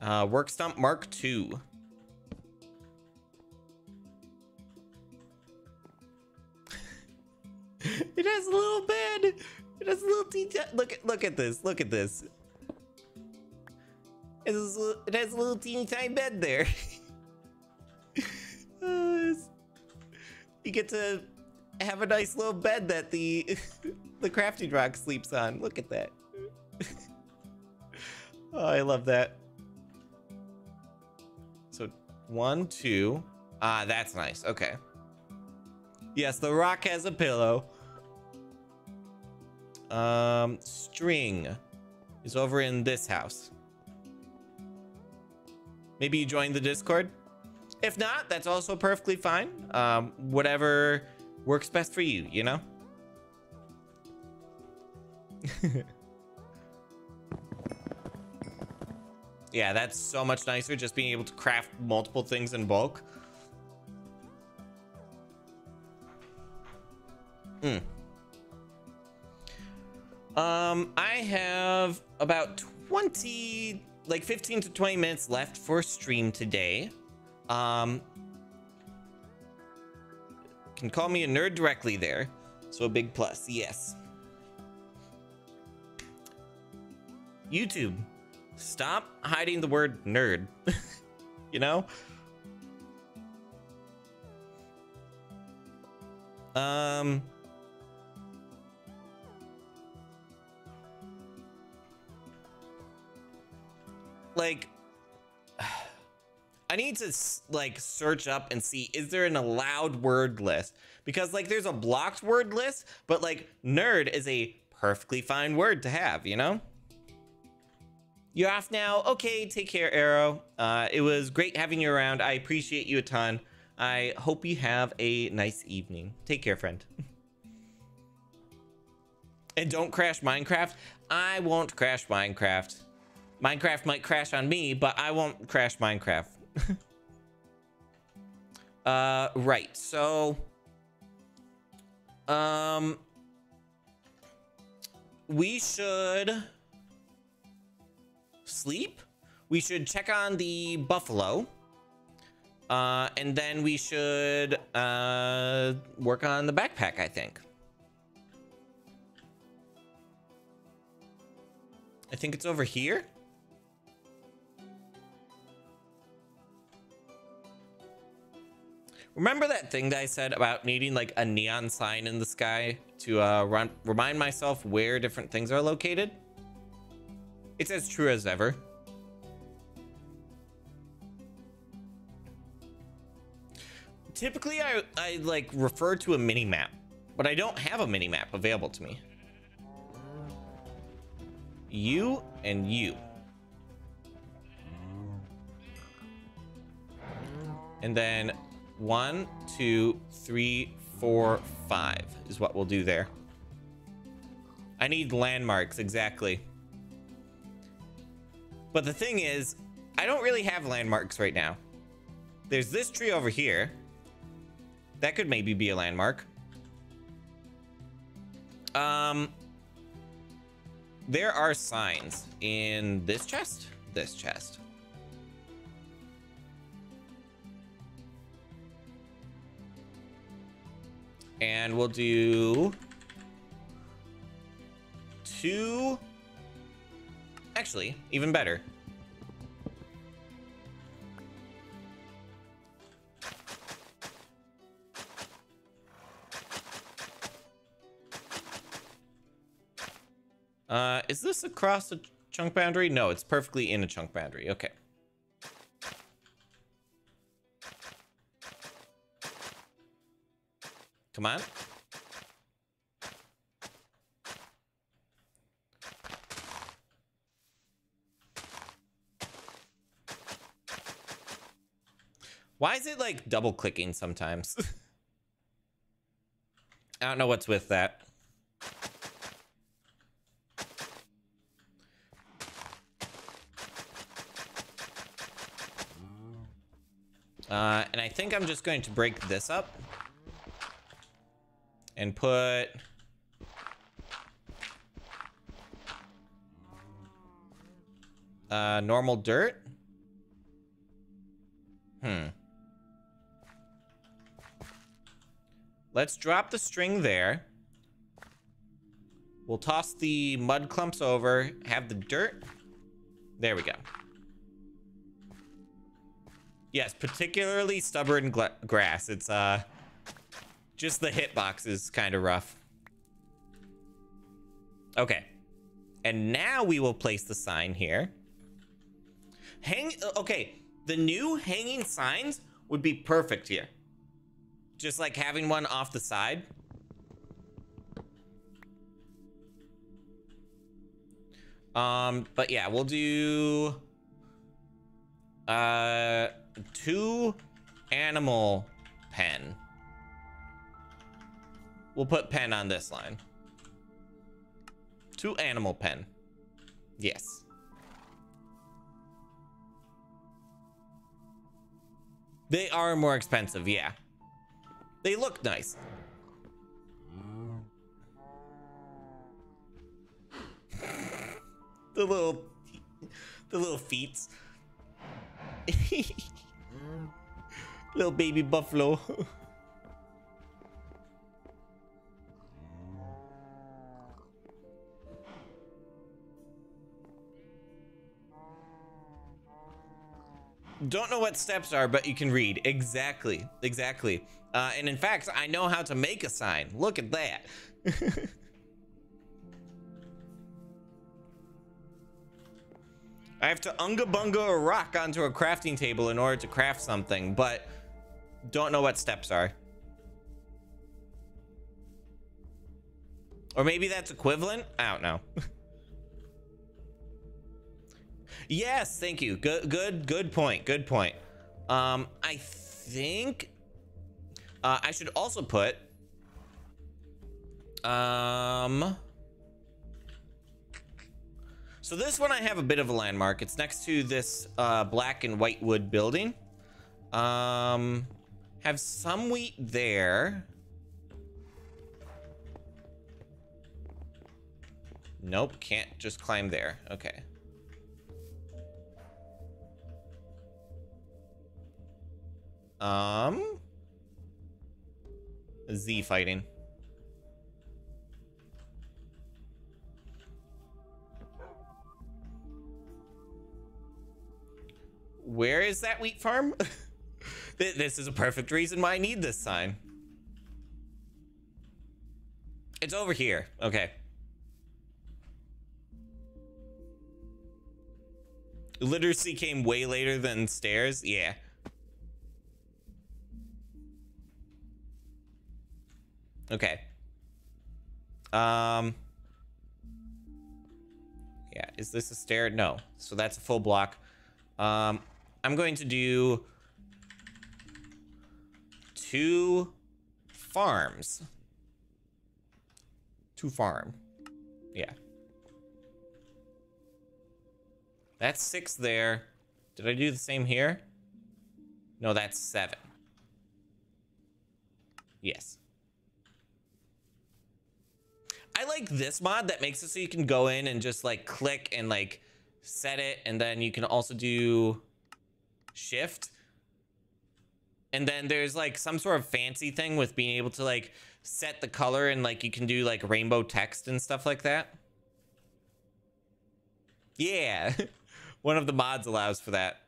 Uh, work stump mark two. it has a little bed. It has a little detail. Look at look at this. Look at this. It has a, little teeny tiny bed there. uh, you get to have a nice little bed that the the crafting rock sleeps on. Look at that. Oh, I love that. So one, two. Ah, that's nice. Okay. Yes, the rock has a pillow. Um, string is over in this house. Maybe you join the Discord? If not, that's also perfectly fine. Um, whatever works best for you, you know? yeah, that's so much nicer just being able to craft multiple things in bulk. Hmm. Um, I have about 20, like 15 to 20 minutes left for stream today. Um, can call me a nerd directly there. So a big plus, yes. YouTube, stop hiding the word nerd. you know? Um... Like, I need to like search up and see is there an allowed word list because like there's a blocked word list, but like nerd is a perfectly fine word to have, you know? You're off now. Okay, take care, Arrow. Uh, it was great having you around. I appreciate you a ton. I hope you have a nice evening. Take care, friend. and don't crash Minecraft. I won't crash Minecraft. Minecraft might crash on me, but I won't crash Minecraft. uh, right. So, um, we should sleep. We should check on the buffalo. Uh, and then we should uh, work on the backpack, I think. I think it's over here. Remember that thing that I said about needing like a neon sign in the sky to uh, run, remind myself where different things are located? It's as true as ever. Typically, I, I like refer to a mini map, but I don't have a mini map available to me. You and you. And then one, two, three, four, five is what we'll do there. I need landmarks, exactly. But the thing is, I don't really have landmarks right now. There's this tree over here. That could maybe be a landmark. Um, there are signs in this chest, this chest. And we'll do two. Actually, even better. Uh, is this across a chunk boundary? No, it's perfectly in a chunk boundary. Okay. Come on. Why is it like double clicking sometimes? I don't know what's with that. Uh, and I think I'm just going to break this up and put uh, normal dirt. Let's drop the string there. We'll toss the mud clumps over, have the dirt. There we go. Yes, particularly stubborn grass. It's uh just the hitbox is kind of rough. Okay. And now we will place the sign here. Hang okay, the new hanging signs would be perfect here. Just like having one off the side. Um, but yeah, we'll do uh two animal pen. We'll put pen on this line. Two animal pen. Yes. They are more expensive, yeah. They look nice. the little the little feet. little baby buffalo. Don't know what steps are, but you can read. Exactly. Exactly. Uh, and in fact, I know how to make a sign. Look at that. I have to unga bunga a rock onto a crafting table in order to craft something, but don't know what steps are. Or maybe that's equivalent? I don't know. Yes, thank you. Good, good, good point. Good point. Um, I think Uh, I should also put um so this one I have a bit of a landmark. It's next to this uh, black and white wood building. Um, have some wheat there. Nope, can't just climb there. Okay. Um, Z fighting. Where is that wheat farm? this is a perfect reason why I need this sign. It's over here. Okay. Literacy came way later than stairs. Yeah. Okay. Um. Yeah, is this a stair? No. So that's a full block. Um, I'm going to do two farms. Two farm. Yeah. That's six there. Did I do the same here? No, that's seven. Yes. I like this mod that makes it so you can go in and just like click and like set it and then you can also do shift. And then there's like some sort of fancy thing with being able to like set the color and like you can do like rainbow text and stuff like that. Yeah. One of the mods allows for that.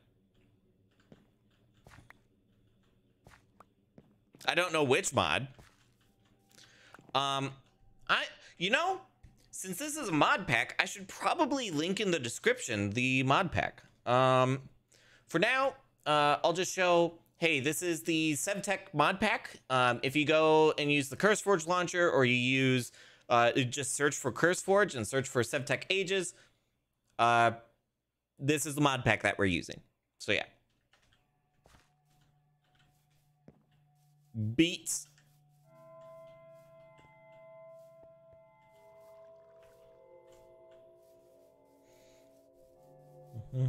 I don't know which mod. Um i you know since this is a mod pack, I should probably link in the description the mod pack. Um, for now, uh, I'll just show, hey, this is the SevTech mod pack. Um, if you go and use the CurseForge launcher or you use, uh, just search for CurseForge and search for SevTech Ages, uh, this is the mod pack that we're using. So yeah. Beats I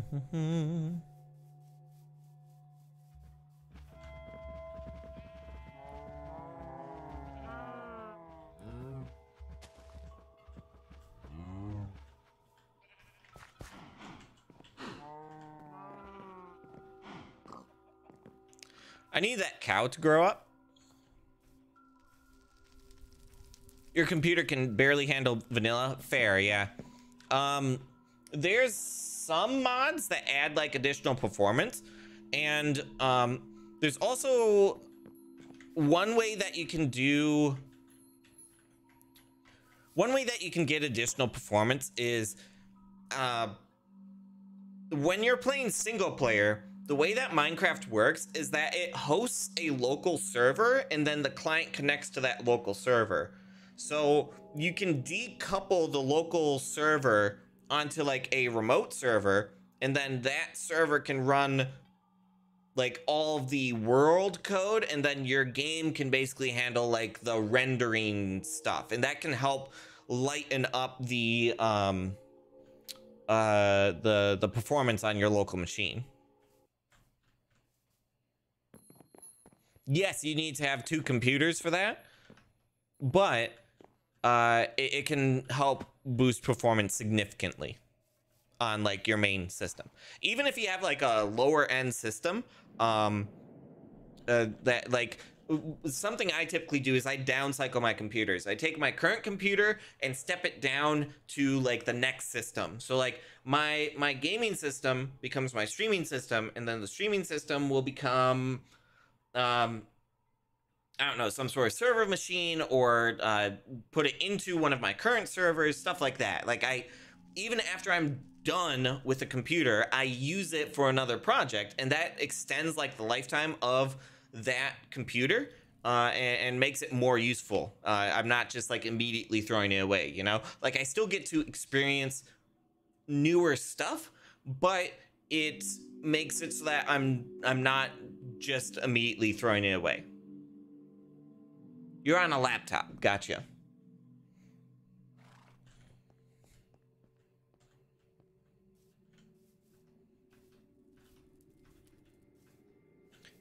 need that cow to grow up. Your computer can barely handle vanilla. Fair, yeah. Um, there's some mods that add like additional performance. And um, there's also one way that you can do one way that you can get additional performance is uh, when you're playing single player, the way that Minecraft works is that it hosts a local server and then the client connects to that local server. So you can decouple the local server onto like a remote server and then that server can run like all the world code and then your game can basically handle like the rendering stuff and that can help lighten up the um uh the the performance on your local machine. Yes you need to have two computers for that but uh it, it can help boost performance significantly on like your main system. Even if you have like a lower end system, um, uh, that like something I typically do is I downcycle my computers. I take my current computer and step it down to like the next system. So like my my gaming system becomes my streaming system, and then the streaming system will become um I don't know, some sort of server machine or uh, put it into one of my current servers, stuff like that. Like I, even after I'm done with the computer, I use it for another project, and that extends like the lifetime of that computer. Uh, and, and, makes it more useful. Uh, I'm not just like immediately throwing it away, you know? Like I still get to experience newer stuff, but it makes it so that I'm I'm not just immediately throwing it away. You're on a laptop. Gotcha.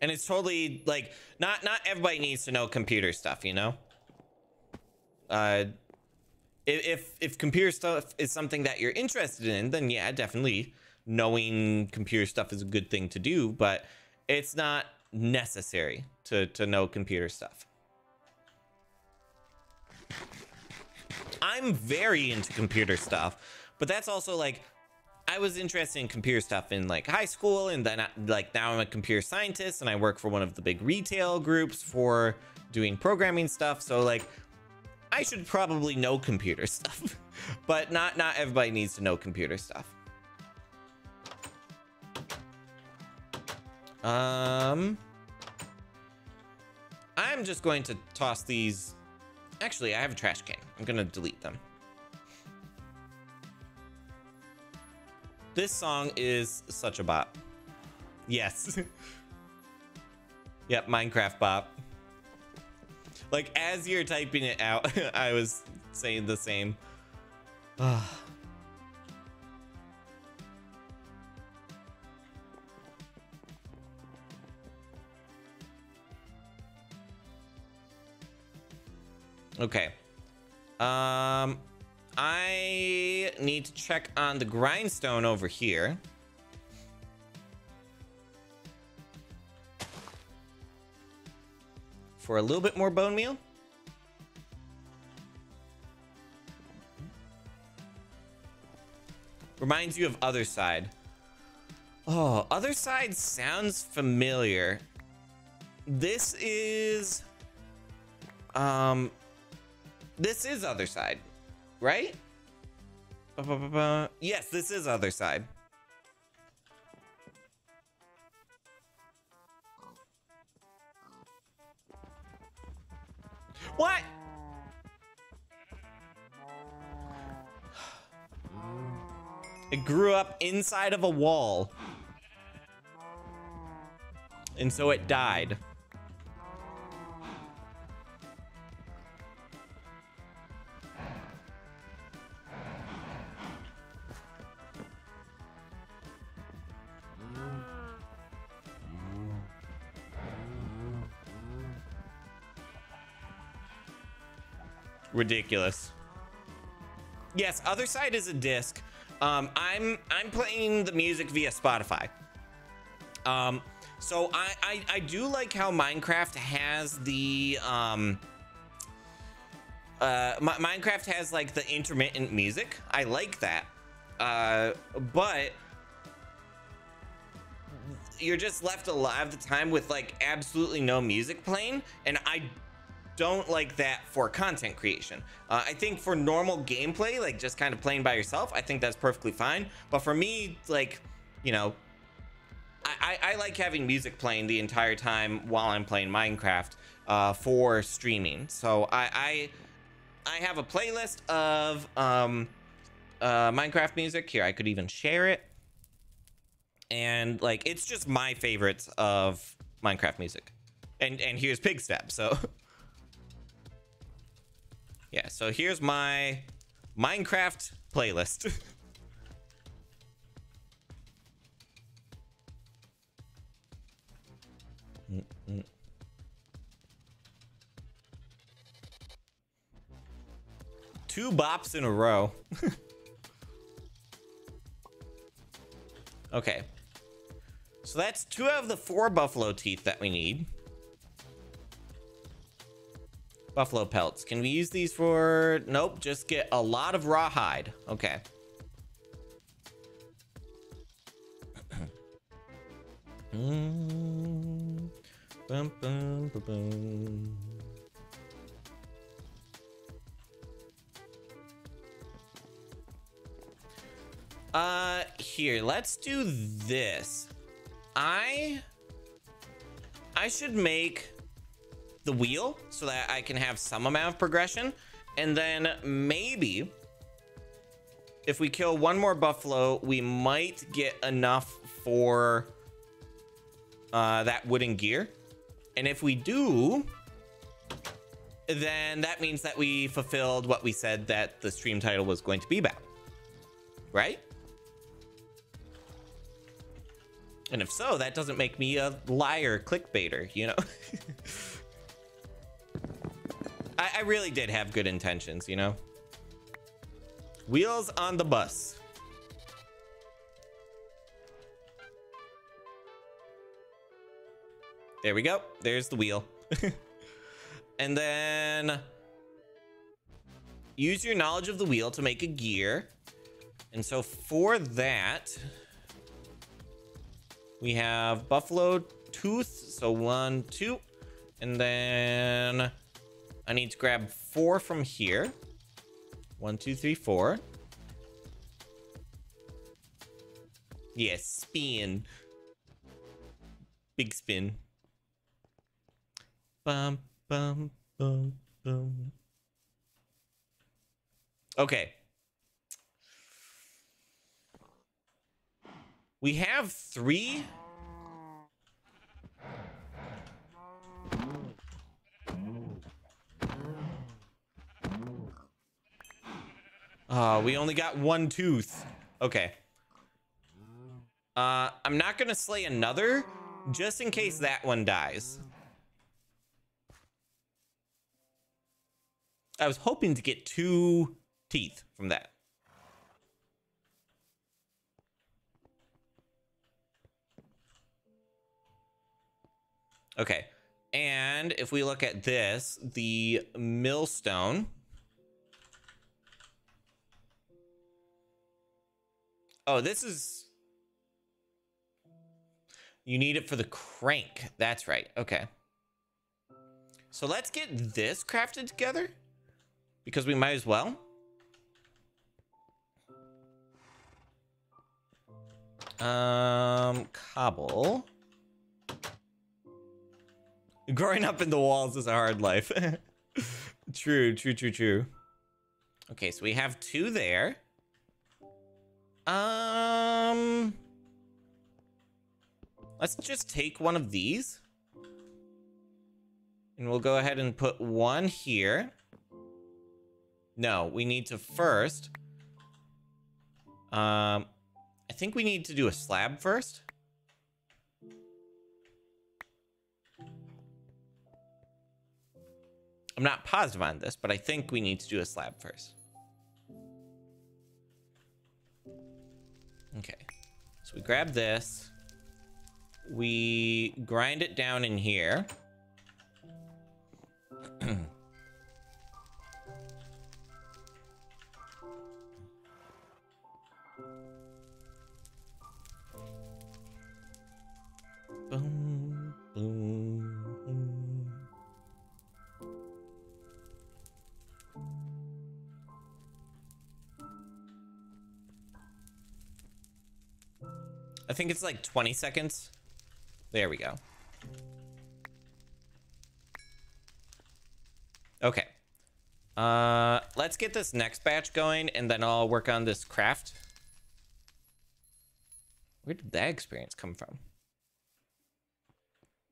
And it's totally like not not everybody needs to know computer stuff, you know? Uh if if computer stuff is something that you're interested in, then yeah, definitely knowing computer stuff is a good thing to do, but it's not necessary to to know computer stuff. I'm very into computer stuff, but that's also like I was interested in computer stuff in like high school, and then I, like now I'm a computer scientist, and I work for one of the big retail groups for doing programming stuff. So like, I should probably know computer stuff, but not not everybody needs to know computer stuff. Um, I'm just going to toss these. Actually, I have a trash can. I'm gonna delete them. This song is such a bop. Yes. yep, Minecraft bop. Like, as you're typing it out, I was saying the same. Ah. Okay. Um, I need to check on the grindstone over here. For a little bit more bone meal. Reminds you of Other Side. Oh, Other Side sounds familiar. This is... Um, this is Other Side, right? Ba -ba -ba yes, this is Other Side. What? It grew up inside of a wall. And so it died. Ridiculous. Yes, Other Side is a disc. Um, I'm I'm playing the music via Spotify. Um, so I, I I do like how Minecraft has the um. Uh, Minecraft has like the intermittent music. I like that. Uh, but you're just left a lot of the time with like absolutely no music playing, and I don't like that for content creation. Uh, I think for normal gameplay, like just kind of playing by yourself, I think that's perfectly fine. But for me, like, you know, I, I, like having music playing the entire time while I'm playing Minecraft uh, for streaming. So I, I, I have a playlist of um, uh, Minecraft music here. I could even share it. And like, it's just my favorites of Minecraft music. And and here's Pigstep. So yeah, so here's my Minecraft playlist. Two bops in a row. okay. So that's two of the four buffalo teeth that we need. Buffalo pelts. Can we use these for... Nope, just get a lot of rawhide. Okay. bum, bum, bum, bum. Uh, here, let's do this. I... I should make the wheel so that I can have some amount of progression. And then maybe if we kill one more buffalo, we might get enough for uh, that wooden gear. And if we do, then that means that we fulfilled what we said that the stream title was going to be about. Right? And if so, that doesn't make me a liar clickbaiter, you know? I, I really did have good intentions, you know? Wheels on the bus. There we go. There's the wheel. and then use your knowledge of the wheel to make a gear. And so for that, we have buffalo tooth. So one, two, and then I need to grab four from here. One, two, three, four. Yes, spin. Big spin. Bum, bum, bum, bum. Okay. We have three. Uh, we only got one tooth. Okay. Uh, I'm not gonna slay another, just in case that one dies. I was hoping to get two teeth from that. Okay. And if we look at this, the millstone. Oh, this is... You need it for the crank. That's right. Okay. So let's get this crafted together because we might as well. Um, cobble. Growing up in the walls is a hard life. true, true, true, true. Okay, so we have two there. Um, let's just take one of these. And we'll go ahead and put one here. No, we need to first. Um, I think we need to do a slab first. I'm not positive on this, but I think we need to do a slab first. Okay, so we grab this. We grind it down in here. I think it's like 20 seconds. There we go. Okay. Uh, let's get this next batch going and then I'll work on this craft. Where did that experience come from?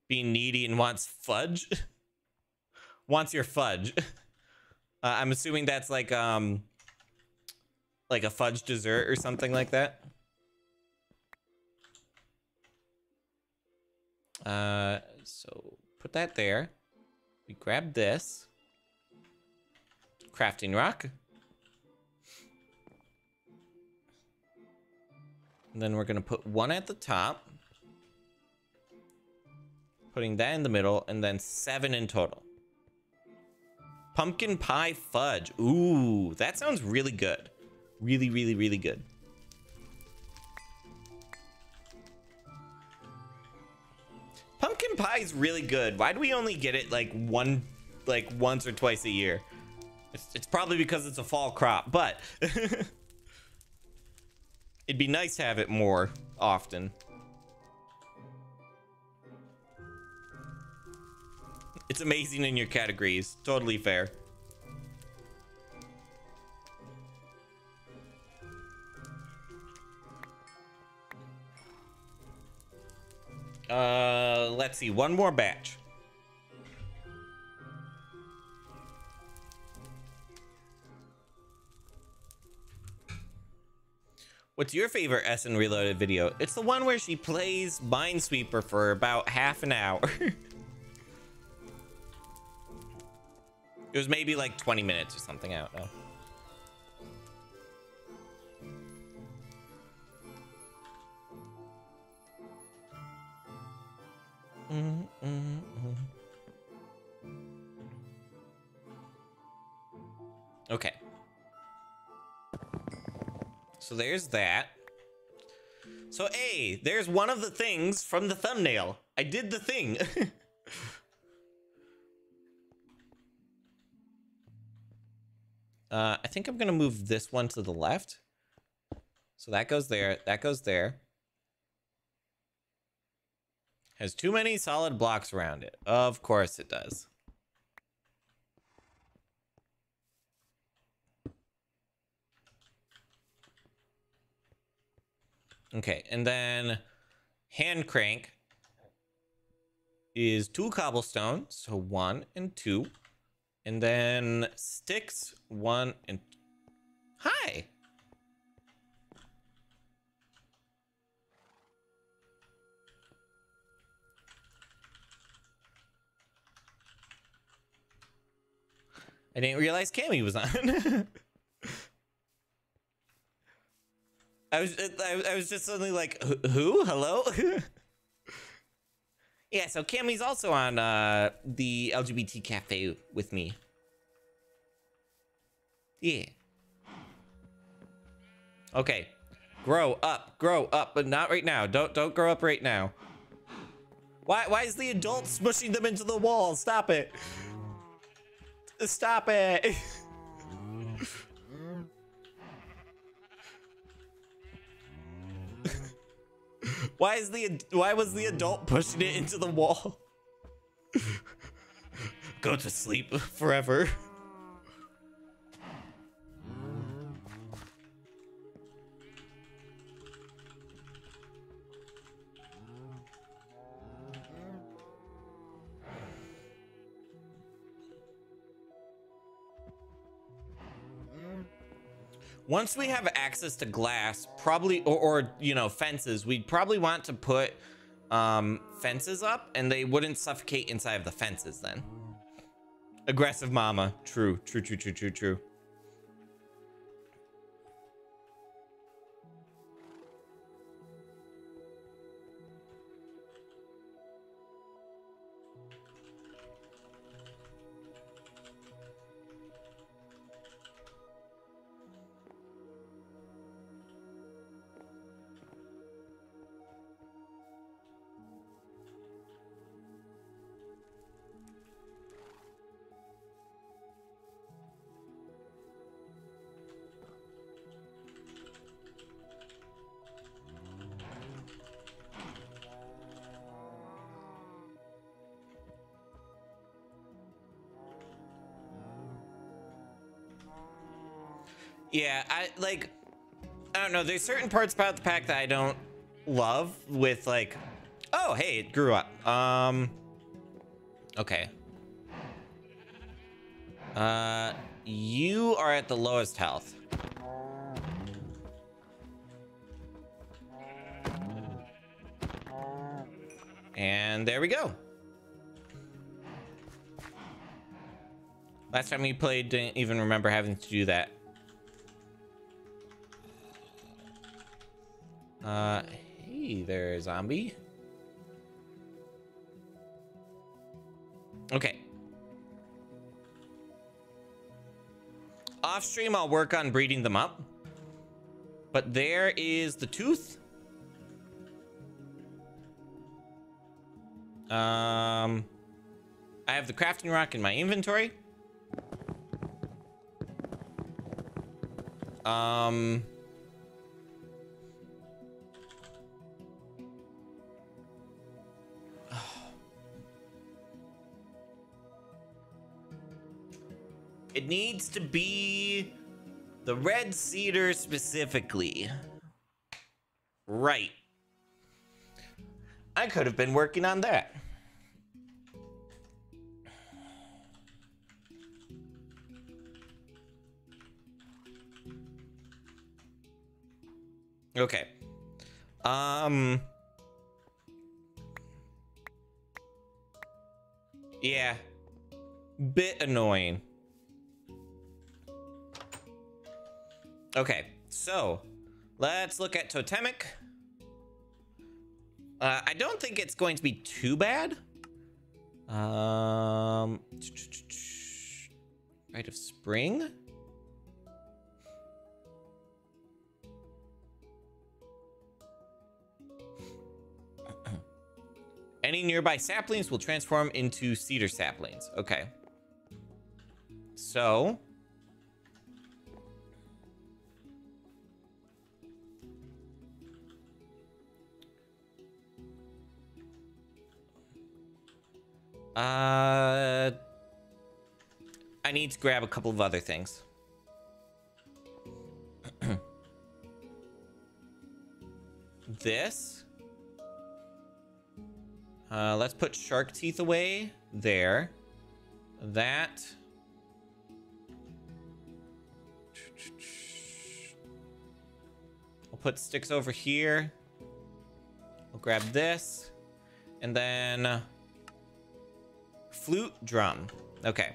being needy and wants fudge. wants your fudge. Uh, I'm assuming that's like um like a fudge dessert or something like that. Uh so put that there. We grab this. Crafting rock. And then we're gonna put one at the top putting that in the middle, and then seven in total. Pumpkin pie fudge. Ooh, that sounds really good. Really, really, really good. Pumpkin pie is really good. Why do we only get it like one, like once or twice a year? It's, it's probably because it's a fall crop, but it'd be nice to have it more often. It's amazing in your categories. Totally fair. Uh, let's see, one more batch. What's your favorite SNReloaded video? It's the one where she plays Minesweeper for about half an hour. it was maybe like 20 minutes or something, I don't know. Mm -hmm. Okay. So there's that. So A, there's one of the things from the thumbnail. I did the thing. uh, I think I'm gonna move this one to the left. So that goes there, that goes there. Has too many solid blocks around it. Of course it does. Okay, and then hand crank is two cobblestone, so one and two. And then sticks, one and... Hi! I didn't realize Cammy was on. I was I, I was just suddenly like, who? Hello? yeah, so Cammy's also on uh, the LGBTea Cafe with me. Yeah. Okay. Grow up, grow up, but not right now. Don't don't grow up right now. Why why is the adult smushing them into the wall? Stop it. Stop it. Why is the why was the adult pushing it into the wall? Go to sleep forever. Once we have access to glass, probably, or, or you know, fences, we'd probably want to put um, fences up and they wouldn't suffocate inside of the fences then. Aggressive mama. True, true, true, true, true, true. Like I don't know, there's certain parts about the pack that I don't love with like oh hey it grew up. Um Okay. Uh you are at the lowest health. And there we go. Last time we played, didn't even remember having to do that. Uh, hey there, zombie. Okay. Off stream, I'll work on breeding them up. But there is the tooth. Um, I have the crafting rock in my inventory. Um, needs to be the red cedar specifically. Right. I could have been working on that. Okay. Um. Yeah. Bit annoying. Okay, so let's look at Totemic. Uh, I don't think it's going to be too bad. Um, Rite of Spring. Any nearby saplings will transform into cedar saplings. Okay. So. Uh, I need to grab a couple of other things. this. Uh, let's put shark teeth away there. That. I'll put sticks over here. I'll grab this. And then flute drum. Okay.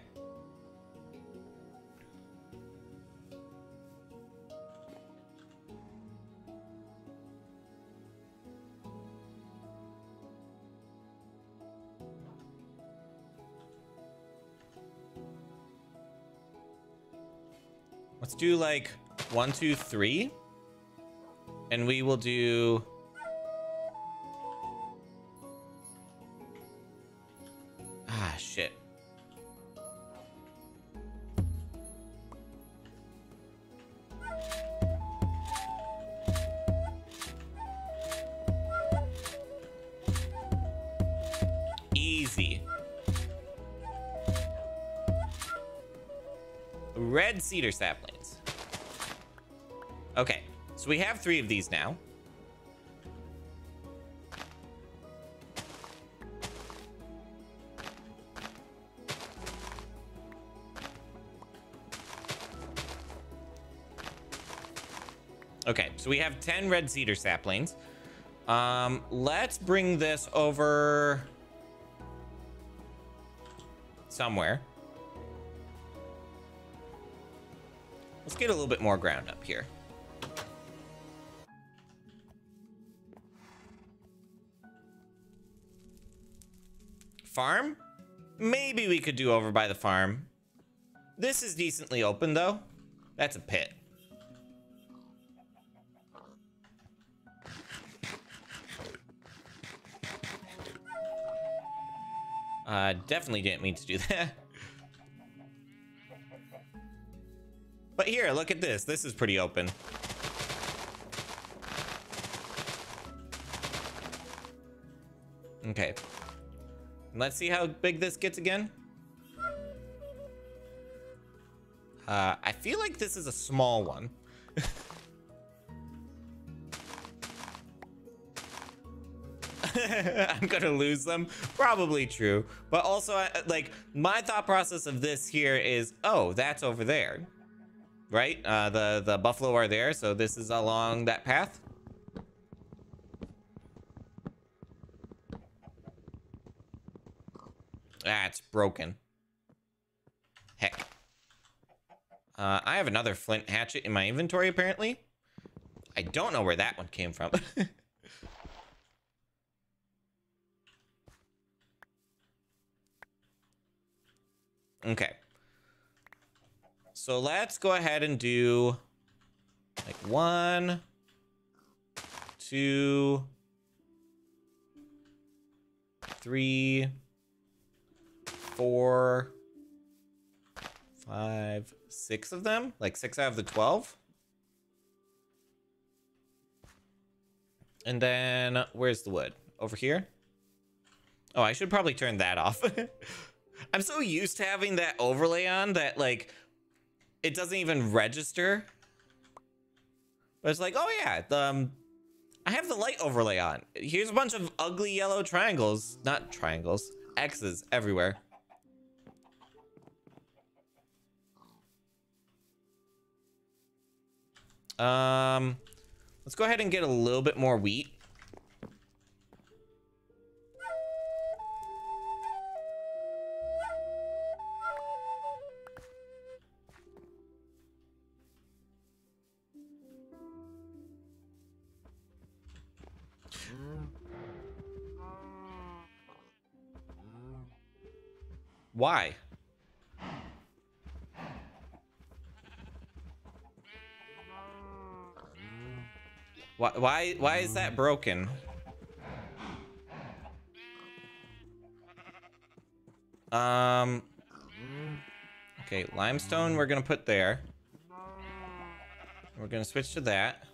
Let's do like one, two, three. And we will do... Red cedar saplings. Okay, so we have three of these now. Okay, so we have 10 red cedar saplings. Um, let's bring this over somewhere. Let's get a little bit more ground up here. Farm? Maybe we could do over by the farm. This is decently open, though. That's a pit. Uh, definitely didn't mean to do that. But here, look at this. This is pretty open. Okay. Let's see how big this gets again. Uh, I feel like this is a small one. I'm gonna lose them. Probably true. But also, like, my thought process of this here is, oh, that's over there. Right? Uh, the, the buffalo are there, so this is along that path. It's broken. Heck. Uh, I have another flint hatchet in my inventory, apparently. I don't know where that one came from. okay. So let's go ahead and do like one, two, three, four, five, six of them, like six out of the 12. And then where's the wood? Over here? Oh, I should probably turn that off. I'm so used to having that overlay on that like it doesn't even register. But it's like, oh yeah, the, um, I have the light overlay on. Here's a bunch of ugly yellow triangles, not triangles, X's everywhere. Um, Let's go ahead and get a little bit more wheat. Why? Why, why, why is that broken? Um, okay, limestone we're gonna put there. We're gonna switch to that.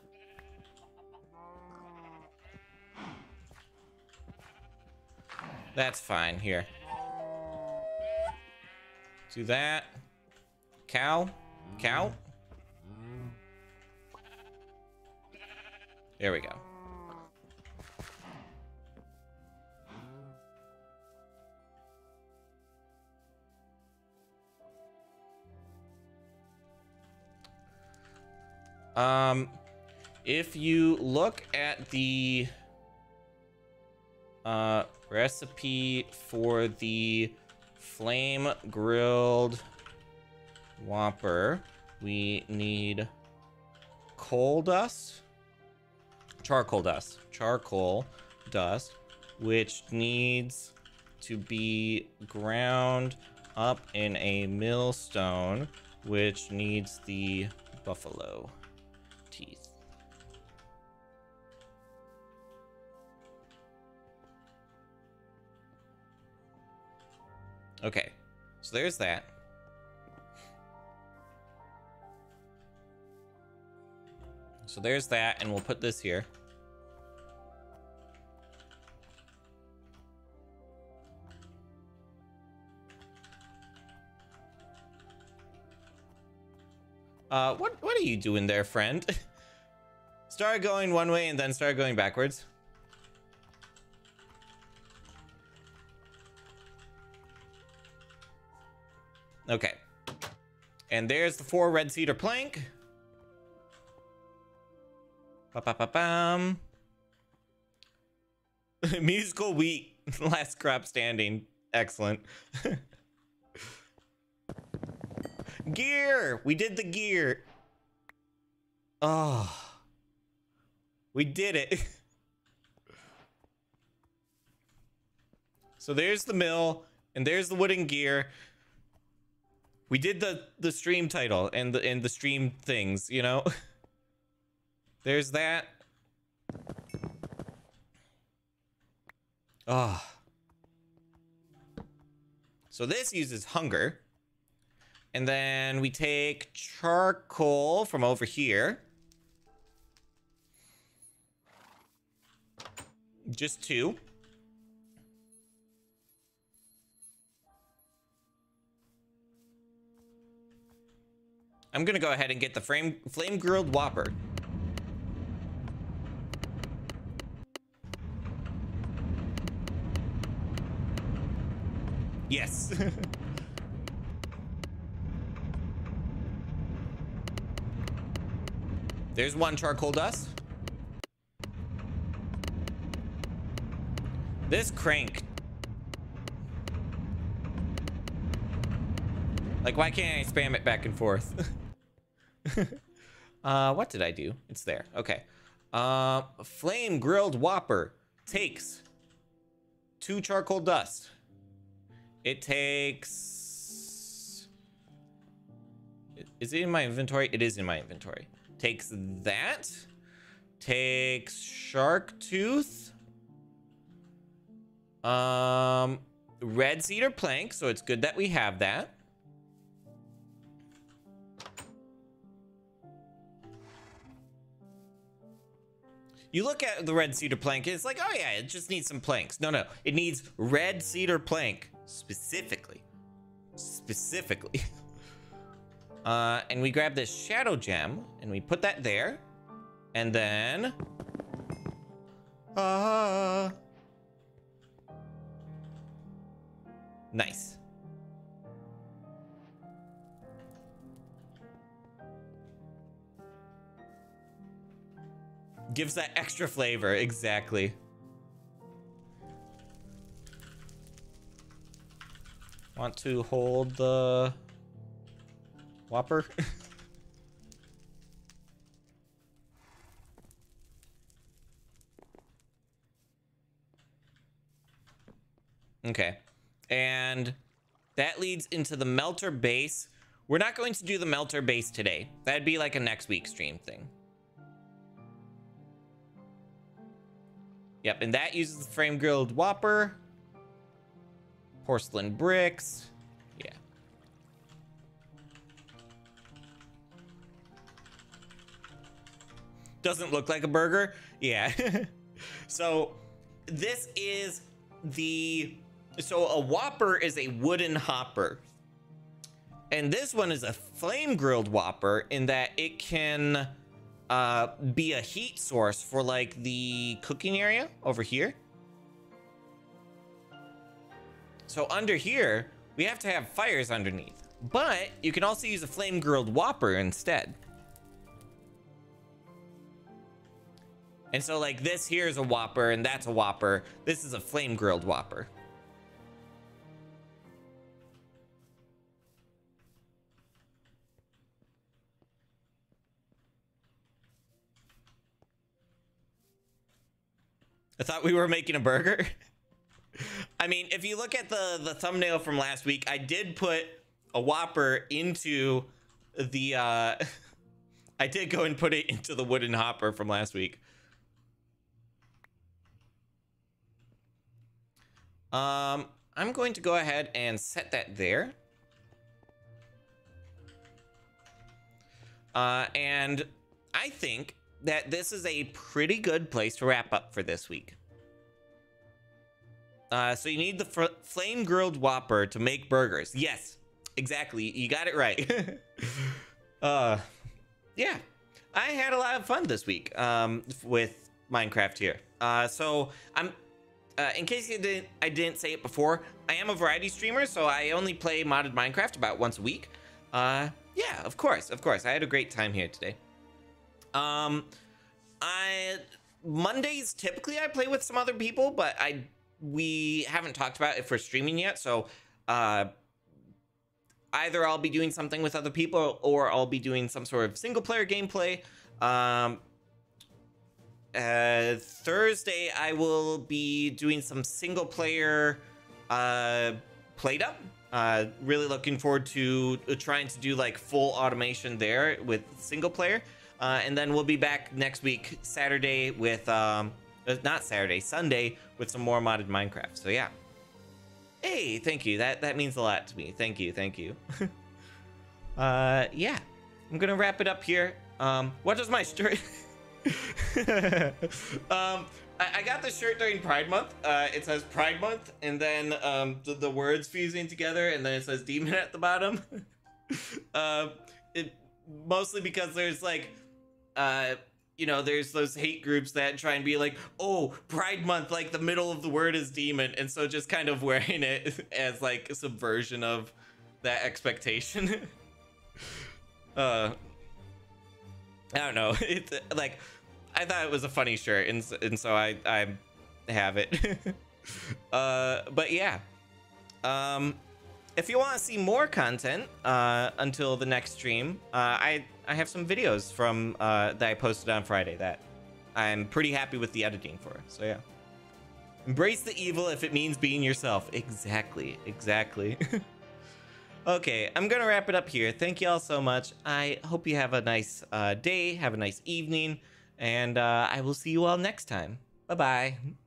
That's fine, here. Do that. Cow? Cow? There we go. Um, if you look at the uh, recipe for the flame grilled whopper, we need coal dust. Charcoal dust. Charcoal dust, which needs to be ground up in a millstone, which needs the buffalo Okay, so there's that. So there's that, and we'll put this here. Uh, what, what are you doing there, friend? start going one way and then start going backwards. Okay. And there's the four red cedar plank. Ba -ba -ba -bam. Musical wheat. Last crop standing. Excellent. gear! We did the gear. Oh. We did it. so there's the mill, and there's the wooden gear. We did the the stream title and the and the stream things, you know. There's that. Ah. Oh. So this uses hunger. And then we take charcoal from over here. Just two. I'm gonna go ahead and get the frame flame grilled whopper. Yes. There's one charcoal dust. This crank. Like, why can't I spam it back and forth? uh, what did I do? It's there. Okay. Uh, flame grilled whopper takes two charcoal dust. It takes... Is it in my inventory? It is in my inventory. Takes that. Takes shark tooth. Um, red cedar plank. So it's good that we have that. You look at the red cedar plank, it's like, oh yeah, it just needs some planks. No, no, it needs red cedar plank specifically. Specifically. uh, and we grab this shadow gem and we put that there. And then... Uh, nice. Gives that extra flavor, exactly. Want to hold the Whopper? okay. And that leads into the melter base. We're not going to do the melter base today. That'd be like a next week stream thing. Yep, and that uses the frame grilled Whopper. Porcelain bricks. Yeah. Doesn't look like a burger. Yeah. so this is the so a Whopper is a wooden hopper. And this one is a flame grilled Whopper in that it can uh, be a heat source for like the cooking area over here. So under here, we have to have fires underneath. But you can also use a flame grilled Whopper instead. And so like this here is a Whopper and that's a Whopper. This is a flame grilled Whopper. I thought we were making a burger. I mean, if you look at the the thumbnail from last week, I did put a Whopper into the uh I did go and put it into the wooden hopper from last week. Um, I'm going to go ahead and set that there. Uh, and I think that this is a pretty good place to wrap up for this week. Uh, so you need the flame grilled Whopper to make burgers. Yes, exactly. You got it right. uh, yeah, I had a lot of fun this week um, with Minecraft here. Uh, so I'm, uh, in case you didn't, I didn't say it before, I am a variety streamer, so I only play modded Minecraft about once a week. Uh, yeah, of course, of course. I had a great time here today. Um, I Mondays typically I play with some other people, but I we haven't talked about if we're streaming yet. So, uh, either I'll be doing something with other people or I'll be doing some sort of single player gameplay. Um, uh, Thursday I will be doing some single player uh, Play-Doh. Uh, really looking forward to trying to do like full automation there with single player. Uh, and then we'll be back next week, Saturday, with, um, uh, not Saturday, Sunday, with some more modded Minecraft. So yeah. Hey, thank you. That that means a lot to me. Thank you, thank you. uh, yeah. I'm gonna wrap it up here. Um, what does my shirt... um, I, got the shirt during Pride Month. Uh, it says Pride Month, and then um, the, the words fusing together, and then it says Demon at the bottom. uh, it mostly because there's like uh, you know, there's those hate groups that try and be like, oh, Pride Month, like the middle of the word is demon. And so just kind of wearing it as like a subversion of that expectation. uh, I don't know. It's like, I thought it was a funny shirt. And, and so I, I have it. uh, but yeah. Um, if you want to see more content uh, until the next stream, uh, I I have some videos from uh, that I posted on Friday that I'm pretty happy with the editing for. So yeah, embrace the evil if it means being yourself. Exactly, exactly. okay, I'm gonna wrap it up here. Thank you all so much. I hope you have a nice uh, day, have a nice evening, and uh, I will see you all next time. Bye bye.